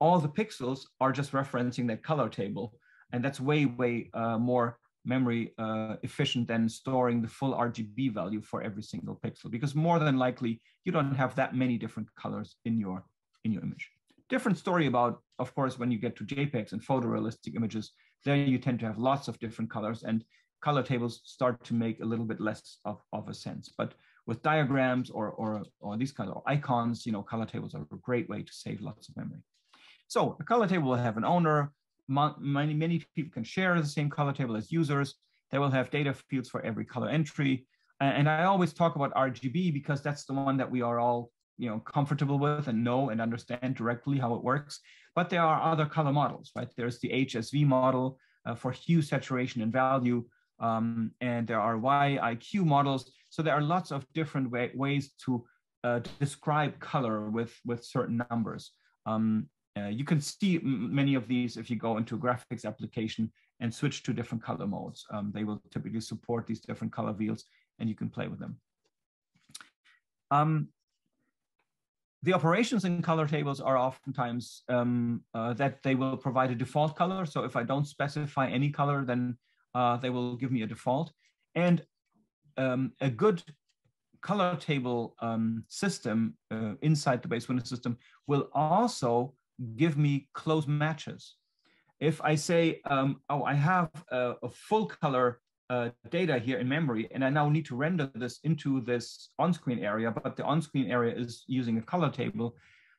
all the pixels are just referencing that color table. And that's way, way uh, more memory uh, efficient than storing the full RGB value for every single pixel, because more than likely, you don't have that many different colors in your, in your image. Different story about, of course, when you get to JPEGs and photorealistic images, there you tend to have lots of different colors and color tables start to make a little bit less of, of a sense. But with diagrams or, or, or these kinds of icons, you know, color tables are a great way to save lots of memory. So a color table will have an owner. Many, many people can share the same color table as users. They will have data fields for every color entry. And I always talk about RGB because that's the one that we are all you know comfortable with and know and understand directly how it works. But there are other color models, right? There's the HSV model uh, for hue, saturation, and value. Um, and there are YIQ models. So there are lots of different way, ways to uh, describe color with, with certain numbers. Um, uh, you can see many of these if you go into a graphics application and switch to different color modes. Um, they will typically support these different color wheels and you can play with them. The operations in color tables are oftentimes um, uh, that they will provide a default color. So if I don't specify any color, then uh, they will give me a default. And um, a good color table um, system uh, inside the base window system will also give me close matches. If I say, um, oh, I have a, a full color uh, data here in memory, and I now need to render this into this on-screen area, but the on-screen area is using a color table,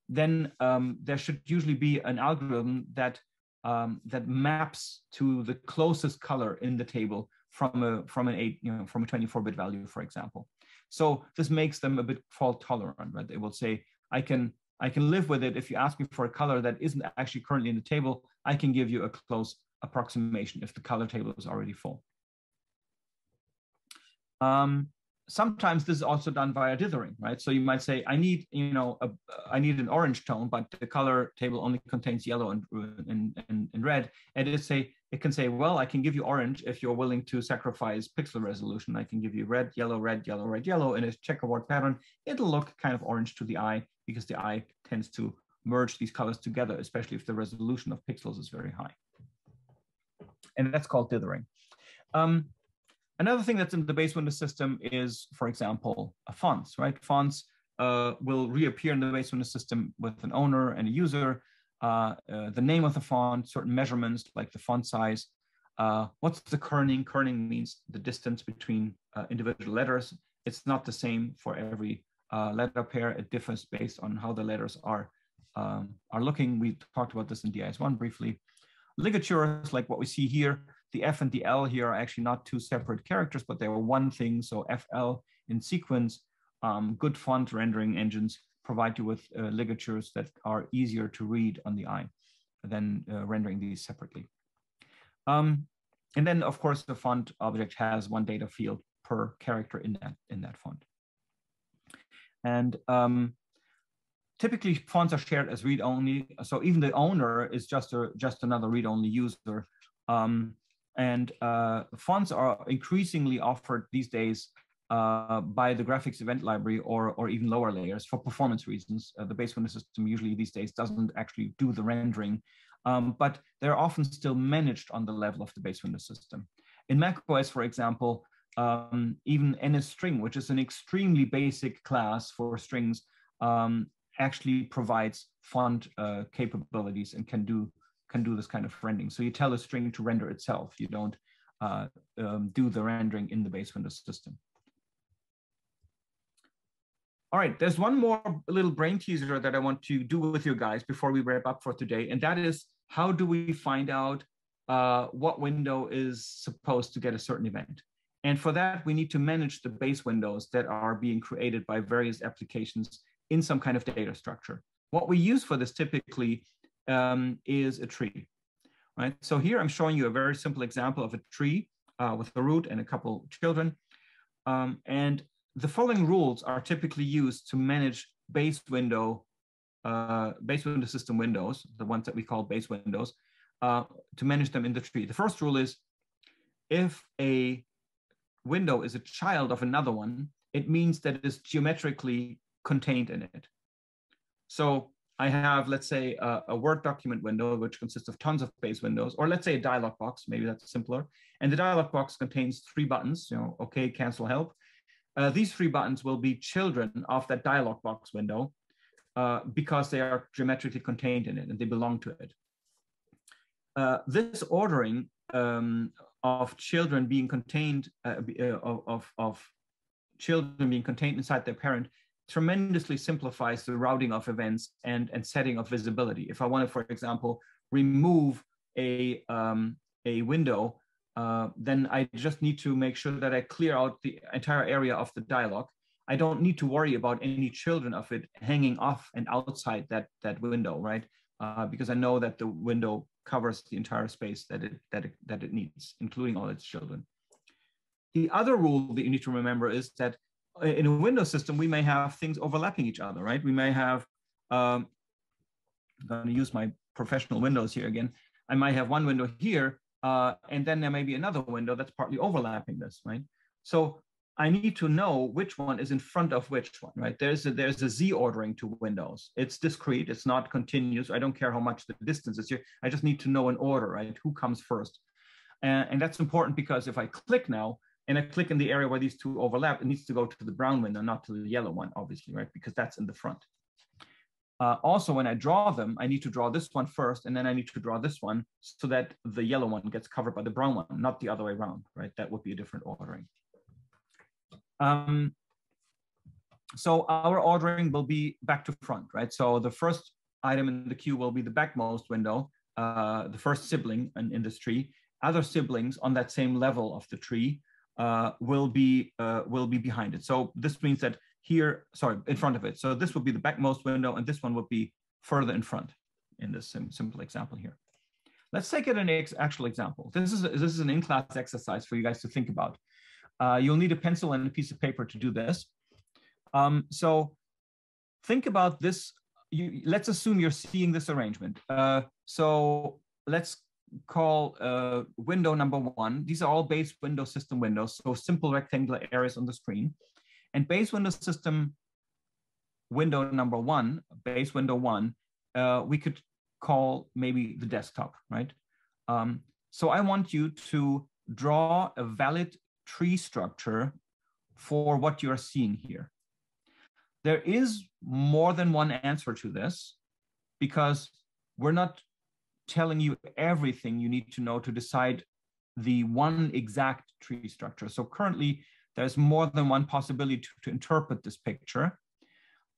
then um, there should usually be an algorithm that um, that maps to the closest color in the table from a from an eight, you know, from a 24-bit value, for example. So this makes them a bit fault tolerant, right? They will say, I can I can live with it if you ask me for a color that isn't actually currently in the table, I can give you a close approximation if the color table is already full. Um, sometimes this is also done via dithering, right? So you might say, I need, you know, a, I need an orange tone, but the color table only contains yellow and, and, and, and red. And it say, it can say, well, I can give you orange if you're willing to sacrifice pixel resolution. I can give you red, yellow, red, yellow, red, yellow in a checkerboard pattern. It'll look kind of orange to the eye because the eye tends to merge these colors together, especially if the resolution of pixels is very high. And that's called dithering. Um, another thing that's in the base window system is, for example, a fonts, right? Fonts uh, will reappear in the base window system with an owner and a user, uh, uh, the name of the font, certain measurements like the font size. Uh, what's the kerning? Kerning means the distance between uh, individual letters. It's not the same for every uh, letter pair. It differs based on how the letters are, um, are looking. We talked about this in DIS1 briefly. Ligatures, like what we see here, the F and the L here are actually not two separate characters, but they are one thing. So FL in sequence, um, good font rendering engines provide you with uh, ligatures that are easier to read on the eye than uh, rendering these separately. Um, and then, of course, the font object has one data field per character in that, in that font. And um, typically fonts are shared as read-only. So even the owner is just, a, just another read-only user. Um, and uh, fonts are increasingly offered these days uh, by the graphics event library or, or even lower layers for performance reasons. Uh, the base window system usually these days doesn't actually do the rendering, um, but they're often still managed on the level of the base window system. In macOS, for example, um, even NSString, which is an extremely basic class for strings, um, actually provides font uh, capabilities and can do can do this kind of rendering. So you tell a string to render itself. You don't uh, um, do the rendering in the base window system. All right, there's one more little brain teaser that I want to do with you guys before we wrap up for today, and that is how do we find out uh, what window is supposed to get a certain event? And for that, we need to manage the base windows that are being created by various applications in some kind of data structure. What we use for this typically um, is a tree, right? So here I'm showing you a very simple example of a tree uh, with a root and a couple children. Um, and the following rules are typically used to manage base window, uh, base window system windows, the ones that we call base windows, uh, to manage them in the tree. The first rule is if a window is a child of another one, it means that it is geometrically contained in it. So I have, let's say, a, a, Word document window, which consists of tons of base windows, or let's say a dialog box, maybe that's simpler. And the dialog box contains three buttons, you know, okay, cancel, help. Uh, these three buttons will be children of that dialog box window uh, because they are geometrically contained in it and they belong to it. Uh, this ordering um, of children being contained, uh, uh, of, of children being contained inside their parent tremendously simplifies the routing of events and, and setting of visibility. If I want to, for example, remove a, um, a window uh, then I just need to make sure that I clear out the entire area of the dialog. I don't need to worry about any children of it hanging off and outside that, that window, right? Uh, because I know that the window covers the entire space that it, that, it, that it needs, including all its children. The other rule that you need to remember is that in a window system, we may have things overlapping each other, right? We may have, um, I'm going to use my professional windows here again. I might have one window here uh, and then there may be another window that's partly overlapping this, right? So I need to know which one is in front of which one, right? There's a, there's a Z ordering to windows. It's discrete, it's not continuous. I don't care how much the distance is here. I just need to know an order, right? Who comes first? And, and that's important because if I click now, and I click in the area where these two overlap, it needs to go to the brown window, not to the yellow one, obviously, right? Because that's in the front. Uh, also, when I draw them, I need to draw this one first, and then I need to draw this one so that the yellow one gets covered by the brown one, not the other way around, right? That would be a different ordering. Um, so our ordering will be back to front, right? So the first item in the queue will be the backmost window, uh, the first sibling in, in this tree. Other siblings on that same level of the tree uh, will be uh, will be behind it. So this means that here, sorry, in front of it. So this would be the backmost window and this one would be further in front in this sim simple example here. Let's take it an ex actual example. This is, this is an in-class exercise for you guys to think about. Uh, you'll need a pencil and a piece of paper to do this. Um, so think about this. You, let's assume you're seeing this arrangement. Uh, so let's call uh, window number one. These are all base window system windows, so simple rectangular areas on the screen. And base window system window number one, base window one, uh, we could call maybe the desktop, right? Um, so I want you to draw a valid tree structure for what you're seeing here. There is more than one answer to this because we're not telling you everything you need to know to decide the one exact tree structure. So currently there's more than one possibility to, to interpret this picture.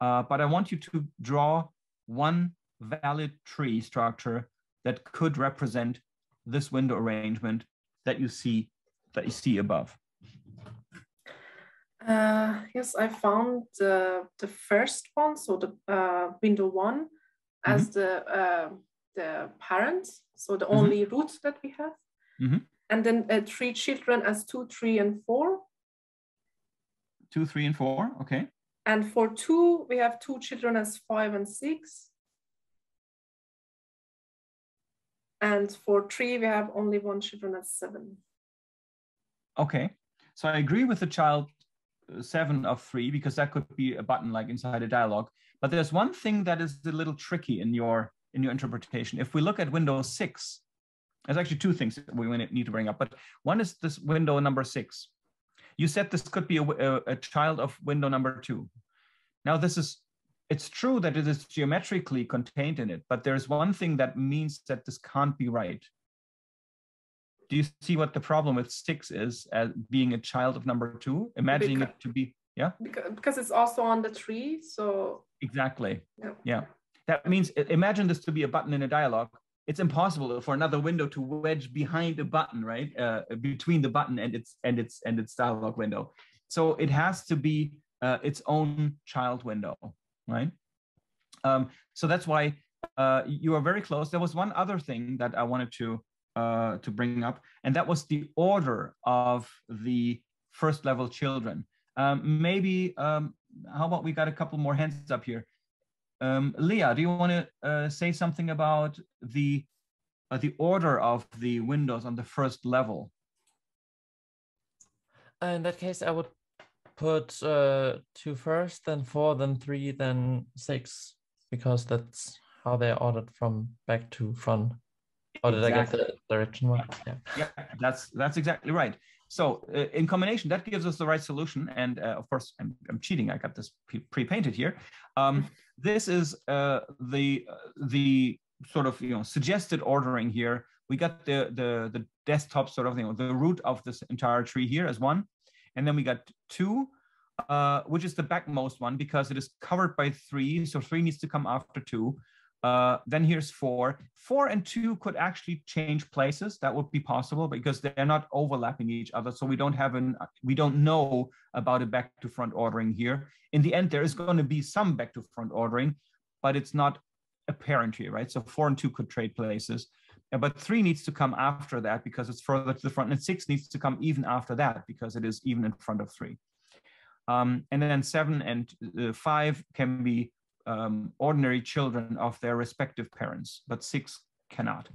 Uh, but I want you to draw one valid tree structure that could represent this window arrangement that you see that you see above. Uh, yes, I found the the first one, so the uh, window one, as mm -hmm. the uh, the parent, so the mm -hmm. only root that we have, mm -hmm. and then uh, three children as two, three, and four. Two, three, and four. Okay. And for two, we have two children as five and six. And for three, we have only one children as seven. Okay. So I agree with the child uh, seven of three because that could be a button like inside a dialog. But there's one thing that is a little tricky in your in your interpretation. If we look at Windows 6, there's actually two things we need to bring up. But one is this window number six. You said this could be a, a, a child of window number two. Now this is, it's true that it is geometrically contained in it, but there's one thing that means that this can't be right. Do you see what the problem with six is as being a child of number two? Imagining because, it to be, yeah? Because it's also on the tree, so. Exactly, yeah. yeah. That means imagine this to be a button in a dialog it's impossible for another window to wedge behind a button, right? Uh, between the button and its and its and its dialog window. So it has to be uh, its own child window, right? Um, so that's why uh, you are very close. There was one other thing that I wanted to uh, to bring up, and that was the order of the first level children. Um, maybe um, how about we got a couple more hands up here? Um, Leah, do you want to uh, say something about the uh, the order of the windows on the first level? Uh, in that case, I would put uh, two first, then four, then three, then six, because that's how they're ordered from back to front. Or did exactly. I get the direction right? Yeah. yeah, that's that's exactly right. So uh, in combination, that gives us the right solution. And uh, of course, I'm, I'm, cheating. I got this pre-painted here. Um, this is uh, the the sort of you know suggested ordering here. We got the the the desktop sort of you know the root of this entire tree here as one, and then we got two, uh, which is the backmost one because it is covered by three. So three needs to come after two. Uh, then here's four. Four and two could actually change places. That would be possible because they're not overlapping each other. So we don't have an, we don't know about a back to front ordering here. In the end, there is going to be some back to front ordering, but it's not apparent here, right? So four and two could trade places. But three needs to come after that because it's further to the front, and six needs to come even after that because it is even in front of three. Um, and then seven and uh, five can be um, ordinary children of their respective parents, but six cannot,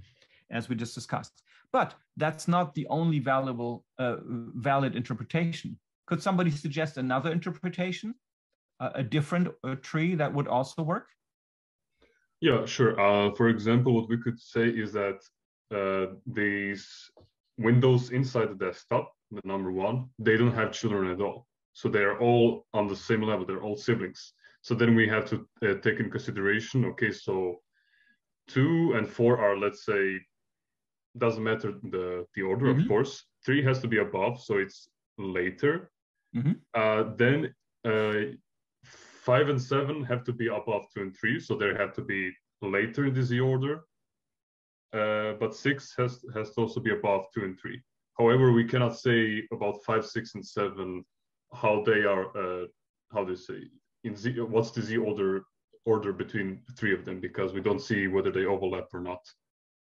as we just discussed. But that's not the only valuable, uh, valid interpretation. Could somebody suggest another interpretation, uh, a different uh, tree that would also work? Yeah, sure. Uh, for example, what we could say is that uh, these windows inside the desktop, the number one, they don't have children at all. So they're all on the same level. They're all siblings. So then we have to uh, take in consideration, okay, so two and four are, let's say, doesn't matter the, the order, mm-hmm. of course. Three has to be above, so it's later. Mm-hmm. Uh, then uh, five and seven have to be above two and three, so they have to be later in the Z order. Uh, but six has has to also be above two and three. However, we cannot say about five, six, and seven how they are. Uh, how they say in Z, what's the Z order order between the three of them because we don't see whether they overlap or not.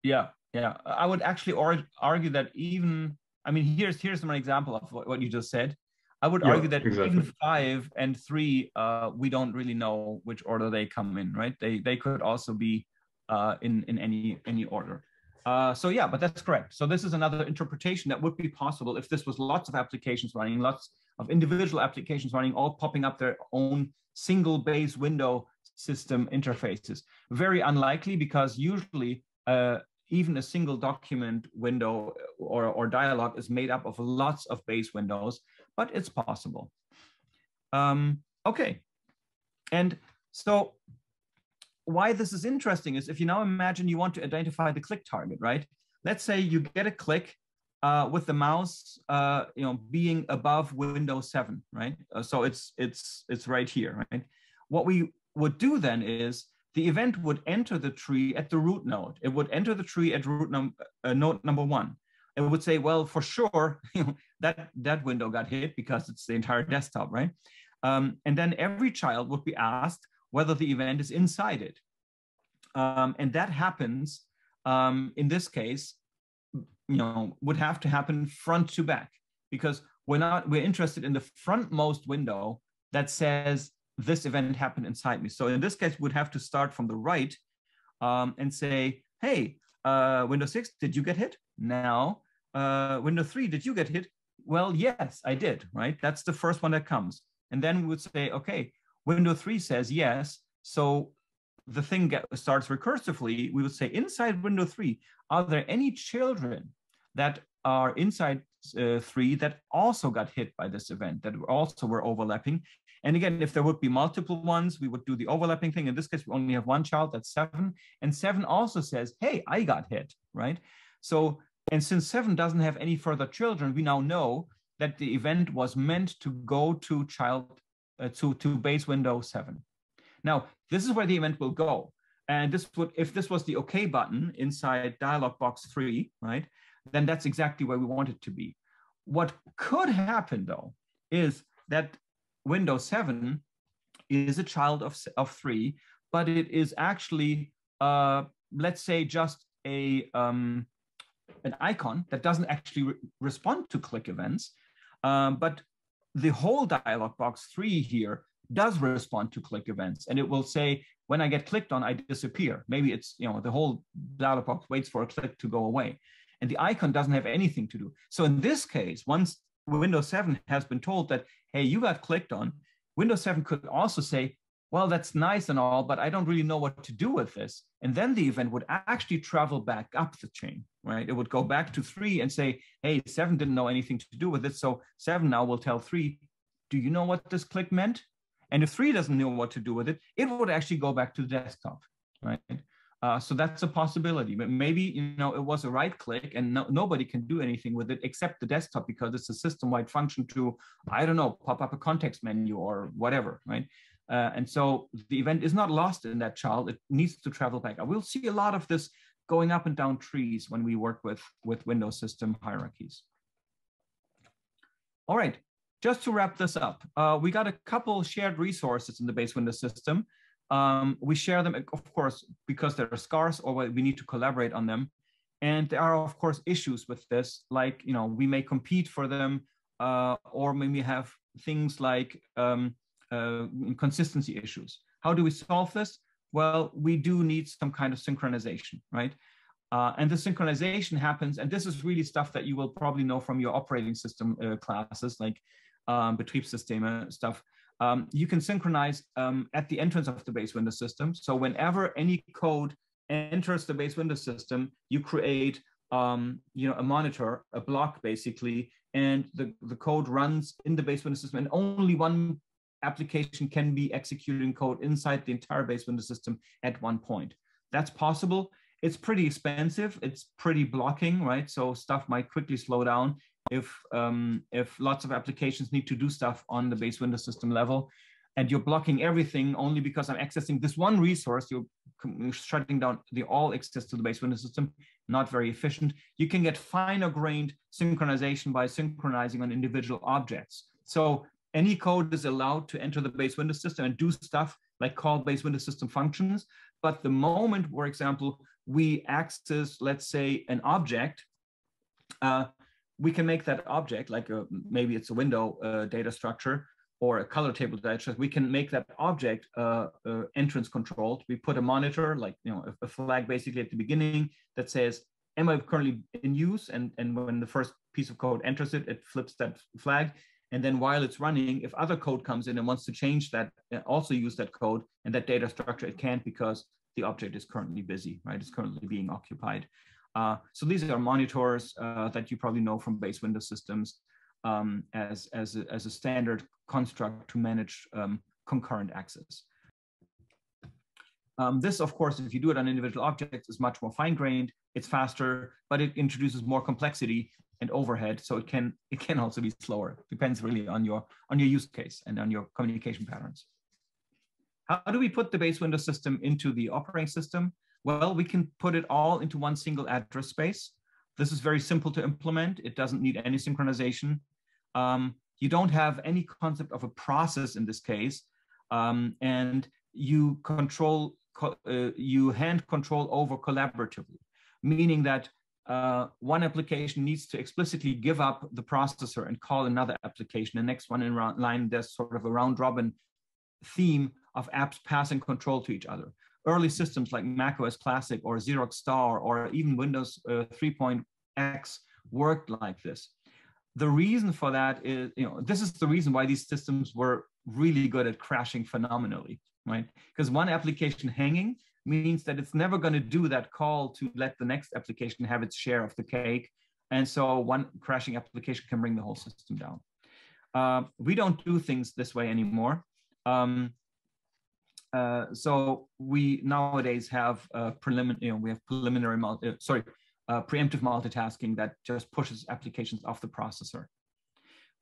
Yeah, yeah. I would actually or, argue that even I mean here's here's an example of what, what you just said. I would yeah, argue that exactly. even five and three, uh, we don't really know which order they come in, right? They they could also be uh, in in any any order. Uh, so yeah, but that's correct. So this is another interpretation that would be possible if this was lots of applications running, lots of individual applications running, all popping up their own single base window system interfaces. Very unlikely because usually uh, even a single document window or, or dialog is made up of lots of base windows, but it's possible. Um, okay, and so why this is interesting is if you now imagine you want to identify the click target, right? Let's say you get a click uh, with the mouse, uh, you know, being above Windows 7, right? Uh, so it's it's it's right here, right? What we would do then is the event would enter the tree at the root node. It would enter the tree at root num uh, node number one. It would say, well, for sure, that that window got hit because it's the entire desktop, right? Um, and then every child would be asked whether the event is inside it. Um, and that happens um, in this case, you know, would have to happen front to back because we're not, we're interested in the frontmost window that says this event happened inside me. So in this case, we'd have to start from the right um, and say, hey, uh, Windows 6, did you get hit? Now, uh, Windows 3, did you get hit? Well, yes, I did, right? That's the first one that comes. And then we would say, okay, window three says yes. So the thing get, starts recursively. We would say inside window three, are there any children that are inside uh, three that also got hit by this event, that also were overlapping? And again, if there would be multiple ones, we would do the overlapping thing. In this case, we only have one child, that's seven. And seven also says, hey, I got hit, right? So, and since seven doesn't have any further children, we now know that the event was meant to go to child uh, to to base window seven. Now this is where the event will go, and this would if this was the OK button inside dialog box three, right? Then that's exactly where we want it to be. What could happen though is that Windows seven is a child of of three, but it is actually uh, let's say just a um, an icon that doesn't actually re respond to click events um, but the whole dialog box three here does respond to click events and it will say, when I get clicked on, I disappear. Maybe it's, you know, the whole dialog box waits for a click to go away. And the icon doesn't have anything to do. So in this case, once Windows 7 has been told that, hey, you got clicked on, Windows 7 could also say, well, that's nice and all, but I don't really know what to do with this. And then the event would actually travel back up the chain, right? It would go back to three and say, hey, seven didn't know anything to do with it. So seven now will tell three, do you know what this click meant? And if three doesn't know what to do with it, it would actually go back to the desktop, right? Uh, so that's a possibility. But maybe you know it was a right click, and no, nobody can do anything with it except the desktop because it's a system-wide function to, I don't know, pop up a context menu or whatever, right? Uh, and so the event is not lost in that child. It needs to travel back. We'll see a lot of this going up and down trees when we work with, with Windows system hierarchies. All right, just to wrap this up, uh, we got a couple shared resources in the base Windows system. Um, we share them, of course, because they're scarce or we need to collaborate on them. And there are, of course, issues with this, like, you know, we may compete for them uh, or maybe have things like um, uh, consistency issues. How do we solve this? Well, we do need some kind of synchronization, right? Uh, and the synchronization happens, and this is really stuff that you will probably know from your operating system uh, classes, like um, Betriebssysteme stuff. Um, you can synchronize um, at the entrance of the base window system. So whenever any code enters the base window system, you create um, you know, a monitor, a block basically, and the, the code runs in the base window system, and only one application can be executing code inside the entire base window system at one point. That's possible. It's pretty expensive. It's pretty blocking, right? So stuff might quickly slow down if um, if lots of applications need to do stuff on the base Windows system level, and you're blocking everything only because I'm accessing this one resource. You're shutting down the all access to the base Windows system. Not very efficient. You can get finer grained synchronization by synchronizing on individual objects. So any code is allowed to enter the base Windows system and do stuff like call base Windows system functions. But the moment, for example, we access, let's say, an object, uh, we can make that object, like a, maybe it's a window uh, data structure or a color table data structure, we can make that object uh, uh, entrance controlled. We put a monitor, like you know, a, a flag basically at the beginning that says, am I currently in use? And, and when the first piece of code enters it, it flips that flag. And then while it's running, if other code comes in and wants to change that, uh, also use that code and that data structure, it can't because the object is currently busy, right? It's currently being occupied. Uh, so these are monitors uh, that you probably know from base Windows systems um, as, as, a, as a standard construct to manage um, concurrent access. Um, this, of course, if you do it on individual objects, is much more fine-grained. It's faster, but it introduces more complexity and overhead, so it can it can also be slower. Depends really on your on your use case and on your communication patterns. How do we put the base Windows system into the operating system? Well, we can put it all into one single address space. This is very simple to implement. It doesn't need any synchronization. Um, you don't have any concept of a process in this case, um, and you control uh, you hand control over collaboratively, meaning that uh, one application needs to explicitly give up the processor and call another application. The next one in line, there's sort of a round robin theme of apps passing control to each other. Early systems like macOS Classic or Xerox Star or even Windows uh, 3.x worked like this. The reason for that is, you know, this is the reason why these systems were really good at crashing phenomenally, right? Because one application hanging means that it's never going to do that call to let the next application have its share of the cake. And so one crashing application can bring the whole system down. Uh, we don't do things this way anymore. Um, uh, so we nowadays have uh, preliminary, you know, we have preliminary, multi, uh, sorry, uh, preemptive multitasking that just pushes applications off the processor.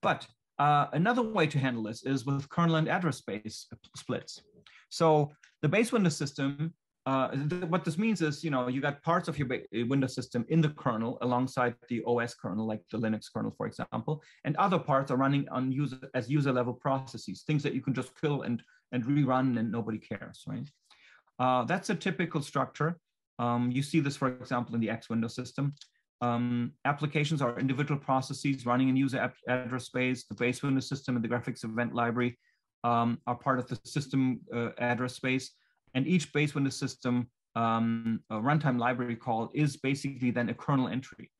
But another way to handle this is with kernel and address space splits. So the base Windows system uh, what this means is, you know, you got parts of your Windows system in the kernel alongside the OS kernel, like the Linux kernel, for example, and other parts are running on user as user level processes, things that you can just kill and and rerun and nobody cares, right? Uh, that's a typical structure. Um, you see this, for example, in the X window system. Um, applications are individual processes running in user address space. The base window system and the graphics event library um, are part of the system uh, address space. And each base window system um, runtime library call is basically then a kernel entry.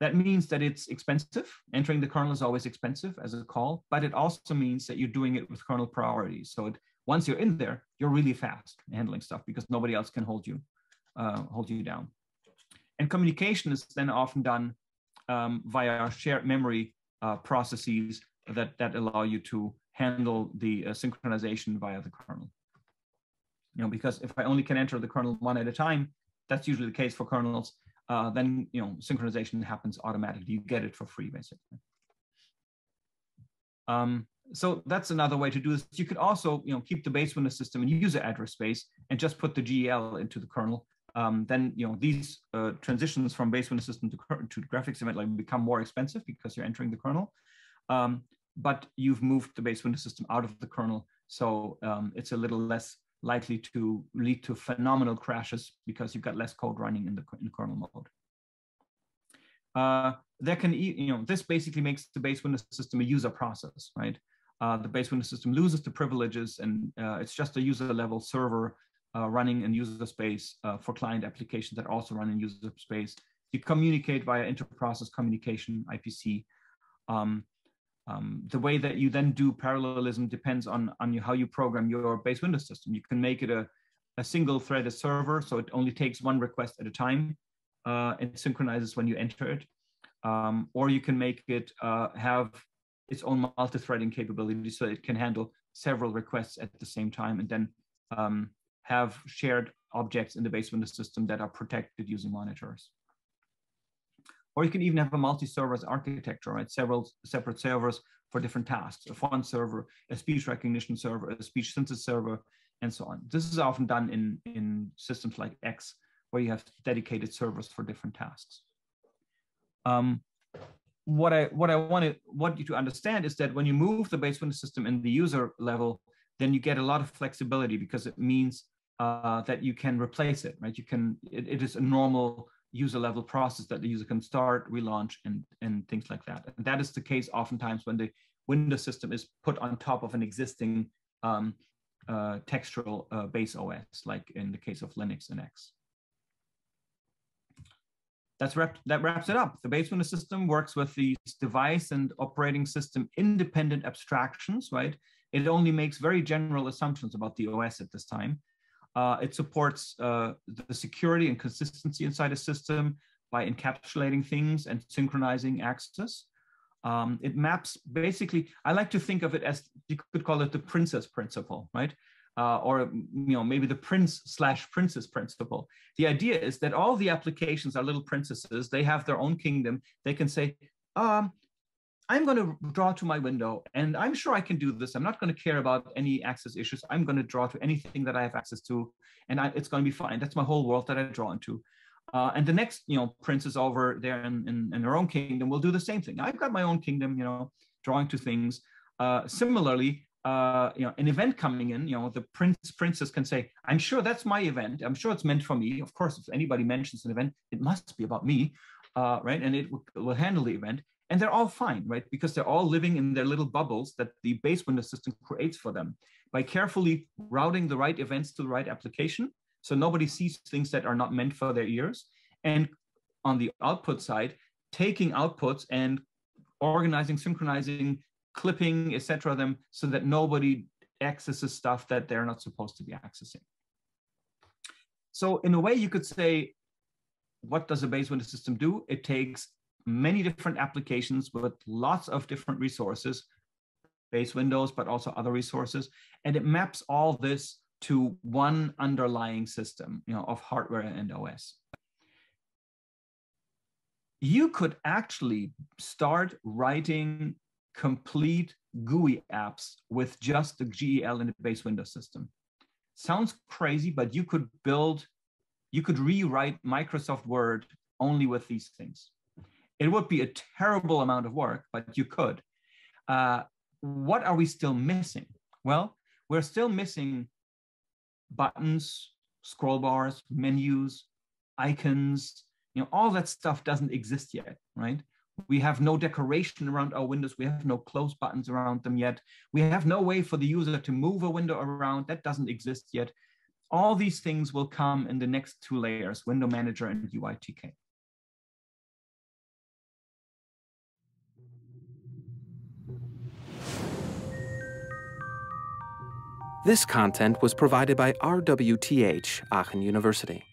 That means that it's expensive. Entering the kernel is always expensive as a call, but it also means that you're doing it with kernel priorities. So it, once you're in there, you're really fast handling stuff because nobody else can hold you, uh, hold you down. And communication is then often done um, via shared memory uh, processes that, that allow you to handle the uh, synchronization via the kernel you know, because if I only can enter the kernel one at a time, that's usually the case for kernels, uh, then, you know, synchronization happens automatically. You get it for free, basically. Um, so that's another way to do this. You could also, you know, keep the base window system in user address space and just put the GEL into the kernel. Um, then, you know, these uh, transitions from base window system to, to graphics event like become more expensive because you're entering the kernel. Um, but you've moved the base window system out of the kernel. So um, it's a little less likely to lead to phenomenal crashes because you've got less code running in the in kernel mode. Uh, there can, you know, this basically makes the base Windows system a user process, right? Uh, the base Windows system loses the privileges and uh, it's just a user level server uh, running in user space uh, for client applications that also run in user space. You communicate via inter-process communication, IPC. Um, um, the way that you then do parallelism depends on, on how you program your base Windows system. You can make it a, a single threaded server, so it only takes one request at a time uh, and synchronizes when you enter it. Um, or you can make it uh, have its own multi-threading capability so it can handle several requests at the same time and then um, have shared objects in the base Windows system that are protected using monitors. Or you can even have a multi-servers architecture, right? Several separate servers for different tasks, a font server, a speech recognition server, a speech synthesis server, and so on. This is often done in, in systems like X, where you have dedicated servers for different tasks. Um, what I what I wanted want you to understand is that when you move the base Windows system in the user level, then you get a lot of flexibility because it means uh, that you can replace it, right? You can it, it is a normal user level process that the user can start, relaunch, and, and things like that. And that is the case oftentimes when the Windows system is put on top of an existing um, uh, textual uh, base OS, like in the case of Linux and X. that's wrap, that wraps it up. The base window system works with these device and operating system independent abstractions, right? It only makes very general assumptions about the OS at this time. Uh, it supports uh, the security and consistency inside a system by encapsulating things and synchronizing access. Um, it maps basically, I like to think of it as you could call it the princess principle, right? Uh, or you know maybe the prince slash princess principle. The idea is that all the applications are little princesses. They have their own kingdom. They can say, um, I'm going to draw to my window, and I'm sure I can do this. I'm not going to care about any access issues. I'm going to draw to anything that I have access to, and I, it's going to be fine. That's my whole world that I draw into. Uh, and the next, you know, princess over there in, in, in, her own kingdom will do the same thing. I've got my own kingdom, you know, drawing to things. Uh, similarly, uh, you know, an event coming in, you know, the prince princess can say, "I'm sure that's my event. I'm sure it's meant for me." Of course, if anybody mentions an event, it must be about me, uh, right? And it will, will handle the event, and they're all fine, right? Because they're all living in their little bubbles that the base window system creates for them by carefully routing the right events to the right application so nobody sees things that are not meant for their ears. And on the output side, taking outputs and organizing, synchronizing, clipping, etc., them so that nobody accesses stuff that they're not supposed to be accessing. So in a way, you could say, what does a base window system do? It takes many different applications with lots of different resources, base windows, but also other resources, and it maps all this to one underlying system you know, of hardware and OS. You could actually start writing complete GUI apps with just the GEL in the base window system. Sounds crazy, but you could build, you could rewrite Microsoft Word only with these things. It would be a terrible amount of work, but you could. Uh, what are we still missing? Well, we're still missing buttons, scroll bars, menus, icons, you know, all that stuff doesn't exist yet, right? We have no decoration around our windows. We have no close buttons around them yet. We have no way for the user to move a window around. That doesn't exist yet. All these things will come in the next two layers, Window Manager and UITK. This content was provided by RWTH Aachen University.